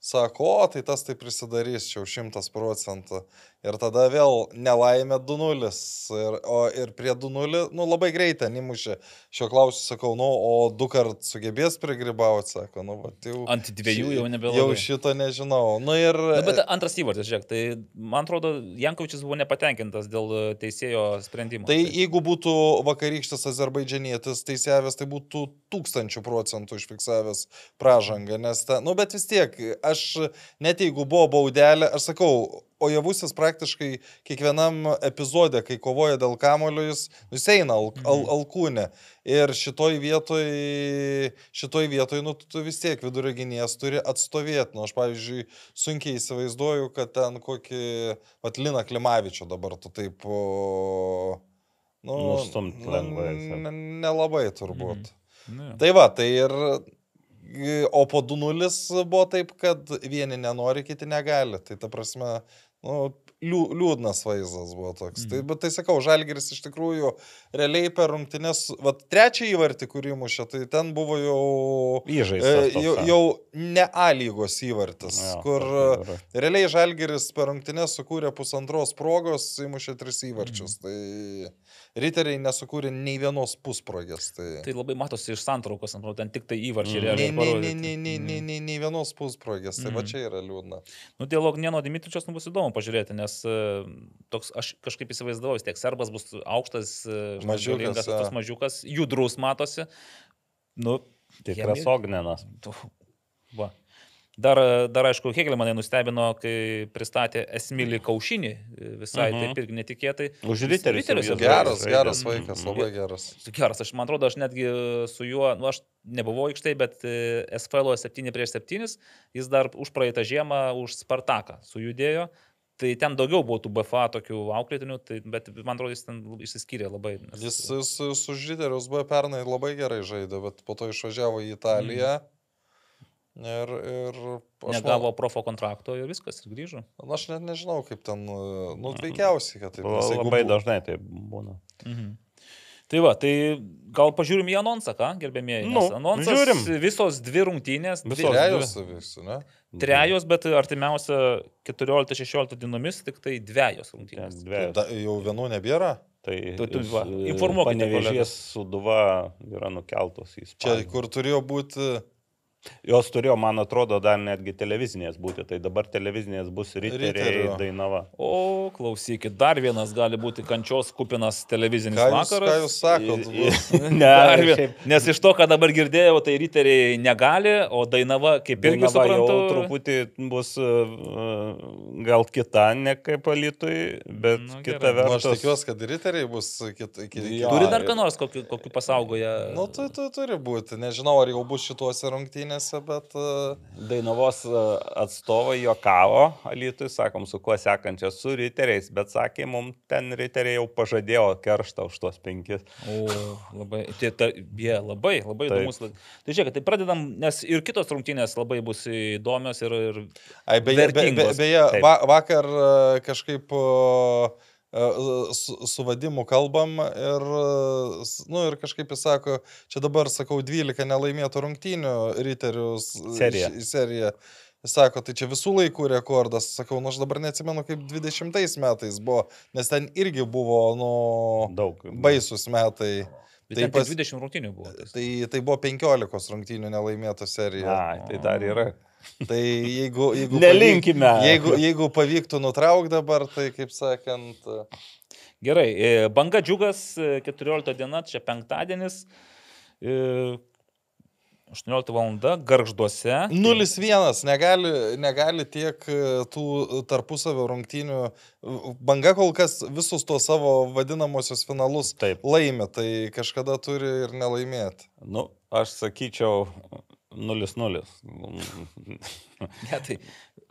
Sako, o tai tas tai prisidarys, čia jau šimtas procentų. Ir tada vėl nelaimė 2-0. Ir, o, ir prie 2-0, nu labai greitai įmušė. Šio klausiu, sakau, nu, o du kart sugebės prigribauti, sako, nu, va, jau. Ant dviejų ši- jau nebelabai. Jau šito nežinau. Nu ir... Na, bet antras įvartis, žiūrėk, tai man atrodo, Jankovičius buvo nepatenkintas dėl teisėjo sprendimo. Tai jeigu būtų vakarykštis azerbaidžianietis teisėjęs, tai būtų tūkstančių procentų užfiksavęs pražangą, nes ta, nu bet vis tiek, aš net jeigu buvo baudelė, aš sakau, o javusis praktiškai kiekvienam epizode, kai kovoja dėl kamulio, jis nuseina al, al, alkūnę. Ir šitoj vietoj, šitoj vietoj, nu, tu, vis tiek vidurio gynėjas turi atstovėti. Nu, aš, pavyzdžiui, sunkiai įsivaizduoju, kad ten kokį, Vatlina Klimavičio dabar tu taip... O, nu, Nustumt nu, lengvai, Nelabai turbūt. Nu, jo. Tai va, tai ir... O po 2-0 buvo taip, kad vieni nenori, kiti negali. Tai ta prasme, Но liūdnas vaizdas buvo toks. Mhm. Tai, bet tai sakau, Žalgeris iš tikrųjų realiai per rungtynes, va trečią įvartį, kurį mušė, tai ten buvo jau... Įžaistas. E, jau, jau ne A lygos įvartis, Jo, kur tokį yra. e, realiai Žalgeris per rungtynės sukūrė pusantros progos, įmušė tris įvarčius. Mhm. Tai riteriai nesukūrė nei vienos pusprogės. Tai... Tai labai matosi iš santraukos, atrodo, ten tik tai įvarčiai Mm. realiai. Nei, nei, nei, parodyti. nei, nei, nei, Mm. nei, vienos pusprogės, tai va Mhm. čia yra liūdna. Nu, dėl Ognėno Dimitričios nu, bus įdomu pažiūrėti, nes e, toks, aš kažkaip įsivaizdavau, vis tiek serbas bus aukštas, e, Mažiukas, tas mažiukas, judrus matosi. Nu, Tikras jam- ognenas. Va. Dar, dar aišku, Hegelė mane nustebino, kai pristatė Esmilį Kaušinį, e, visai Mhm. taip irgi netikėtai. Už riterius žaidė. Geras, geras Mhm. vaikas, labai geras. Geras, aš man atrodo, aš netgi su juo, nu aš nebuvau aikštai, bet SFL 7 prieš 7, jis dar už praeitą žiemą už Spartaką sujudėjo. Tai ten daugiau buvo tų BFA tokių auklėtinių, tai, bet man atrodo, jis ten išsiskyrė labai. nes- Jis, jis su Žyderius buvo pernai labai gerai žaidė, bet po to išvažiavo į Italiją. Ir, ir aš, Negavo man- profo kontrakto ir viskas, ir grįžo. na, aš net nežinau, kaip ten, nu, veikiausiai, kad taip. nes Labai bu- dažnai tai būna. Mhm. Tai va, tai gal pažiūrim į anonsą, ką, gerbėmieji? Nu, Nes anonsas žiūrim. visos dvi rungtynės, dvi, Visos Trejos visi, ne? trejos, bet artimiausia 14-16 dienomis tik tai dviejos rungtynės. Dvejos. Da, jau vienų nebėra. Tai Tu- tu va, informuokite kolegas. suduva yra nukeltos į Čia, Ispaniją. kur turėjo būti Jos turėjo, man atrodo, dar netgi televizinės būti. Tai dabar televizinės bus riteriai. Dainava. O, klausykit, dar vienas gali būti kančios kupinas televizinis Ką jūs, vakaras. ką jūs sakot? bus? Ne, Dar šiaip Nes iš to, ką dabar girdėjau, tai riteriai negali, o Dainava, kaip irgi Dainava jau suprantu, truputį bus uh, gal kita, ne kaip alitui, bet Nu, kita gerai. Nu, aš vertus. tikiuosi, kad riteriai bus kit, kit, Jo. Turi dar ką nors, kokiu, kokiu pasaugoje. Nu, tu, tu turi būti. Nežinau, ar jau bus šituose rungtynėse. Rungtynėse, bet... Uh, Dainavos e, atstovai jokavo, Alitui, sakom, su kuo sekančia, su riteriais, bet sakė, mums ten riteriai jau pažadėjo kerštą už tuos penkis. O, labai, tai, ta, jie labai, labai Taip. įdomus. Tai žiūrėk, tai pradedam, nes ir kitos rungtynės labai bus įdomios ir, ir Ai, beje, be, be, vertingos. beje Taip. va, vakar e, kažkaip e, e, su, su vadimu kalbam ir, e, nu, ir kažkaip jis sako, čia dabar sakau 12 nelaimėtų rungtynių riterių s- Serija. š- serija. Jis sako, tai čia visų laikų rekordas. Sakau, nu aš dabar neatsimenu, kaip 20 metais buvo, nes ten irgi buvo, nu, Daug. baisus metai. tai Tai pas- pas... 20 rungtynių buvo. Tai... Tai, tai buvo 15 rungtynių nelaimėtų serija. Ai, tai dar yra. Tai jeigu... jeigu Nelinkime. Pavyk, jeigu, jeigu pavyktų nutraukti dabar, tai kaip sakant... Gerai, e, banga džiugas, e, 14 diena, čia penktadienis, e, 18 val. garžduose. 0-1, negali, negali tiek e, tų tarpusavio rungtynių. Banga kol kas visus tuos savo vadinamosius finalus Taip. laimi, tai kažkada turi ir nelaimėti. Nu, aš sakyčiau 0-0. Ne, tai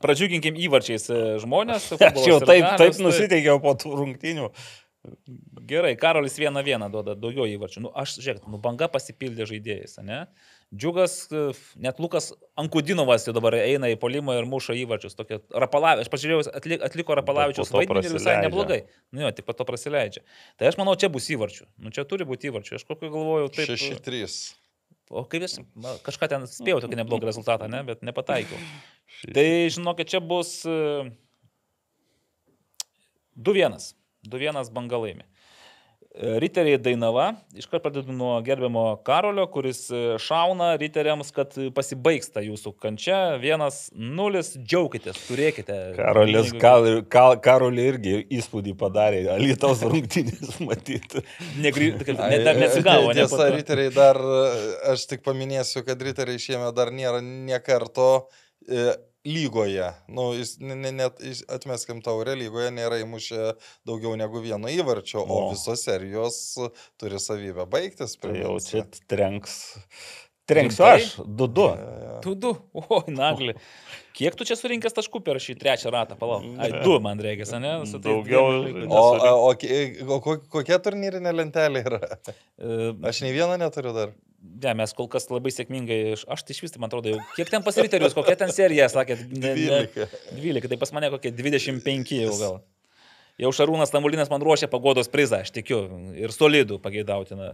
pradžiuginkim įvarčiais e, žmonės. Aš jau taip, taip tai- nusiteikiau po tų rungtynių. Gerai, Karolis vieną vieną duoda daugiau įvarčių. Nu, aš, žiūrėk, nu, banga pasipildė žaidėjais, ne? Džiugas, e, net Lukas Ankudinovas jau dabar eina į polimą ir muša įvarčius. Tokia, Rapalavi, aš pažiūrėjau, atlik, atliko Rapalavičius vaidmenį ir visai neblogai. Nu, jo, tik po to prasileidžia. Tai aš manau, čia bus įvarčių. Nu, čia turi būti įvarčių. Aš kokį galvoju, taip. 6-3. O kaip na, kažką ten spėjau tokį neblogą rezultatą, ne, bet nepataikiau. Tai žinokit, čia bus e, 2-1. 2-1 banga laimi. Riteriai Dainava, iškart pradedu nuo gerbiamo Karolio, kuris e, šauna riteriams, kad pasibaigs ta jūsų kančia. 1-0, džiaukitės, turėkite. Karolis, gal, gal, Karolį irgi įspūdį padarė, Alitaus rungtynės matyti. Negry... Net dar nesigavo, ne? Tiesa, riteriai dar, aš tik paminėsiu, kad riteriai šiemet dar nėra niekarto e, lygoje. Nu, jis, ne, ne, atmeskim taurę, lygoje nėra įmušę daugiau negu vieno įvarčio, o O. visos serijos turi savybę baigtis. Tai jau čia trenks. Trenksiu aš, 2-2. Tu du, oi, naglį. Kiek tu čia surinkęs taškų per šį trečią ratą, palauk? Ai, du, man reikia, ne? Su Daugiau O, o, o, o ko- kokia turnyrinė lentelė yra? E, Aš nei vieną neturiu dar. Ne, mes kol kas labai sėkmingai, aš- tai iš vis, man atrodo, jau kiek ten pasiriterius, kokia ten serija, sakėt, ne, ne, 12. 12, tai pas mane kokie 25 jau gal. Jau Šarūnas Tamulinas man ruošia pagodos prizą, aš tikiu, ir solidų pageidautina.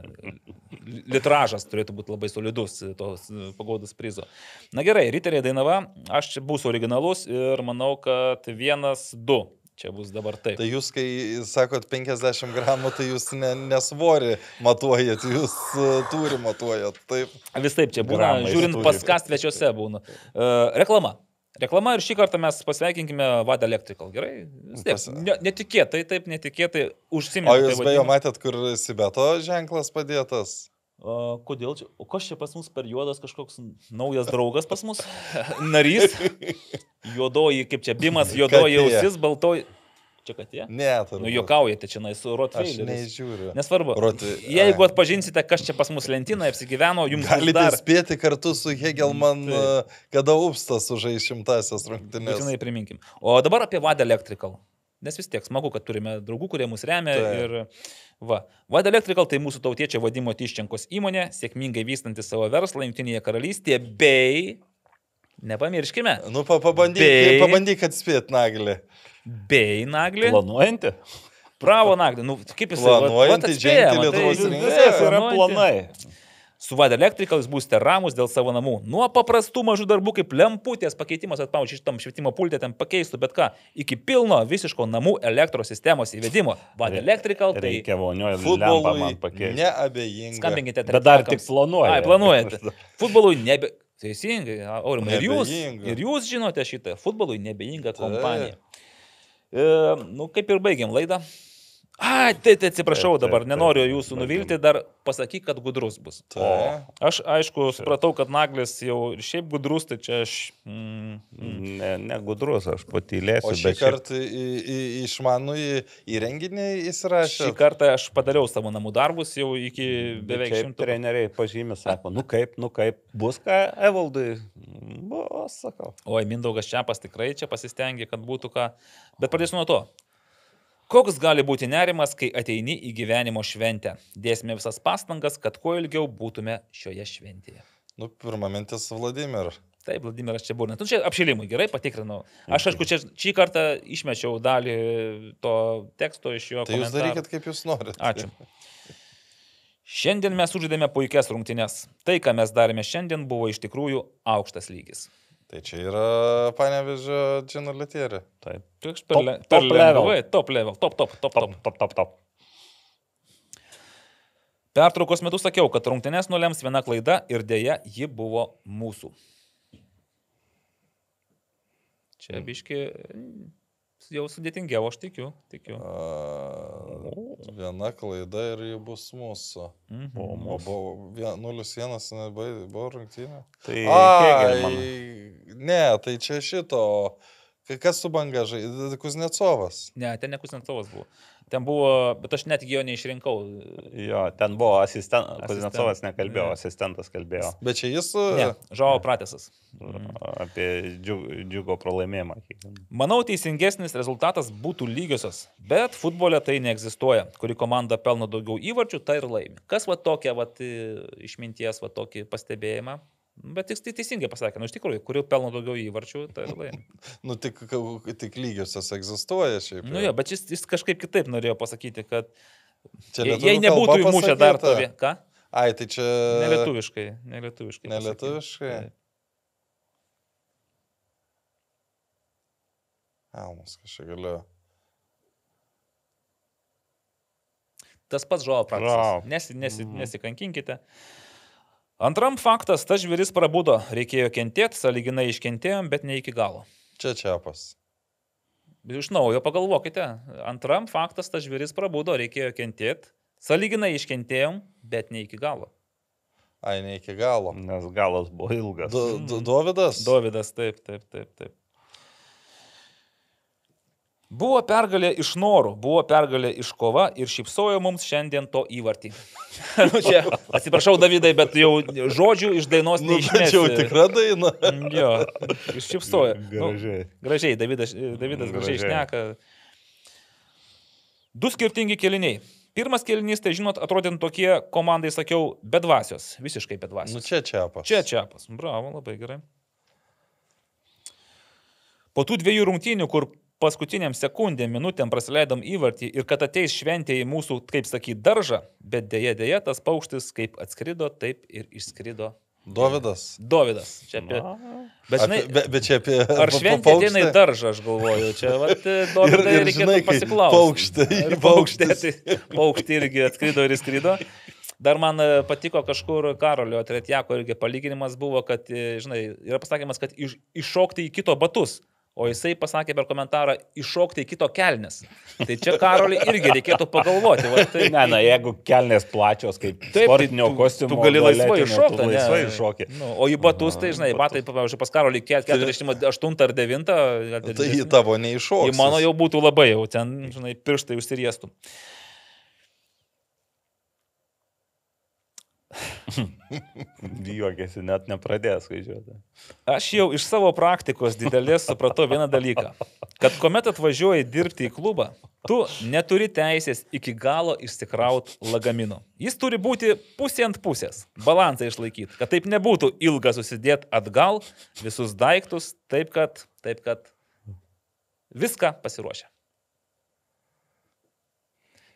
Litražas turėtų būti labai solidus tos pagodos prizo. Na gerai, Riteriai Dainava, aš būsiu originalus ir manau, kad vienas, du. Čia bus dabar taip. Tai jūs, kai sakot 50 gramų, tai jūs ne, nesvorį matuojat, jūs uh, turi matuojat. Taip. Vis taip čia būna, Gramais žiūrint turi. pas ką svečiuose būna. Uh, reklama. Reklama ir šį kartą mes pasveikinkime Vada Electrical. Gerai? Vis Taip, ne, netikėtai, taip netikėtai O užsiminėte. jūs beje matėt, kur Sibeto ženklas padėtas? O, kodėl čia? O kas čia pas mus per juodas kažkoks naujas draugas pas mus? Narys. Juodoji, kaip čia, bimas, juodoji Katė. ausis, baltoji. Čia katė? Ne, turbūt. Nu, juokaujate čia, na, su Aš Rotveileriu. nežiūriu. Nesvarbu. Roti- Jeigu atpažinsite, kas čia pas mus lentyną apsigyveno, jums Galite dar... spėti kartu su Hegelman, Taip. uh, kada Upstas sužais šimtasias rungtynės. Būtinai priminkim. O dabar apie Vada Electrical. Nes vis tiek smagu, kad turime draugų, kurie mus remia. Taip. Ir va. Vada Electrical tai mūsų tautiečio vadimo Tyščenkos įmonė, sėkmingai vystanti savo verslą Junktinėje karalystėje, bei, nepamirškime, Nu, pa, pabandyk, Bei- pabandyk atspėti naglį. bei Naglį. Planuojanti? Bravo Naglį. Nu, kaip jis Planuojanti atspėja, žengti Lietuvos rinkoje. Viskas yra planai. Su Vada Electrical jūs būsite ramus dėl savo namų. Nuo paprastų mažų darbų kaip lemputės pakeitimas, atpavyzdžiui, šitam švietimo pultė ten pakeistų, bet ką, iki pilno visiško namų elektros sistemos įvedimo. Vada Electrical tai... Reikia vonioje lempą man pakeisti. neabejinga. Skambinkite Bet dar tik planuoja. Ai, planuojate. Futbolui nebe... Teisingai, Aurimai. Ir jūs, ir jūs žinote šitą. Futbolui nebeinga kompanija. E, nu, kaip ir baigiam laidą. Ai, tai, tai atsiprašau Taip, taip, dabar, taip. nenoriu jūsų nuvilti, dar pasakyk, kad gudrus bus. Tai. Aš aišku, supratau, kad Naglis jau ir šiaip gudrus, tai čia aš... Mm, Ne, ne gudrus, aš patylėsiu. O šį šiaip- kartą į, į, išmanų į įrenginį įsirašė. šį kartą aš padariau savo namų darbus jau iki beveik šimto. treneriai pažymė, sako, nu kaip, nu kaip, bus ką Evaldui. Bus, sakau. Oi, Mindaugas Čiapas tikrai čia pasistengė, kad būtų ką. Bet pradėsiu nuo to. Koks gali būti nerimas, kai ateini į gyvenimo šventę? Dėsime visas pastangas, kad kuo ilgiau būtume šioje šventėje. Nu, pirmą mintis Vladimir. Taip, Vladimiras čia būna. Tu čia apšilimui gerai patikrinau. Aš aišku, čia šį kartą išmečiau dalį to teksto iš jo. Tai jūs komentarų. darykit, kaip jūs norite. Ačiū. Šiandien mes sužaidėme puikias rungtynes. Tai, ką mes darėme šiandien, buvo iš tikrųjų aukštas lygis. Tai čia yra panevežio Letierė. Taip. Tu iš Top- per, le- top per level. lengvai, top level, top, top, top, top. Top, top, top, top. Pertraukos metu sakiau, kad rungtynės nulems viena klaida ir dėja ji buvo mūsų. Čia biški mm, jau sudėtingiau, aš tikiu. tikiu. A, viena klaida ir ji bus mūsų. Mhm. O, mūsų. buvo vien- 0-1 nebai- buvo rungtynė. Tai Ai, Kegelman. ne, tai čia šito. Ka- Kas su banga žaidė? Kuznecovas. Ne, ten ne Kuznecovas buvo. Ten buvo, bet aš net jo neišrinkau. Jo, ten buvo asistentas, Asistent- Kuznecovas nekalbėjo, Ne. asistentas kalbėjo Bet čia jis. Ne, Žao Pratesas. apie džiug- džiugo pralaimėjimą. Manau, teisingesnis rezultatas būtų lygiosios, bet futbole tai neegzistuoja. Kuri komanda pelno daugiau įvarčių, tai ir laimi. Kas va tokia va išminties, va tokį pastebėjimą? Bet tik tai teisingai pasakė, nu iš tikrųjų, kuri pelno daugiau įvarčių, tai laimi. Nu, tik, tik lygiosios egzistuoja šiaip. Nu jo, bet jis, jis kažkaip kitaip norėjo pasakyti, kad jei jei nebūtų įmušę dar tavį. Ką? Ai, tai čia. Nelietuviškai. Nelietuviškai. Nelietuviškai? Taip. Almas kažkaip galėjo. Tas pats žodžio praktikas. Nesi, nesi, nesikankinkite. Antram faktas, tas žvėris prabudo. Reikėjo kentėti, saliginai iškentėjom, bet ne iki galo. Čia čiapas. Iš naujo pagalvokite. Antram faktas, tas žvėris prabudo, reikėjo kentėti, saliginai iškentėjom, bet ne iki galo. Ai, ne iki galo. Nes galas buvo ilgas. Do, do, Dovydas? Dovydas, taip, taip, taip, taip. Buvo pergalė iš norų, buvo pergalė iš kova ir šypsojo mums šiandien to įvartį. Nu, Čia, atsiprašau, Davidai, bet jau žodžių iš dainos Nu, bet čia jau tikra daina. Jo, šypsojo. Nu, Gražiai. gražiai, Davidas, Davidas gražiai Gražiai. šneka. Du skirtingi keliniai. Pirmas kelinys, tai žinot, atrodė tokie komandai, sakiau, bedvasios. Visiškai bedvasios. Nu, čia čiapas. Čia čiapas. Bravo, labai gerai. Po tų dviejų rungtynių, kur paskutiniam sekundėm, minutėm praleidom įvartį ir kad ateis šventė į mūsų, kaip sakyti, daržą, bet dėja, dėja, tas paukštis kaip atskrido, taip ir išskrido. Dovydas. Dovydas. Čia apie... Bet, žinai, Apie, bet, bet čia apie... Ar šventė ateina į daržą, aš galvoju. Čia, vat, Dovydai, ir reikėtų žinai, kai pasiklausti. paukštė, Ir paukštė, tai paukštė irgi atskrido ir įskrido. Dar man e, patiko kažkur Karolio Tretjako irgi palyginimas buvo, kad, e, žinai, yra pasakymas, kad iš, iššokti į kito batus. O jisai pasakė per komentarą iššokti į kito kelnes. Tai čia Karolį irgi reikėtų pagalvoti. Va, tai, Ne, na, jeigu kelnės plačios, kaip Taip, sportinio tai tu, kostiumo. tu gali laisvai iššokti. tu? Laisvai iššokti. Nu, o į batus, tai žinai, batai, pavyzdžiui, pas Karolį 48 ar 9. Tai į tavo neiššoks. Į mano jau būtų labai jau ten, žinai, pirštai užsiriestų. Juokėsi, net nepradės skaičiuoti. Aš jau iš savo praktikos didelės supratau vieną dalyką. Kad kuomet atvažiuoji dirbti į klubą, tu neturi teisės iki galo išsikraut lagamino. Jis turi būti pusė ant pusės, balansą išlaikyti, kad taip nebūtų ilga susidėti atgal visus daiktus, taip kad, taip kad viską pasiruošę.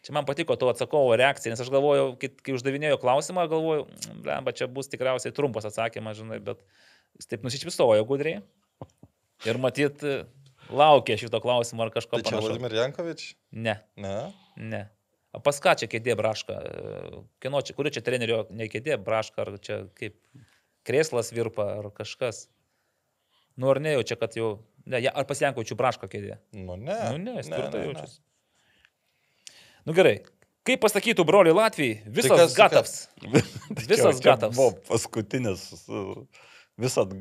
Čia man patiko to atsakovo reakcija, nes aš galvojau, kai, kai uždavinėjau klausimą, galvojau, blemba, čia bus tikriausiai trumpas atsakymas, žinai, bet jis taip nusišvisojo gudriai. Ir matyt, laukia šito klausimo ar kažko Tai čia panašaus. Vladimir Jankovič? Ne, Ne. ne. O pas ką čia kėdė braška? Kino čia, kurio čia trenerio ne kėdė braška, ar čia kaip krėslas virpa, ar kažkas. Nu ar ne jau čia, kad jau... Ne, ar pas Jankovičių braška kėdė? Nu ne. Nu ne, jis tvirtai jaučiasi. Nu gerai. Kaip pasakytų broliai Latvijai, visas kas- gatavs. Tai Visas gatavs. Buvo paskutinis visat.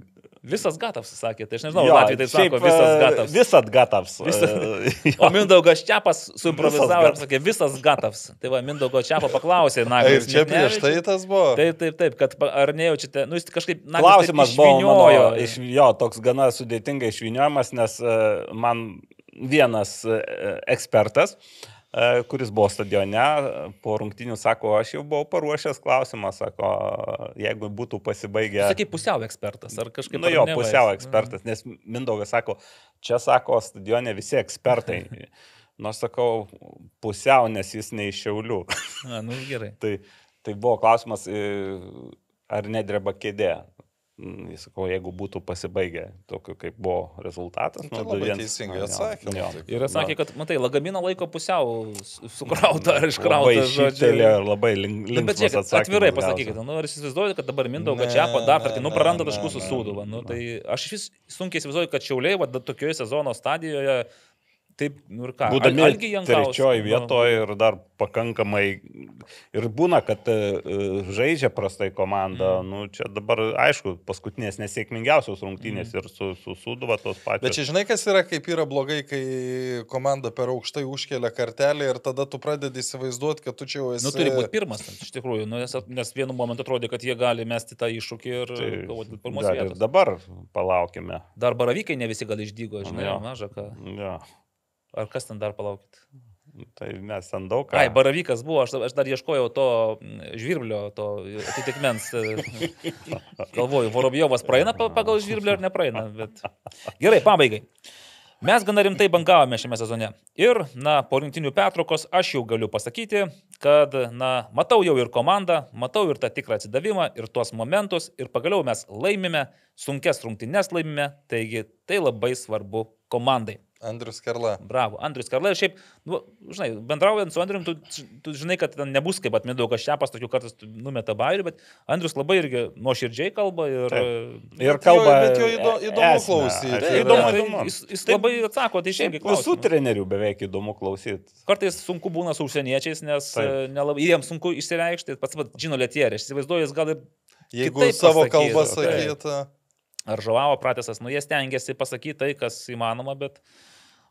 Visas gatavs, sakė. Tai aš nežinau, Jo, Latvijai taip šiaip, sako, visas uh, gatavs. Visat gatavs. Visas- Uh, O Mindaugas Čiapas suimprovizavo ir sakė, visas gatavs. Tai va, Mindaugo Čiapo paklausė, na, Ir čia prieš tai tas buvo. Taip, taip, taip, kad ar nejaučiate, nu jis kažkaip, na, Klausimas buvo išviniojo. mano, iš, jo, toks gana sudėtingai išviniojamas, nes uh, man vienas uh, ekspertas, uh, kuris buvo stadione, po rungtinių sako, aš jau buvau paruošęs klausimą, sako, jeigu būtų pasibaigę... Sakai, pusiau ekspertas, ar kažkaip... Nu jo, pusiau ekspertas, nes Mindaugas sako, čia sako, stadione visi ekspertai. Nors sakau, pusiau, nes jis ne iš šiaulių. A, nu gerai. tai, tai buvo klausimas, e, ar nedreba kėdė. Mm, Jis sakau, jeigu būtų pasibaigę tokiu, kaip buvo rezultatas. Tai nu, labai 2-1. teisingai atsakė, jo. nu, tai- Ir sakė, kad, matai, lagaminą laiko pusiau s- sukrautą ar Labai iškrautą. šyptelėjo ir labai link- Nu, bet atsakymas atvirai pasakykite, nu, ar jūs įsivaizduojate, kad dabar Mindaugo Ne, Čiapo dar ne, kartą, nu, praranda ne, taškus su Sūduva. Nu, tai aš vis sunkiai įsivaizduoju, kad Šiauliai, va, tokioje sezono stadijoje, taip, nu ir ką. Būdami Al- trečioji nu, vietoje ir dar pakankamai. Ir būna, kad e, žaidžia prastai komanda. Mm. Nu, čia dabar, aišku, paskutinės nesėkmingiausios rungtynės mm. ir su, su Suduva tos pačios. Bet čia žinai, kas yra, kaip yra blogai, kai komanda per aukštai užkelia kartelį ir tada tu pradedi įsivaizduoti, kad tu čia jau esi. Nu, turi būti pirmas, iš tikrųjų, nu, nes, nes vienu momentu atrodė, kad jie gali mesti tą iššūkį ir Tai dėl pirmos dar ir vietos. dabar palaukime. Dar baravykai ne visi gal išdygo, žinai, Jo. maža ką. Ja. Ar kas ten dar palaukit? Tai mes ten daug ką. Ai, baravykas buvo, aš, aš dar ieškojau to mm, žvirblio, to atitikmens. e, Galvoju, Vorobjovas praeina pa- pagal žvirblį ar nepraeina. Bet... Gerai, pabaigai. Mes gana rimtai bangavome šiame sezone. Ir, na, po rinktinių pertraukos aš jau galiu pasakyti, kad, na, matau jau ir komandą, matau ir tą tikrą atsidavimą, ir tuos momentus, ir pagaliau mes laimime, sunkes rungtynes laimime, taigi tai labai svarbu komandai. Andrius Kerla. Bravo, Andrius Karla. Ir šiaip, nu, žinai, bendraujant su Andriu, tu, tu žinai, kad ten nebus kaip atmindaugas šepas, tokių kartais tu numeta bairių, bet Andrius labai irgi nuoširdžiai kalba ir... Taip. Bet Ir jo- kalba. bet jo įdo- įdomu esmę. klausyti. Tai Įdomu, tai įdomu. Jis, jis Taip, labai atsako teisingai Šiaip visų klausimus. trenerių beveik įdomu klausyti. Kartais sunku būna su užsieniečiais, nes e, nelabai, jiems sunku išsireikšti. Pats pat žino lietierį, aš įsivaizduoju, jis gal ir Jeigu savo kalbą sakytų. ar žavavo pratesas, nu jie stengiasi pasakyti tai, kas įmanoma, bet...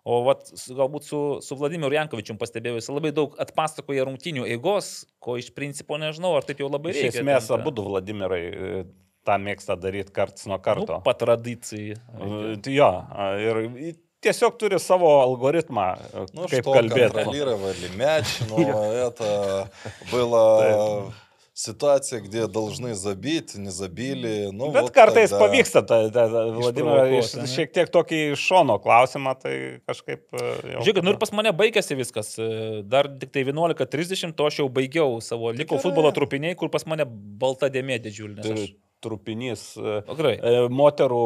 O vat, su- galbūt su, su Vladimiru Jankovičium pastebėjau, jis labai daug atpasakoja rungtinių eigos, ko iš principo nežinau, ar taip jau labai Iš reikia. esmės, ten tą- abu du Vladimirai e, tą mėgsta daryti karts nuo karto. Nu, po tradicijai. E, tai Jo, a, ir i- tiesiog turi savo algoritmą, e, Ну kaip что, kalbėti. контролировали мяч, но это было ситуация, где должны забить, не забили. Ну, Bet вот kartais тогда. pavyksta, ta, ta, ta, Vladimir, iš, Išprovokuot, ane? šiek tiek tokį iš šono klausimą, tai kažkaip... e, jau Žiūrėkit, nu ir tada- pas mane baigėsi viskas. E, Dar tik tai 11.30, to aš jau baigiau savo, likau gerai. futbolo trupiniai, kur pas mane balta dėmė didžiulė. Tai Nes aš... trupinys. e, O, gerai. e, Moterų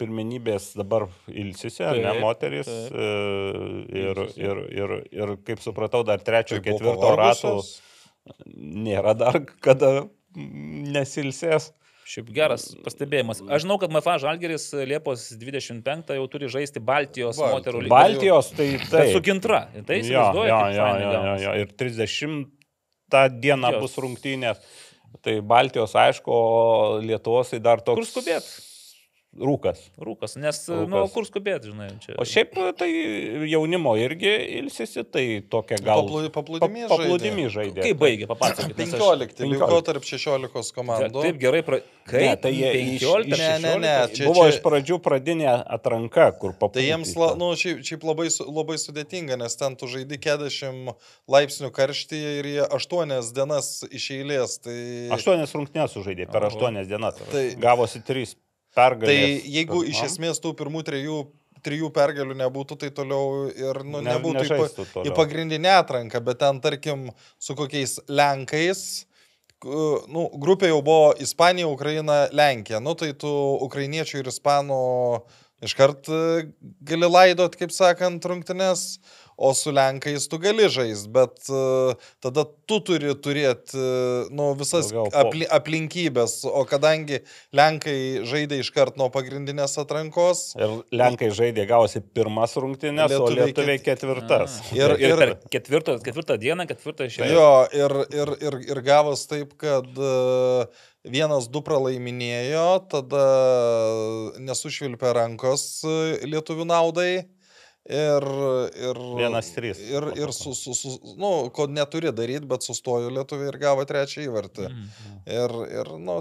pirmenybės dabar ilsisi, ar ne Taip, moteris. taip. e, Ir, Ilsisi. ir, ir, ir kaip supratau, dar trečio, Tai buvo ketvirto rato pavargusios? Nėra dar kada nesilsės. Šiaip geras pastebėjimas. Aš žinau, kad MFA Žalgeris Liepos 25 jau turi žaisti Baltijos Baltijos. moterų lygą. Baltijos, tai Tai su Gintra. Tai įsivaizduoju, fainai jo, jo, gaunasi. jo. Ir 30 dieną Jos. bus rungtynės. Tai Baltijos, aišku, Lietuvos tai dar toks. Kur skubėt? Rūkas. Rūkas, nes, Rūkas. nu, kur skubėt, žinai, čia. O šiaip tai jaunimo irgi ilsisi, tai tokia gal... Paplu- paplūdimy pa- paplūdimy žaidė. Kaip baigė, aš- 15, liko 15. tarp 16 komandų. Taip gerai, pra... kaip Ne, tai jie iš- 15, Ne, ne, ne, 16? čia- Buvo iš pradžių pradinė atranka, kur Tai papildė. jiems, la, nu, šiaip, šiaip labai, labai sudėtinga, nes ten tu žaidži 40 laipsnių karštyje ir jie 8 dienas iš eilės. Tai, Aštuonias rungtynės sužaidė per Oho. aštuonias dienas. Tai- Gavosi trys pergalės. tai jeigu iš esmės tų pirmų trijų, trijų pergalių nebūtų, tai toliau ir nu, ne- nebūtų į, pa, į pagrindinę atranką, bet ten tarkim su kokiais Lenkais. Nu, grupė jau buvo Ispanija, Ukraina, Lenkija. Nu, tai tu ukrainiečių ir ispanų iškart e, gali laidot, kaip sakant, rungtynes. O su Lenkais tu gali žaisti, bet uh, tada tu turi turėti uh, nu, visas apli, aplinkybės, o kadangi Lenkai žaidė iškart nuo pagrindinės atrankos. Ir Lenkai žaidė, gausi pirmas rungtynės, o Lietuviai lietuviai ketvirtas. Ir, Ir, ir ir, per ketvirtą, ketvirtą dieną, ketvirtą išėjo. jo, ir, ir, ir, ir gavos taip, kad uh, vienas du pralaiminėjo, tada nesušvilpė rankos lietuvių naudai. Ir, ir, Vienas trys. Ir, ir su, su, su, nu, ko neturi daryti, bet sustojo lietuviai ir gavo trečią įvartį. Mhm. Ir, ir nu,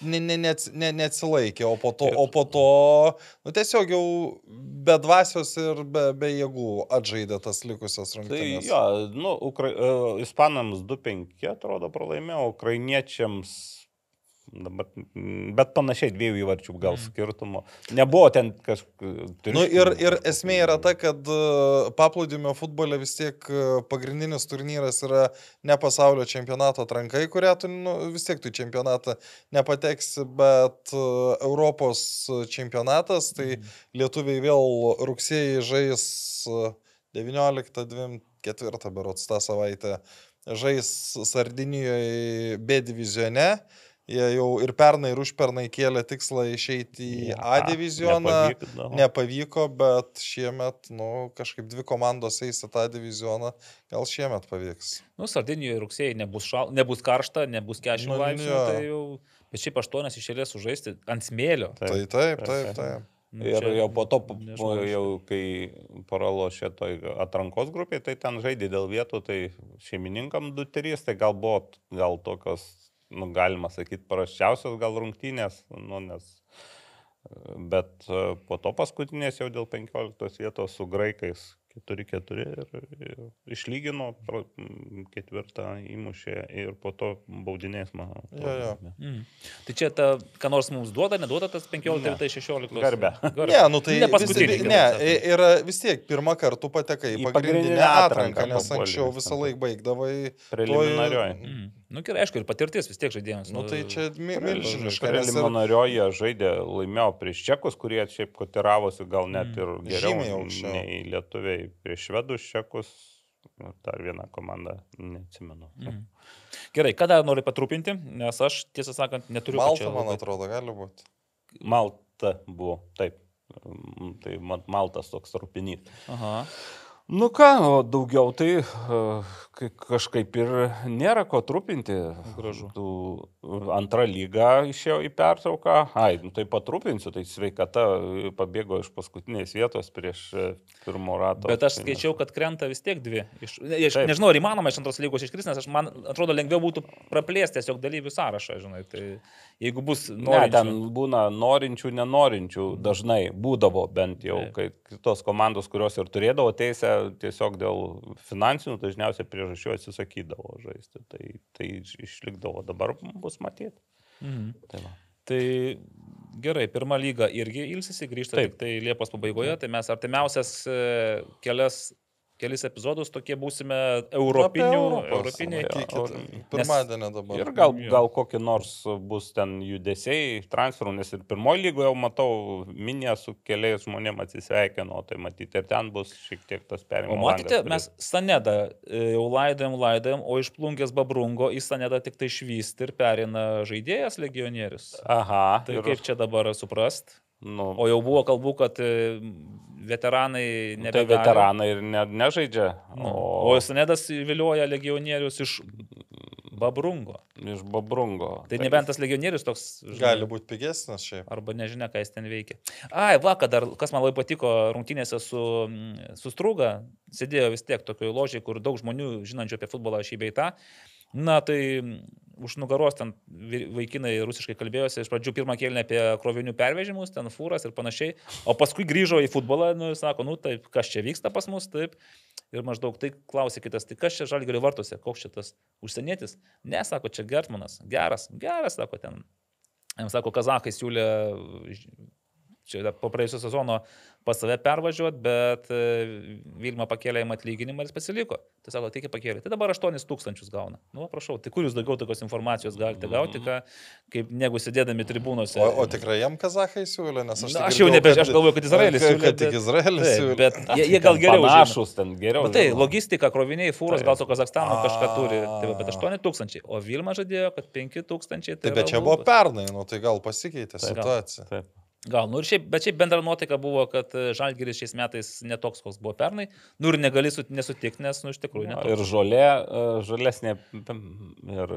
ne, ne, neats- ne, neatsilaikė, o po to, o po to nu, tiesiog jau be dvasios ir be, be jėgų atžaidė tas likusias Tai rungtynes. jo, nu, Ukra... uh, ispanams 2-5 atrodo pralaimėjo, ukrainiečiams dabar, bet panašiai dviejų įvarčių gal skirtumo. Nebuvo ten kažkokių... Nu, ir, ir esmė yra ta, kad e, paplūdimio futbole vis tiek e, pagrindinis turnyras yra ne pasaulio čempionato atranka, į kurią tu nu, vis tiek tu čempionatą nepateksi, bet e, Europos čempionatas, tai lietuviai vėl rugsėjai žais e, 19-24 berots tą savaitę, žais Sardinijoje B divizione. Jie jau ir pernai, ir užpernai kėlė tikslą išeiti į A divizioną. Nepavykdavo. Nepavyko, bet šiemet, nu, kažkaip dvi komandos eis į tą divizioną, gal šiemet pavyks. Nu, Sardinijoje rugsėjai nebus, šal, nebus karšta, nebus 40 Nu, laipsnių, jo. tai jau, bet šiaip aštuonias išėlės sužaisti ant smėlio. Taip, Tai taip, taip, taip, taip. taip. Nu, Ir čia jau po to, nežmoniška. jau kai pralošė toj atrankos grupiai, tai ten žaidė dėl vietų, tai šeimininkam 2-3, tai gal buvo gal tokios, nu, galima sakyti, paraščiausios gal rungtynės, nu, nes. Bet e, po to paskutinės jau dėl 15 vietos su graikais 4-4 ir, ir išlygino, ketvirtą įmušė ir po to baudinės, manau. Jo, jo. Mm. Tai čia ta, ką nors mums duoda, neduoda tas 15 Ne. ir tai 16. Garbę. Ne, nu tai ne paskutinį. Visi, ne, i- yra vis tiek pirmą kartą patekai į pagrindinę pagrindinę atranką, nes anksčiau vis visą ten. laiką baigdavai. Preliminarioj. Mm. Nu, gerai, aišku, ir patirtis vis tiek žaidėjams. Nu tai čia mi- milžiniška. Preliminarioje žaidė, laimėjo prieš čekus, kurie šiaip kotiravosi gal net Mm. ir geriau nei lietuviai prieš švedus čekus. Nu, Dar vieną komandą, neatsimenu. Mm. Gerai, ką dar nori patrupinti, nes aš tiesą sakant neturiu Malta, man atrodo, gali būti. Malta buvo, taip. Mm, Tai Maltas toks rūpinys. Aha. Nu ką, o daugiau tai uh, kažkaip ir nėra ko trupinti. Gražu. Tų, antra lyga išėjo į pertrauką. Ai, nu, tai patrupinsiu, tai sveikata e, pabėgo iš paskutinės vietos prieš e, pirmo rato. Bet aš Tai skaičiau, kad krenta vis tiek dvi. Iš, Taip. nežinau, ar įmanoma iš antros lygos iškris, nes aš man atrodo lengviau būtų praplėsti tiesiog dalyvių sąrašą, žinai. Tai jeigu bus Ne, ten norinčių. būna norinčių, nenorinčių, dažnai būdavo bent jau, kai kitos komandos, kurios ir turėdavo teisę, tiesiog dėl finansinių dažniausiai priežasčių atsisakydavo žaisti. Tai, tai iš- išlikdavo, dabar bus matyti. Mhm. Tai va. Tai gerai, pirma lyga irgi ilsisi, grįžta Taip. tik tai Liepos pabaigoje, tai mes artimiausias e, kelias, kelis epizodus tokie būsime europinių, europiniai. Pirmadienį dabar. Ir gal, gal kokį nors bus ten judesiai, transferų, nes ir pirmoji lygoje jau matau, minė su keliais žmonėmis atsisveikino, tai matyti ir ten bus šiek tiek tas O perėjimas. matėte, mes Stanedą e, jau laidojam, laidojam, o iš plungės Babrungo į Stanedą tik tai švysti ir perina žaidėjas legionierius. Aha, Tai ir, kaip čia dabar suprast? Nu, O jau buvo kalbų, kad e, veteranai tai nebegali. veteranai ir ne, nežaidžia. Nu, O, O Stanedas vilioja legionierius iš Babrungo. iš Babrungo. Tai nebent tas legionierius toks. žinai, Gali būti pigesnis šiaip. Arba nežinia, ką jis ten veikia. Ai, vakar dar, kas man labai patiko rungtynėse su, mm, su Strūga, sėdėjo vis tiek tokioje ložiai, kur daug žmonių žinančių apie futbolą šį beitą. Na, tai už nugaros ten vaikinai rusiškai kalbėjosi, iš pradžių pirmą kėlinę apie krovinių pervežimus, ten fūras ir panašiai, o paskui grįžo į futbolą, nu, ir sako, nu, taip, kas čia vyksta pas mus, taip. Ir maždaug tai klausė kitas, tai kas čia žalgerio vartuose, koks čia tas užsienietis? Ne, sako, čia Gertmanas, geras, geras, sako ten. Jam sako, kazakai siūlė čia po praėjusio sezono pas save pervažiuoti, bet e, Vilma pakėlė jam atlyginimą ir jis pasiliko. Tai sako, tik pakėlė. Tai dabar 8 tūkstančius gauna. Nu, prašau, tai kur jūs daugiau tokios informacijos galite gauti, ką, kaip negu sėdėdami tribūnose. O, o tikrai jam kazahai siūlė, nes aš, Na, aš jau nebe, kad- aš galvoju, kad Izraelis kad- siūlė. Kad tik bet- Izraelis siūlė. Bet jie, jie gal geriau. Panašus ten geriau. Nu, tai logistika, kroviniai, fūros, gal su Kazakstanu kažką turi. Tai, va, bet A. 8 tūkstančiai. O Vilma žadėjo, kad 5 tūkstančiai. Tai Taip, bet čia buvo pernai, nu tai gal pasikeitė Taip. situacija. Taip. Gal, nu ir šiaip, bet šiaip bendra nuotaika buvo, kad e, Žalgiris šiais metais netoks, koks buvo pernai. Nu ir negali su, nesutikti, nes, nu iš tikrųjų, netoks. Ir žolė, e, žalesnė. Ir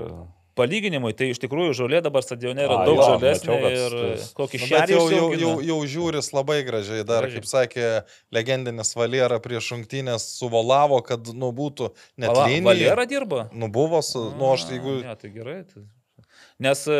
Palyginimui, tai iš tikrųjų žolė dabar stadione yra A, daug jo, žalesnė mačiau, ir tas- kokį Nu, šerį jau, jau, jau, jau žiūris labai gražiai, dar, Gražiai. kaip sakė, legendinis Valera prieš šimtinės suvolavo, kad, nu, būtų net linija. Valera dirba. Nu, buvo, su, nu, aš jeigu... Ne, tai gerai. Tai... Nes e,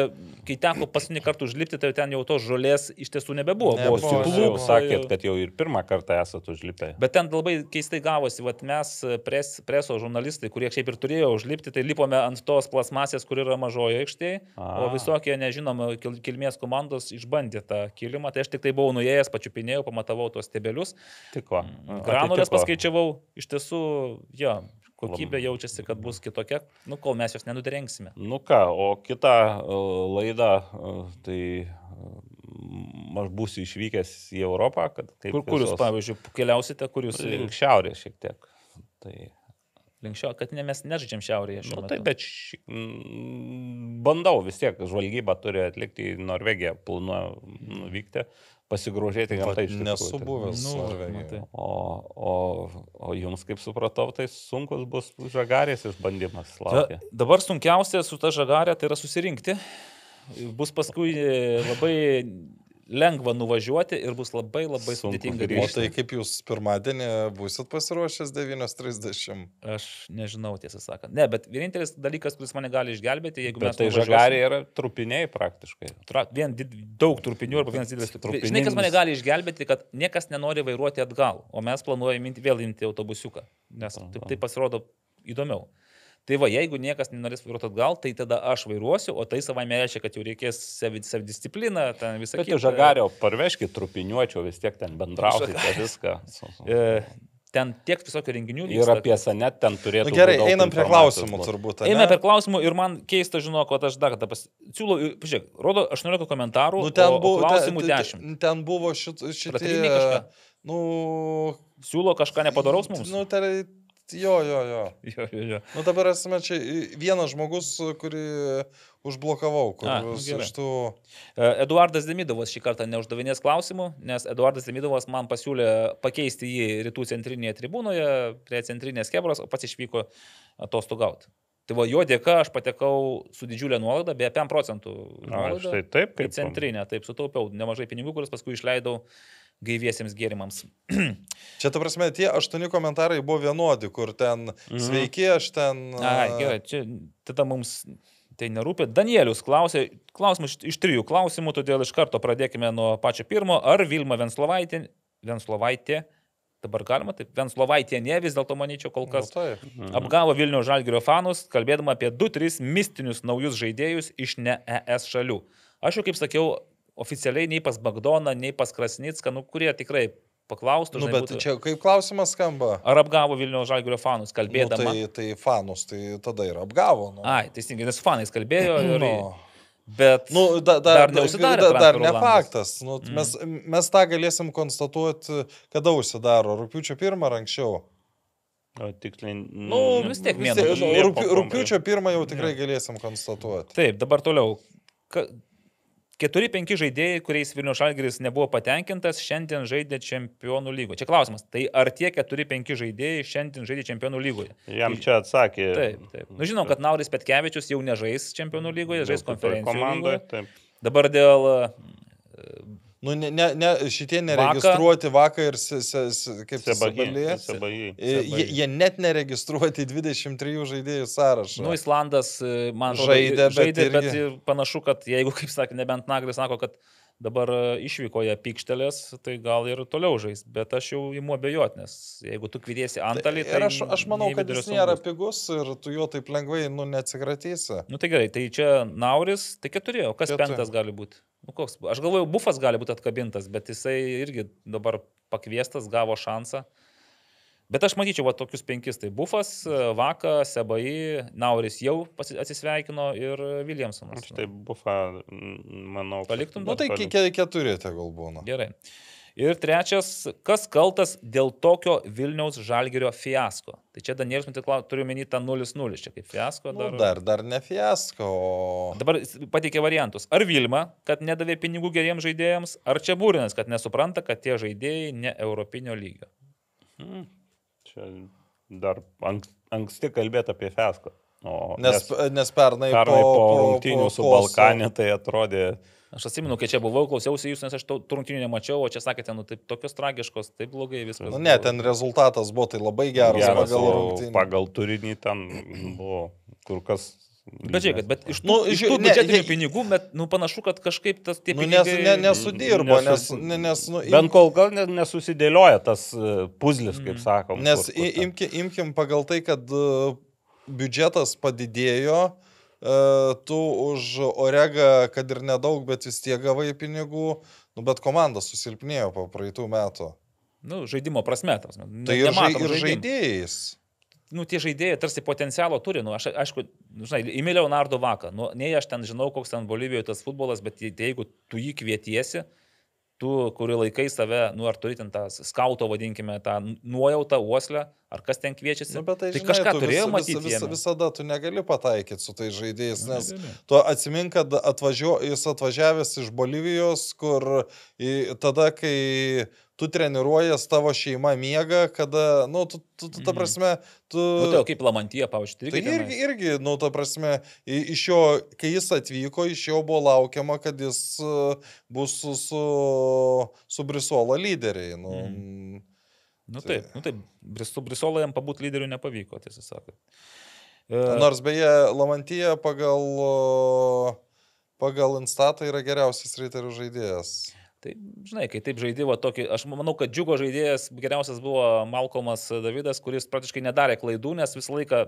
kai teko paskutinį kartą užlipti, tai ten jau tos žolės iš tiesų nebebuvo. Nebuvo, Buvo stiklų. jau sakėt, kad jau ir pirmą kartą esate užlipę. Bet ten labai keistai gavosi, vat mes e, pres, preso žurnalistai, kurie šiaip ir turėjo užlipti, tai lipome ant tos plasmasės, kur yra mažoje aikštėje, o visokie nežinoma kil, kilmės komandos išbandė tą kilimą. Tai aš tik tai buvau nuėjęs, pačiupinėjau, pamatavau tos stebelius, Tiko. granulės Atitiko. paskaičiavau, iš tiesų, jo, kokybė jaučiasi, kad bus kitokia, nu kol mes jos nenudrengsime. Nu ką, o kitą uh, laidą, uh, tai uh, aš būsiu išvykęs į Europą, kad kaip Kur, kur jūs, visos- pavyzdžiui, keliausite, kur jūs Link šiaurės šiek tiek. Tai, link šio, kad ne, mes nežaidžiam šiaurėje šiuo nu, metu. taip, bet ši, bandau vis tiek, žvalgybą turi atlikti į Norvegiją, planuoju nuvykti, pasigrožėti gamtai. iš tikrųjų. nesu buvęs Nu, Norvegijoje. O, o, o jums, kaip supratau, tai sunkus bus žagarės išbandymas. Laukia. Da, dabar sunkiausia su ta žagarė tai yra susirinkti. Bus paskui labai lengva nuvažiuoti ir bus labai labai Sunku sudėtinga grįžti. O tai kaip jūs pirmadienį busit pasiruošęs 9.30? Aš nežinau, tiesą sakant. Ne, bet vienintelis dalykas, kuris mane gali išgelbėti, jeigu Bet mes tai žagarė yra trupiniai praktiškai. Tra, vien did, daug trupinių arba vienas didelis trupinis. Žinai, kas mane gali išgelbėti, kad niekas nenori vairuoti atgal, o mes planuojame imti, vėl imti autobusiuką, nes taip tai pasirodo įdomiau. Tai va, jeigu niekas nenorės vairuoti atgal, tai tada aš vairuosiu, o tai savai reiškia, kad jau reikės savi- savidiscipliną, ten visą Bet iš žagario parveškit trupiniuočio, vis tiek ten bendrausite viską. E, ten tiek visokių renginių Ir apie senet ten turėtų Nu, gerai, einam prie klausimų būt. turbūt. Eina ane? per klausimų ir man keista, žinok, kad aš dar kartą pas... siūlau, pažiūrėk, rodo 18 komentarų, Nu, ten buvo, klausimų ten, 10. ten, ten buvo šit, šitie... Nu, Siūlo kažką nepadaraus mums? nu, tai, jo, jo, jo. Jo, jo, jo. Nu, dabar esame čia vienas žmogus, kurį užblokavau, kur A, iš tų... E, Eduardas Demidovas šį kartą neuždavinės klausimų, nes Eduardas Demidovas man pasiūlė pakeisti jį rytų centrinėje tribūnoje prie centrinės kebros, o pats išvyko atostogauti. Tai va jo dėka aš patekau su didžiulė nuolaida, beje, 5 procentų A, nuolaida. štai taip, Kaip kaip centrinė, taip sutaupiau nemažai pinigų, kuriuos paskui išleidau gaiviesiems gėrimams. Čia, ta prasme, tie aštuoni komentarai buvo vienodi, kur ten Mhm. sveiki, aš ten... Ai, gerai, čia tada mums tai nerūpi. Danielius klausė, klausimus iš, trijų klausimų, todėl iš karto pradėkime nuo pačio pirmo. Ar Vilma Venslovaitė, Venslovaitė dabar galima taip, Venslovaitė ne, vis dėlto manyčiau kol Nu, kas. taip. Apgavo Vilnių Žalgirio fanus, kalbėdama apie 2-3 mistinius naujus žaidėjus iš ne ES šalių. Aš jau kaip sakiau, oficialiai nei pas Bagdoną, nei pas Krasnicką, nu, kurie tikrai paklaustų, Nu, žinai, bet būtų, čia kaip klausimas skamba. ar apgavo Vilnių Žalgirio fanus, Nu, kalbėdama. tai, tai fanus, tai tada ir apgavo. Nu. Ai, teisingai, nes fanais kalbėjo ir... Nu. Bet... Nu, da, da, Dar neužsidarė da, dar ne langas. faktas. Nu, mm. mes, mes tą galėsim konstatuoti, kada užsidaro. Rūpiučio pirmą ar anksčiau. Tiksliai. Nu, vis tiek nu, pabaiga. rūpiučio pirmą jau tikrai galėsim konstatuoti. Taip, dabar toliau. Ka... 4-5 žaidėjai, kuriais Vilnių Žalgiris nebuvo patenkintas, šiandien žaidė čempionų lygoje. Čia klausimas, tai ar tie 4-5 žaidėjai šiandien žaidė čempionų lygoje? Jam čia atsakė. Taip, taip. Nu, žinom, kad Nauris Petkevičius jau nežais čempionų lygoje, žais konferencijų komandoje. lygoje. Taip. Dabar dėl... Nu, ne, ne, ne, šitie neregistruoti vakar ir se, se, se, kaip. Sebalė. Sebahį. Jie, jie net neregistruoti į 23 žaidėjų sąrašą. Nu, Islandas, e, man Žaidė, bet žaidė bet, irgi- bet panašu, kad jeigu, kaip sakė, nebent Naglis sako, kad dabar e, išvykoje pykštelės, tai gal ir toliau žais, bet aš jau imu abejot, nes jeigu tu kvietiesi Antalį, tai... Ir aš, aš manau, kad jis nėra saugos. pigus ir tu jo taip lengvai, nu, neatsikratysi. Nu tai gerai, tai čia Nauris, tai keturi, o kas Keturi. penktas gali būti? Nu, koks? Aš galvoju, Bufas gali būti atkabintas, bet jisai irgi dabar pakviestas, gavo šansą. Bet aš matyčiau va tokius penkis. Tai Bufas, Vaka, Sebai, Nauris jau atsisveikino ir Williamsonas. Aš tai bufą, manau. Paliktum? Nu, tai ke- keturi tegul būna. Gerai. Ir trečias, kas kaltas dėl tokio Vilniaus žalgerio fiasko? Tai čia Danielis, man turiu menį tą 0-0, čia kaip fiasko Nu, dar. dar, dar ne fiasko. Dabar pateikė variantus. Ar Vilma, kad nedavė pinigų geriems žaidėjams, ar čia Būrinas, kad nesupranta, kad tie žaidėjai ne europinio lygio. Mm. Čia dar ank, anksti kalbėti apie fiasko. O, Nes, nes pernai, pernai po, po rungtynių su po- Balkanė tai atrodė, Aš atsimenu, kai čia buvau, klausiausi jūs, nes aš tų rungtynių nemačiau, o čia sakėte, nu taip tokios tragiškos, taip blogai viskas. Nu, ne, ten rezultatas buvo tai labai geras, geras, pagal rungtynį. pagal turinį ten buvo kur kas. Bet žiūrėkit, bet iš tų, Nu, nu, iš tų ne, biudžetinių jie- pinigų, bet nu, panašu, kad kažkaip tas tie Nu, nes, pinigai... ne, nesudirbo, nes, Nesu- ne- nes, nu, im- Bent kol gal ne- nesusidėlioja tas e, puzlis, kaip sakom. Nes kur- kur imki, imkim pagal tai, kad e, biudžetas padidėjo, e, tu už Oregą, kad ir nedaug, bet vis tiek gavai pinigų, nu, bet komanda susilpnėjo po praeitų metų. Nu, žaidimo prasme, tas. Ne, Tai ir, žai, ir žaidėjais. Nu, tie žaidėjai tarsi potencialo turi. Nu, aš, aišku, nu, žinai, įmė Leonardo Vaką. Nu, nei aš ten žinau, koks ten Bolivijoje tas futbolas, bet jei- tai jeigu tu jį kvietiesi, tu, kurį laikai save, nu, ar turi ten tą skauto, vadinkime, tą nuojautą, uoslę, ar kas ten kviečiasi. Nu, tai, tai žinai, kažką tu turėjo vis, matyti. vis, vis, visada tu negali pataikyti su tais žaidėjais, nes Negali. tu atsimink, kad atvažio, jis atvažiavęs iš Bolivijos, kur į, tada, kai tu treniruojas, tavo šeima miega, kada, nu, tu, tu, tu ta Mhm. prasme, tu... Nu, tai kaip Lamantija, pavyzdžiui, Tai irgi. irgi, irgi, nu, ta prasme, iš jo, kai jis atvyko, iš jo buvo laukiama, kad jis e, bus su, su, su Brisola lyderiai. Nu, Mhm. Nu Tai- taip, nu taip, su Brisola jam pabūti lyderiu nepavyko, tiesą sakant. E, Nors beje, Lamantija pagal, pagal Instatą yra geriausias reiterių žaidėjas. Tai, žinai, kai taip žaidėjo tokį, aš manau, kad džiugo žaidėjas geriausias buvo Malcolmas Davidas, kuris praktiškai nedarė klaidų, nes visą laiką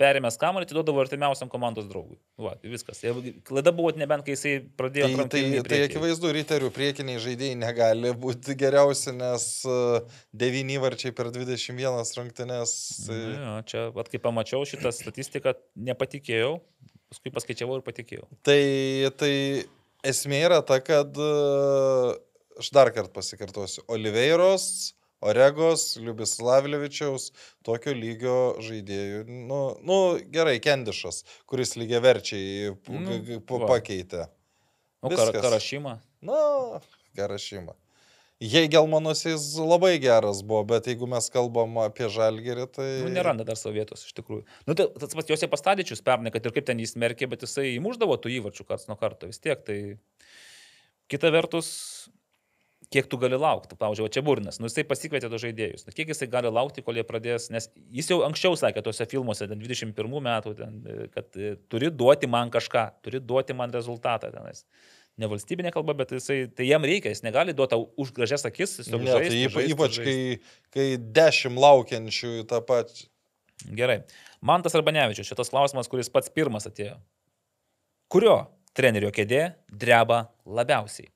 perėmęs kamuolį atiduodavo artimiausiam komandos draugui. Va, viskas. Klaida buvo nebent, kai jisai pradėjo. Tai, tai, tai akivaizdu, reiterių priekiniai žaidėjai negali būti geriausi, nes 9 varčiai per 21 rungtynės. Tai... Na, jo, čia, vat, kai pamačiau šitą statistiką, nepatikėjau, paskui paskaičiavau ir patikėjau. Tai, tai esmė yra ta, kad e, aš dar kartą pasikartosiu. Oliveiros, Oregos, Liubis Lavlevičiaus, tokio lygio žaidėjų. Nu, nu gerai, Kendišas, kuris lygiai verčiai p- Nu, pakeitė. O kar, karašymą. Na, gerašymą. Heigelmanas jis labai geras buvo, bet jeigu mes kalbam apie žalgerį, tai... Nu, neranda dar savo vietos, iš tikrųjų. Nu, tai tas pats Josė Pastadičius pernai, kad ir kaip ten jis merkė, bet jisai įmuždavo tų įvarčių karts nuo karto vis tiek. Tai kita vertus, kiek tu gali laukti, pavyzdžiui, čia Burnas, nu jisai pasikvietė tos žaidėjus, nu, kiek jisai gali laukti, kol jie pradės, nes jis jau anksčiau sakė tuose filmuose, ten 21 metų, ten, kad e, turi duoti man kažką, turi duoti man rezultatą tenais. Ne valstybinė kalba, bet jisai, tai jam reikia, jis negali duoti už gražias akis, jis Ne, tai ypa, ypač, kai, kai dešimt laukiančių tą pačią. Gerai. Mantas Arbanevičius, šitas klausimas, kuris pats pirmas atėjo. Kurio trenerio kėdė dreba labiausiai?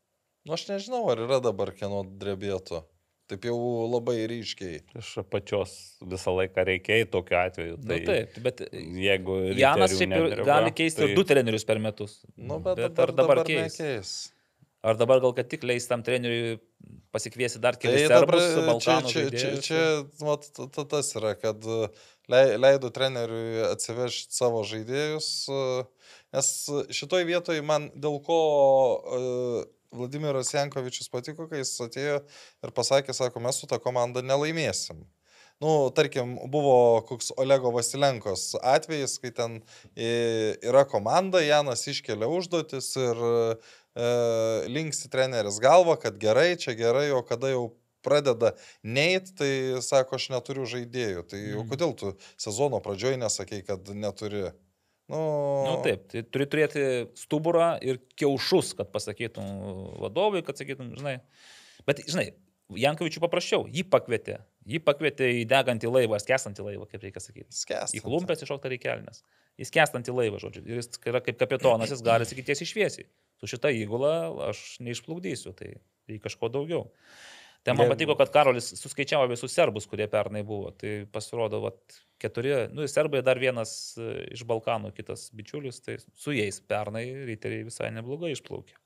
Nu, aš nežinau, ar yra dabar kieno drebėtų. Taip jau labai ryškiai. Iš apačios visą laiką reikėjo tokiu atveju. Tai, Tai nu, taip, bet jeigu... Janas šiaip ir nedreba, gali keisti tai du trenerius per metus. Nu, bet, bet dabar, ar dabar, dabar keis? nekeis. Ar dabar gal kad tik leis tam treneriui pasikviesti dar Tai kelius dabar serbus, čia, Balkanų čia, čia, čia mat, ta- ta- tas yra, kad e, lei- leido treneriui atsivežti savo žaidėjus, e, nes šitoj vietoj man dėl ko e, Vladimiras Jankovičius patiko, kai jis atėjo ir pasakė, sako, mes su ta komanda nelaimėsim. Nu, tarkim, buvo koks Olego Vasilenkos atvejis, kai ten e, yra komanda, Janas iškelia užduotis ir e, linksi treneris galva, kad gerai, čia gerai, o kada jau pradeda neit, tai sako, aš neturiu žaidėjų. Tai mm. Kodėl tu sezono pradžioj nesakai, kad neturi? Nu, Nu, taip, tai turi turėti stuburą ir kiaušus, kad pasakytum vadovui, kad sakytum, žinai. Bet, žinai, Jankovičių paprasčiau, jį pakvietė. Jį pakvietė į degantį laivą, skęstantį laivą, kaip reikia sakyti. skęs. Į klumpės iššokta reikelnes. Jis skęstantį laivą, žodžiu. Ir jis yra kaip kapitonas, jis gali sakyti tiesiai šviesiai. Su šita įgula aš neišplukdysiu, tai reikia kažko daugiau. Ten man patiko, kad Karolis suskaičiavo visus serbus, kurie pernai buvo. Tai pasirodo, vat, keturi, nu, serbai dar vienas e, iš Balkanų, kitas bičiulis, tai su jais pernai riteriai visai neblogai išplaukė.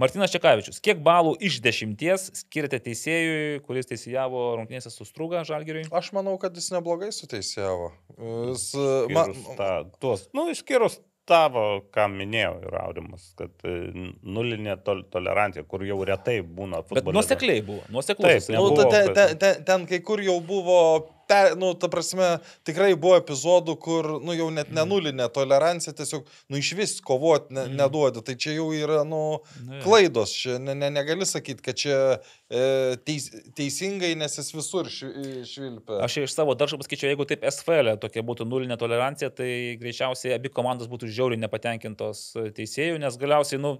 Martinas Čekavičius, kiek balų iš dešimties skirite teisėjui, kuris teisėjavo rungtynėse su Struga Žalgiriui? Aš manau, kad jis neblogai suteisėjavo. Jis, ma, Išskyrus tą, tuos, nu, išskyrus tavo, ką minėjau, ir audimas, kad e, nulinė tol, tolerancija, kur jau retai būna Bet futbole. nuosekliai buvo, nuoseklus. Taip, nu, nebuvo, ten, bet- ten, ten, ten kai kur jau buvo, per, nu, ta prasme, tikrai buvo epizodų, kur, nu, jau net nenulinė tolerancija, tiesiog, nu, iš vis kovoti ne, Mhm. neduodi. Tai čia jau yra, nu, Nu, klaidos. Čia ne, ne, negali sakyti, kad čia e, teis, teisingai, nes jis visur švi- švilpia. Aš iš savo daržo pasakyčiau, jeigu taip SFL tokia būtų nulinė tolerancija, tai greičiausiai abi komandos būtų žiauriai nepatenkintos teisėjų, nes galiausiai, nu,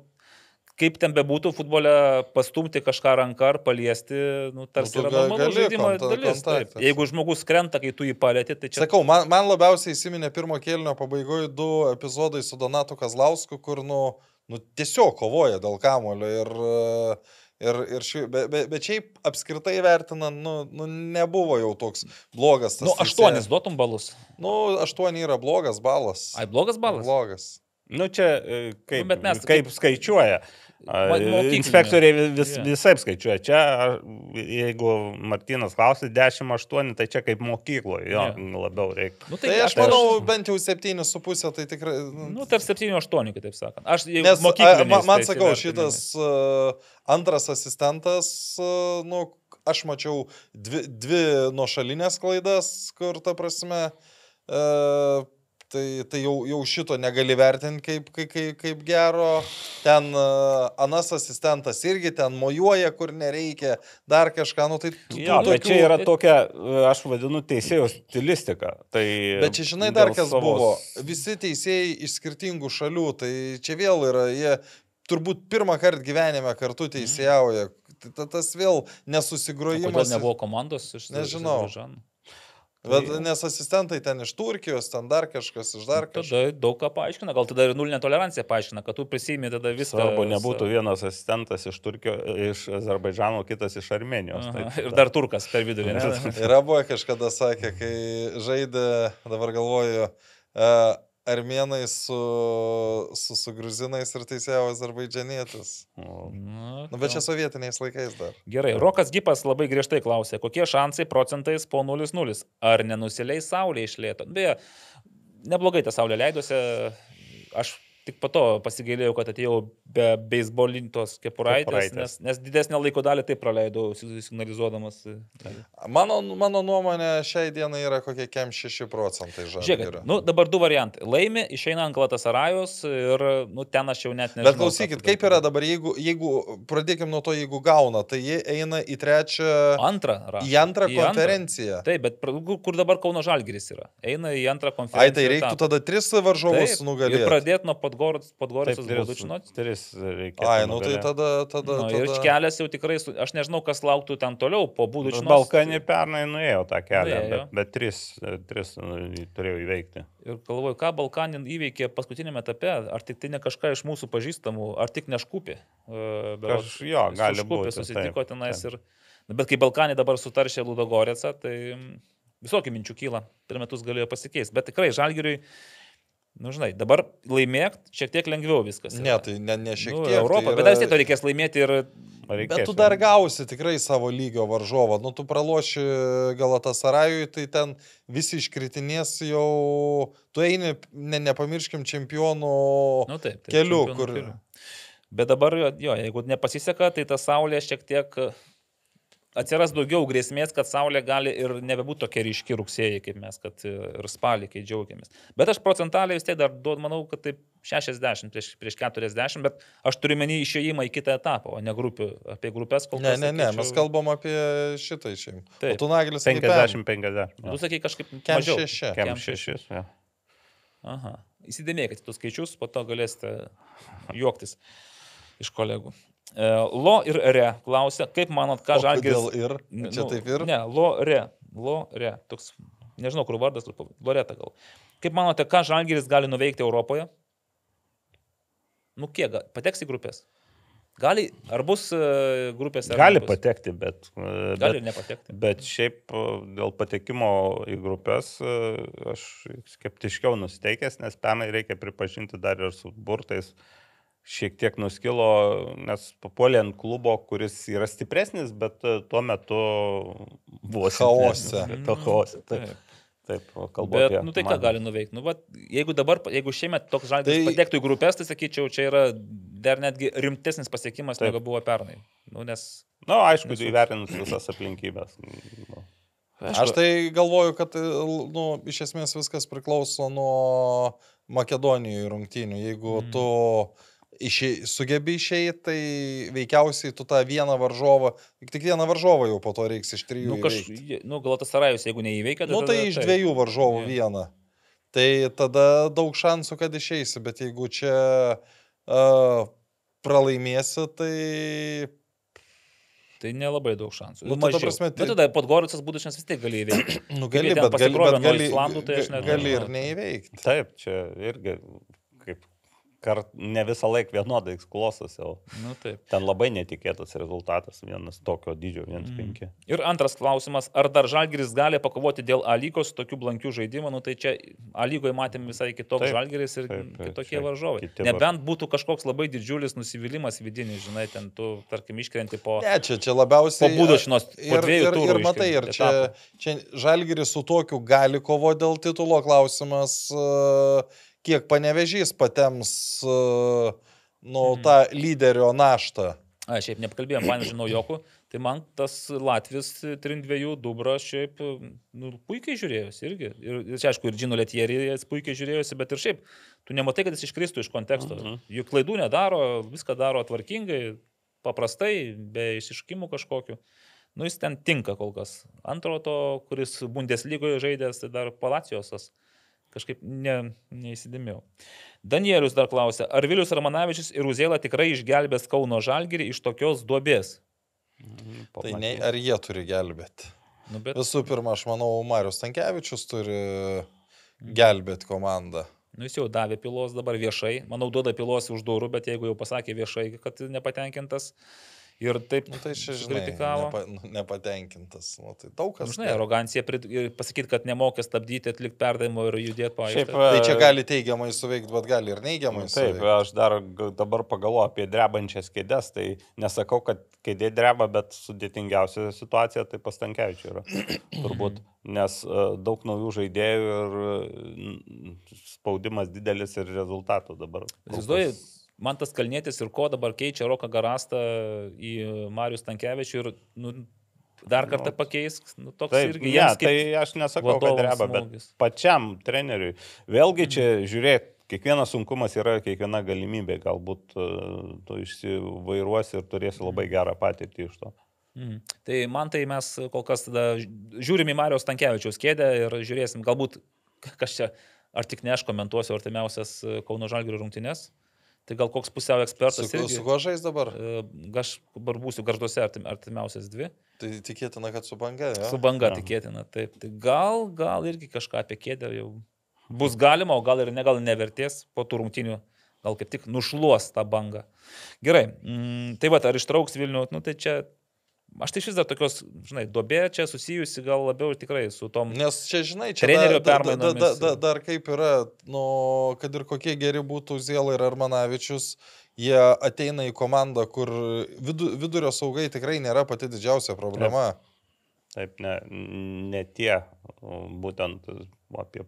kaip ten bebūtų futbole pastumti kažką ranką ar paliesti, nu, tarsi tu yra normalus žaidimo dalis. Taip. Jeigu žmogus krenta, kai tu jį palėti, tai čia... Sakau, man, man labiausiai įsiminė pirmo kėlinio pabaigoje du epizodai su Donatu Kazlausku, kur, nu, nu tiesiog kovoja dėl kamulio ir, ir, ir ši, bet, bet, bet šiaip apskritai vertinant, nu, nu, nebuvo jau toks blogas. Nu, aštuonis duotum balus. Nu, aštuoni yra blogas balas. Ai, blogas balas. Blogas. Nu, čia e, kaip, Nu, mes kaip skaičiuoja. Inspektoriai vis, vis, Jo. visai skaičiuoja. Čia, a, jeigu Martinas klausė 10-8, tai čia kaip mokykloje, jo, Jo. labiau reikia. Nu, Tai, tai aš manau, bent jau septynis su pusė, tai tikrai... Nu, tarp 7-8, kitaip sakant. Aš Nes a, man, man sakau, šitas uh, antras asistentas, uh, nu, aš mačiau dvi, dvi nuošalinės klaidas, kur ta prasme, uh, tai, tai jau, jau šito negali vertinti kaip, kaip, kaip, kaip gero. Ten uh, anas asistentas irgi ten mojuoja, kur nereikia, dar kažką, nu tai... tų- Jo, tų bet tokių- čia yra tokia, aš vadinu, teisėjo stilistika. Tai Bet čia žinai dar kas savo- buvo. Visi teisėjai iš skirtingų šalių, tai čia vėl yra, jie turbūt pirmą kartą gyvenime kartu teisėjauja. Tai ta- tas vėl nesusigrojimas. Kodėl nebuvo komandos iš Nežinau. Azerbaidžano? Bet, Tai- nes asistentai ten iš Turkijos, ten dar kažkas iš dar kažkas. Tada daug ką paaiškina, gal tada ir nulinė tolerancija paaiškina, kad tu prisimi tada viską. Svarbu, nebūtų vienas asistentas iš, Turkio, iš Azerbaidžano, kitas iš Armenijos. Aha, Tai, ir dar turkas per vidurį. Yra buvo kažkada sakė, kai žaidė, dabar galvoju, uh, armenai su, su, su gruzinais ir teisėjavo azerbaidžianietis. O, Nu, Nu, bet čia sovietiniais laikais dar. Gerai, Rokas Gipas labai griežtai klausė, kokie šansai procentais po 0-0. Ar nenusileis saulė iš lėto? Beje, neblogai ta saulė leidosi. Aš tik po to pasigailėjau, kad atėjau be beisbolintos kepuraitės, Kepuraitės. nes, nes didesnę laiko dalį taip praleidau, si- signalizuodamas. Mano, mano nuomonė šiai dienai yra kokie kem 6 procentai žalio. Žiūrėkit, nu, dabar du variantai. Laimi, išeina ant Klatasarajus ir nu, ten aš jau net nežinau. Bet klausykit, kaip yra dabar, jeigu, jeigu pradėkim nuo to, jeigu gauna, tai jie eina į trečią, Antrą. Rašo. į antrą konferenciją. Taip, bet kur dabar Kauno Žalgiris yra? Eina į antrą Ai, konferenciją. tai reiktų tada tris varžovus nugalėti. Ir pradėti nuo Podgoricos Tris, Budučino. tris reikia. Ai, nu tai tada, tada, Nu, ir tada... kelias jau tikrai, su, aš nežinau, kas lauktų ten toliau po Budučino. Balkanį pernai nuėjo tą kelią, Nuėjo. bet, bet tris, tris nu, turėjau įveikti. Ir galvoju, ką Balkanin įveikė paskutinėme etape, ar tik tai ne kažką iš mūsų pažįstamų, ar tik neškupė. Kaž- jo, gali būti, Susitiko taip, tenais taip. ir... Nu, Bet kai Balkanį dabar sutaršė Ludogorėca, tai visokių minčių kyla. Per metus galėjo pasikeisti. Bet tikrai Žalgiriui, nu žinai, dabar laimėk, šiek tiek lengviau viskas. Ne, tai ne, ne šiek nu, tiek. Europą, tai bet dar vis tiek to reikės laimėti ir Reikės, Bet tu dar gausi tikrai savo lygio varžovą. Nu, tu praloši Galatasarajui, tai ten visi iškritinės jau. Tu eini, ne, nepamirškim, čempionų Nu, taip, taip, keliu, čempionų kur... keliu. Bet dabar, jo, jeigu nepasiseka, tai ta saulė šiek tiek atsiras daugiau grėsmės, kad saulė gali ir nebebūti tokia ryški rugsėjai, kaip mes, kad e, ir spalį, kai džiaugiamės. Bet aš procentaliai vis tiek dar duodu, manau, kad taip 60 prieš, prieš 40, bet aš turiu menį išėjimą į kitą etapą, o ne grupių, apie grupės kol Ne, kas. ne, ne, mes sakyčiau- kalbam apie šitą išėjimą. O Taip. tu nagelis 50-50. Tu sakai kažkaip Kem mažiau. šeši. Kem Kem šešis. jo. Aha. įsidėmėkite tuos skaičius, po to galėsite juoktis iš kolegų. E, Lo ir Re klausia, kaip manot, ką O Žalgiris... kodėl ir? Čia taip ir? Ne, Lo Re. Lo Re. Toks, nežinau, kur vardas, Loreta gal. Kaip manote, ką Žalgiris gali nuveikti Europoje? Nu kiek, pateks į grupės? Gali, ar bus e, grupės? Ar Gali nebus? patekti, bet, e, Gali bet, nepatekti. bet šiaip dėl patekimo į grupės aš skeptiškiau nusiteikęs, nes pernai reikia pripažinti dar ir su burtais šiek tiek nuskilo, nes papuolė ant klubo, kuris yra stipresnis, bet e, tuo metu buvo Chaose. To chaose. Taip, Taip. taip kalbu Bet, apie. nu tai ką komandą. gali nuveikti? Nu, va, jeigu dabar, jeigu šiemet toks žalgeris Tai- patektų į grupės, tai sakyčiau, čia yra dar netgi rimtesnis pasiekimas, Taip. negu buvo pernai. Nu, nes... Na, nu, aišku, Nesu- įvertinus visas aplinkybės. Nu. Aš tai galvoju, kad nu, iš esmės viskas priklauso nuo Makedonijoje rungtynių. Jeigu Mhm. mm. tu išei, sugebi išeiti, tai veikiausiai tu tą vieną varžovą, tik vieną varžovą jau po to reiks iš trijų. Nu, kaž... nu Galatas Sarajus, jeigu neįveikia, nu, tai tada iš dviejų varžovų Jo. vieną. Tai tada daug šansų, kad išeisi, bet jeigu čia uh, pralaimėsi, tai Tai nelabai daug šansų. Nu, Nu, tai ta mažiau. prasme, Bet tai- tada Podgoricas būdušinas vis tiek gali įveikti. nu, gali, bet gali, bet gali, Islandų, tai aš net gali ir nežinau. neįveikti. Taip, čia irgi kart, ne visą laiką vienodai klostosi, o Nu, taip. ten labai netikėtas rezultatas, vienas tokio dydžio, 1-5. Mm. Ir antras klausimas, ar dar Žalgiris gali pakovoti dėl Alygos tokių blankių žaidimų? Nu, tai čia Alygoje matėm visai kitoks Taip, Žalgiris ir taip, taip, kitokie čia varžovai. Nebent būtų kažkoks labai didžiulis nusivylimas vidinis, žinai, ten tu, tarkim, iškrenti po... Ne, čia, čia labiausiai. Po Budočinos, po ir, dviejų ir, turų ir matai, ir čia, etapą. čia Žalgiris su tokiu gali kovo dėl titulo klausimas, e, kiek panevežys patems e, nu, Mhm. tą lyderio naštą. A, šiaip nepakalbėjom, man žinau, jokų. Tai man tas Latvijas 3-2 dubra šiaip nu, puikiai žiūrėjosi irgi. Ir, ir čia, aišku, ir Džino Letierijas puikiai žiūrėjosi, bet ir šiaip, tu nematai, kad jis iškristų iš konteksto. Mhm. Juk klaidų nedaro, viską daro tvarkingai, paprastai, be išsiškimų kažkokiu. Nu, jis ten tinka kol kas. Antro to, kuris Bundeslygoje žaidęs, tai dar Palacijosas. Kažkaip ne, neįsidėmėjau. Danielius dar klausė, ar Vilius Ramanavičius ir Uzėla tikrai išgelbės Kauno Žalgirį iš tokios duobės? Tai ne, ar jie turi gelbėti? Nu, bet, Visų pirma, aš manau, Marius Tankievičius turi Mhm. gelbėti komandą. nu, jis jau davė pilos dabar viešai. Manau, duoda pilos už durų, bet jeigu jau pasakė viešai, kad nepatenkintas ir taip Nu, tai čia, žinai, kritikavo. nepa, nu, nepatenkintas. Nu, tai daug kas. Nu, Žinai, arogancija prid- pasakyti, kad nemokė stabdyti, atlikti perdavimo ir judėti Šiaip, paaiškinti. Tai čia gali teigiamai suveikti, bet gali ir neigiamai Taip, suveikti. aš dar dabar pagalvoju apie drebančias kėdės, tai nesakau, kad kėdė dreba, bet sudėtingiausia situacija tai pastankievičiai yra. Turbūt, nes e, daug naujų žaidėjų ir e, spaudimas didelis ir rezultatų dabar. kas- man tas kalnėtis ir ko dabar keičia Roką Garastą į Marius Tankievičių ir nu, dar kartą Nu, pakeis. Nu, toks Taip, irgi ne, jiems kaip tai aš nesakau, kad vadovams dreba, bet smūgis. pačiam treneriui. Vėlgi čia žiūrėk, kiekvienas sunkumas yra kiekviena galimybė, galbūt e, tu išsivairuosi ir turėsi labai gerą patirtį iš to. Mhm. Tai man tai mes kol kas tada žiūrim į Marijos Tankievičiaus kėdę ir žiūrėsim, galbūt kas čia, ar tik ne aš komentuosiu artimiausias e, Kauno Žalgirio rungtynes. Tai gal koks pusiau Su, ekspertas ku- irgi. su kuo žais dabar? E, Aš dabar būsiu garžduose artim, artimiausias dvi. Tai tikėtina, kad su banga. Ja? Su banga Jo. tikėtina, taip. Tai gal, gal irgi kažką apie kėdę jau bus galima, o gal ir ne, gal nevertės po tų rungtinių. Gal kaip tik nušluos tą bangą. Gerai, mm, tai va, ar ištrauks Vilnių, nu tai čia, aš tai šis dar tokios, žinai, dobė čia susijusi gal labiau tikrai su tom. Nes čia, žinai, čia Trenerio da, da, da, permainomis da, da, dar kaip yra, nu, kad ir kokie geri būtų Ziela ir Armanavičius, jie ateina į komandą, kur vidu, vidurio saugai tikrai nėra pati didžiausia problema. Taip, ne, ne tie, būtent apie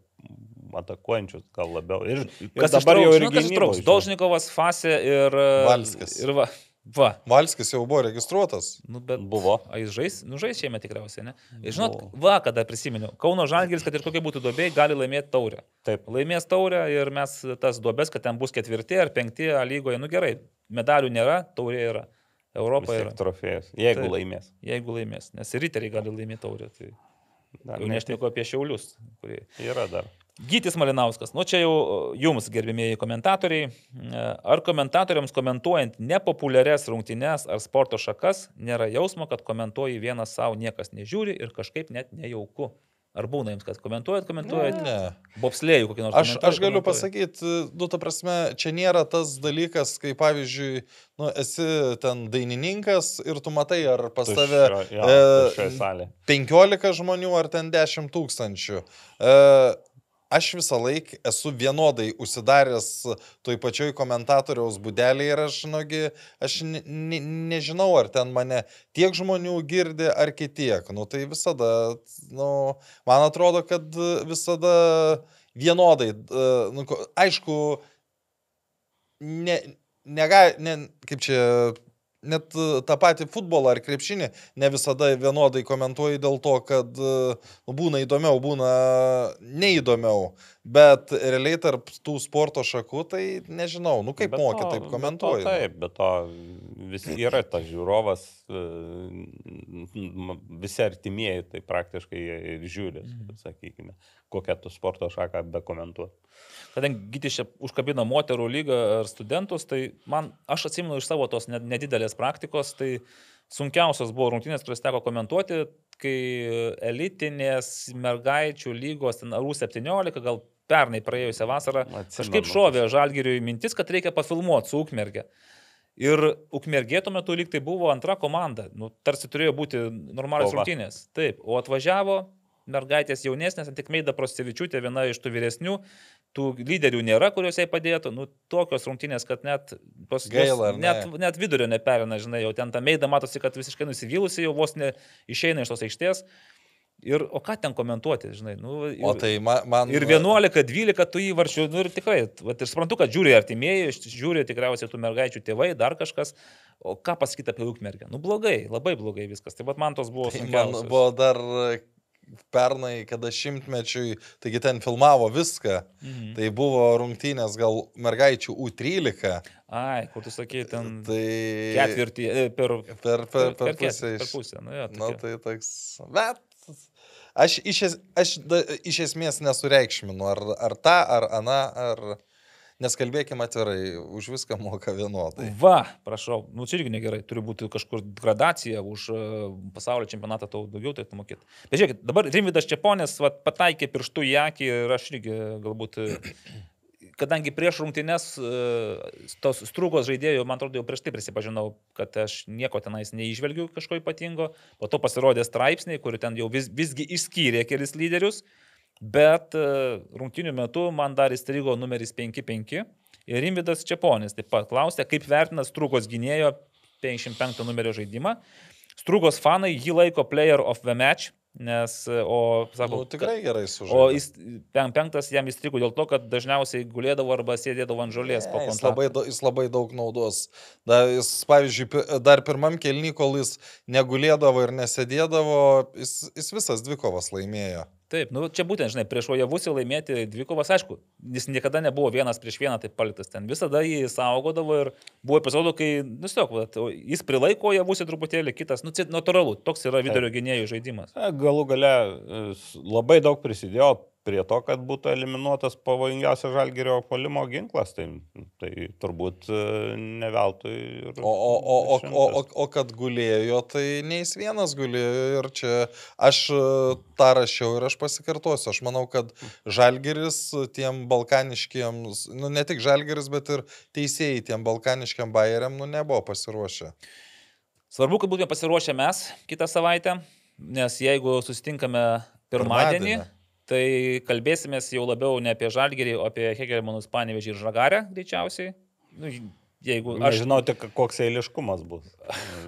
atakuojančius gal labiau. Ir, ir Kas dabar jau ir žinai. Dolžnikovas, Fasė ir... Valskis. Ir va. Va. Valskis jau buvo registruotas. Nu, bet Buvo. A jis žais, nu žais šiemet tikriausiai, ne? Ir žinot, Buvo. va, kada prisiminiau, Kauno Žalgiris, kad ir kokie būtų duobė, gali laimėti taurę. Taip. Laimės taurę ir mes tas duobės, kad ten bus ketvirti ar penkti A lygoje, nu gerai, medalių nėra, taurė yra. Europoje yra. trofėjas. Jeigu Taip. laimės. Jeigu laimės, nes ir riteriai gali laimėti taurę. Tai Dar jau ne- nešneku apie šiaulius, kurie. Yra dar. Gytis Malinauskas, nu čia jau e, jums, gerbimieji komentatoriai, e, ar komentatoriams komentuojant nepopuliarias rungtynes ar sporto šakas, nėra jausmo, kad komentuoji vienas savo niekas nežiūri ir kažkaip net nejauku. Ar būna jums, kad komentuojat, komentuojat? Ne. Bobslėjų kokį nors. Aš, aš galiu pasakyti, nu, ta prasme, čia nėra tas dalykas, kai pavyzdžiui, nu, esi ten dainininkas ir tu matai, ar pas tave Tuščio- jo, e, tuščioje salėje. 15 žmonių ar ten 10 tūkstančių. E, aš visą laiką esu vienodai užsidaręs toj pačioj komentatoriaus būdelėje ir aš, žinogi, aš ne, ne, nežinau, ar ten mane tiek žmonių girdi, ar kitiek. Nu, tai visada, nu, man atrodo, kad visada vienodai, e, nu, aišku, ne, nega, ne, kaip čia, net e, tą patį futbolą ar krepšinį ne visada vienodai komentuoji dėl to, kad e, nu, būna įdomiau, būna neįdomiau. Bet realiai tarp tų sporto šakų, tai nežinau, nu kaip moki, taip bet to komentuoji. Taip, bet to vis yra tas žiūrovas, e, visi artimieji, tai praktiškai ir žiūri, Mhm. sakykime, kokią tu sporto šaką be komentuoti. Kadangi Gytis čia užkabino moterų lygą ar studentus, tai man, aš atsimenu iš savo tos ne- nedidelės praktikos, tai sunkiausios buvo rungtynės, kurias teko komentuoti, kai elitinės mergaičių lygos, ten arų 17, gal pernai praėjusią vasarą, Atsimenu. kažkaip šovė žalgiriui mintis, kad reikia pafilmuoti su Ukmerge. Ir Ukmergė tuo metu lyg tai buvo antra komanda, nu, tarsi turėjo būti normalios rungtynės. Taip, o atvažiavo mergaitės jaunesnės, tik Meida Prostevičiūtė, viena iš tų vyresnių, tų lyderių nėra, kuriuos jai padėtų, nu, tokios rungtynės, kad net, tos, Gaila, jos ar ne? net, net vidurio neperina, žinai, jau ten ta Meida matosi, kad visiškai nusivylusi, jau vos ne išeina iš tos aikštės. Ir, o ką ten komentuoti, žinai, nu, ir, O tai ma, man... Ir 11, 12 tu įvarčių, nu ir tikrai, vat, ir suprantu, kad žiūri artimieji, žiūri tikriausiai tų mergaičių tėvai, dar kažkas, o ką pasakyti apie Ukmergę? Nu blogai, labai blogai viskas. Tai vad man tos buvo Tai man buvo dar pernai, kada šimtmečiui, taigi ten filmavo viską. Mhm. Tai buvo rungtynės gal mergaičių U13. Ai, kur tu sakei, ten Tai ketvirtį, e, per, per, per, per, ket- pusę. per pusę. Nu, jo, Na tokia. tai toks. Bet aš iš, es, aš da, iš esmės nesureikšminu, ar, ar tą, ar aną, ar... Nes kalbėkime atvirai, už viską moka vienodai. Va, prašau, nu čia irgi negerai, turi būti kažkur gradacija už e, pasaulio čempionatą tau daugiau turėtų mokėti. Bet žiūrėkit, dabar Rimvidas Čiaponės vat, pataikė pirštų į akį ir aš irgi galbūt, kadangi prieš rungtynes e, tos strūgos žaidėjų, man atrodo, jau prieš tai prisipažinau, kad aš nieko tenais neižvelgiu kažko ypatingo, po to pasirodė straipsniai, kur ten jau vis, visgi išskyrė kelis lyderius. Bet e, rungtinių metu man dar įstrigo numeris 5-5 ir Rimvidas Čiaponis taip pat klausė, kaip vertina Strūgos gynėjo 55 numerio žaidimą. Strūgos fanai jį laiko player of the match, nes, e, o, sako, Nu, tikrai gerai O sužaidė. jis, pen, penktas jam įstrigo dėl to, kad dažniausiai gulėdavo arba sėdėdavo ant žolės Ne, Jis labai, jis labai daug naudos. Da, jis, pavyzdžiui, dar pirmam kelny, kol jis negulėdavo ir nesėdėdavo, jis, jis visas dvikovas laimėjo. Taip, nu čia būtent, žinai, prieš Ojavusį laimėti dvikovas, aišku, jis niekada nebuvo vienas prieš vieną taip paliktas ten, visada jį saugodavo ir buvo epizodų, kai, nu tiesiog, jis prilaiko Ojavusį truputėlį, kitas, nu, natūralu, toks yra vidurio gynėjų žaidimas. E, Galų gale e, labai daug prisidėjo prie to, kad būtų eliminuotas pavojingiausias žalgerio polimo ginklas. Tai, tai turbūt e, neveltui. ir O, o, o, o, o, o, o kad gulėjo, tai ne jis vienas gulėjo ir čia aš e, tą rašiau ir aš pasikartosiu. Aš manau, kad žalgeris tiem balkaniškiem, nu ne tik žalgeris, bet ir teisėjai tiem balkaniškiam bairiam, nu nebuvo pasiruošę. Svarbu, kad būtume pasiruošę mes kitą savaitę, nes jeigu susitinkame pirmadienį, Pirmadienį. Tai kalbėsime jau labiau ne apie Žalgerį, o apie Hegelmanus Panevežį ir Žagarę greičiausiai. Nu, jeigu Aš aš žinau tik, koks eiliškumas bus.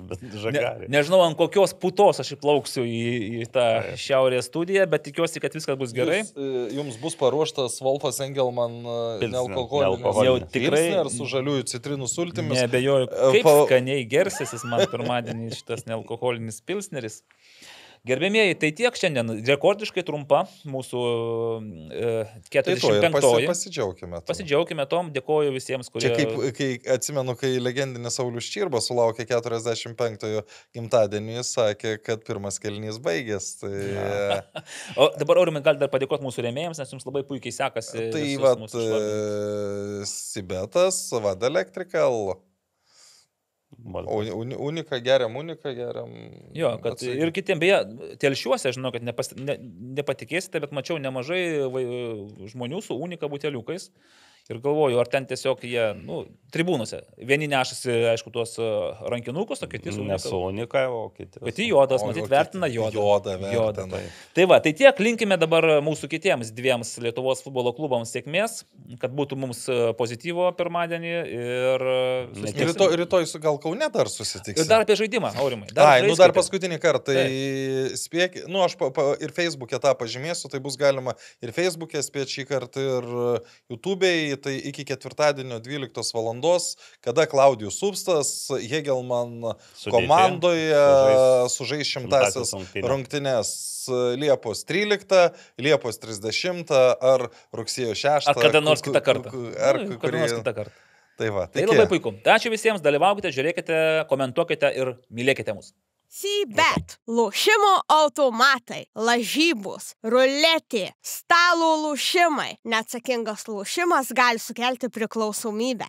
Bet Ne, žagarė. nežinau, ant kokios putos aš įplauksiu į, į tą šiaurės studiją, bet tikiuosi, kad viskas bus gerai. Jūs, e, jums bus paruoštas Wolfas Engelman e, nealkoholinis. Jau tikrai- Pilsner su žaliųjų citrinų sultimis. Nebejoju, E, kaip pa- skaniai gersis jis man pirmadienį šitas nealkoholinis pilsneris. Gerbėmieji, tai tiek šiandien rekordiškai trumpa mūsų e, Tai to ir pasi, 45-oji. pasidžiaugime. tuo. Pasidžiaugime tom, dėkoju visiems, kurie... Čia kaip, kai atsimenu, kai legendinis Saulis Čirba sulaukė 45-ojo gimtadienį, jis sakė, kad pirmas kelnys baigės. Tai, O dabar, Aurimai, gal dar padėkoti mūsų rėmėjams, nes jums labai puikiai sekasi. tai išvardinti. e, Sibetas, Vad Electrical, Unika geriam, Unika geriam. Jo, kad Atsakė. ir kitiems, beje, telšiuose, žinau, kad nepas, ne, nepatikėsite, bet mačiau nemažai žmonių su unika buteliukais. Ir galvoju, ar ten tiesiog jie, nu, tribūnose. Vieni nešasi, aišku, tuos e, rankinukus, o kiti su unika, o kiti. Kiti jodas, O, matyt, vertina jodą Jodą, vertina. taip. Tai va, tai tiek linkime dabar mūsų kitiems dviems Lietuvos futbolo klubams sėkmės, kad būtų mums e, pozityvo pirmadienį ir... e, susitiksim. Ir rytoj, rytoj su gal Kaune dar susitiksime. Ir dar apie žaidimą, Aurimai. Ai, nu dar paskutinį kartą. Tai spėk, nu aš pa, pa, ir Facebook'e tą pažymėsiu, tai bus galima ir Facebook'e spėti šį kartą, ir YouTube'e, tai iki ketvirtadienio 12 val. kada Klaudijus Substas, Hegelman Sudėti. komandoje Sužais šimtasis rungtynės Liepos 13, Liepos 30 ar rugsėjo 6. Ar kada nors kitą kartą. Ar Nu, kada nors kitą kartą. Tai va, Tai labai puiku. Tai ačiū visiems, dalyvaukite, žiūrėkite, komentuokite ir mylėkite mus. Sybet, lošimo automatai, lažybos, ruletė, stalo lošimai. Neatsakingas lošimas gali sukelti priklausomybę.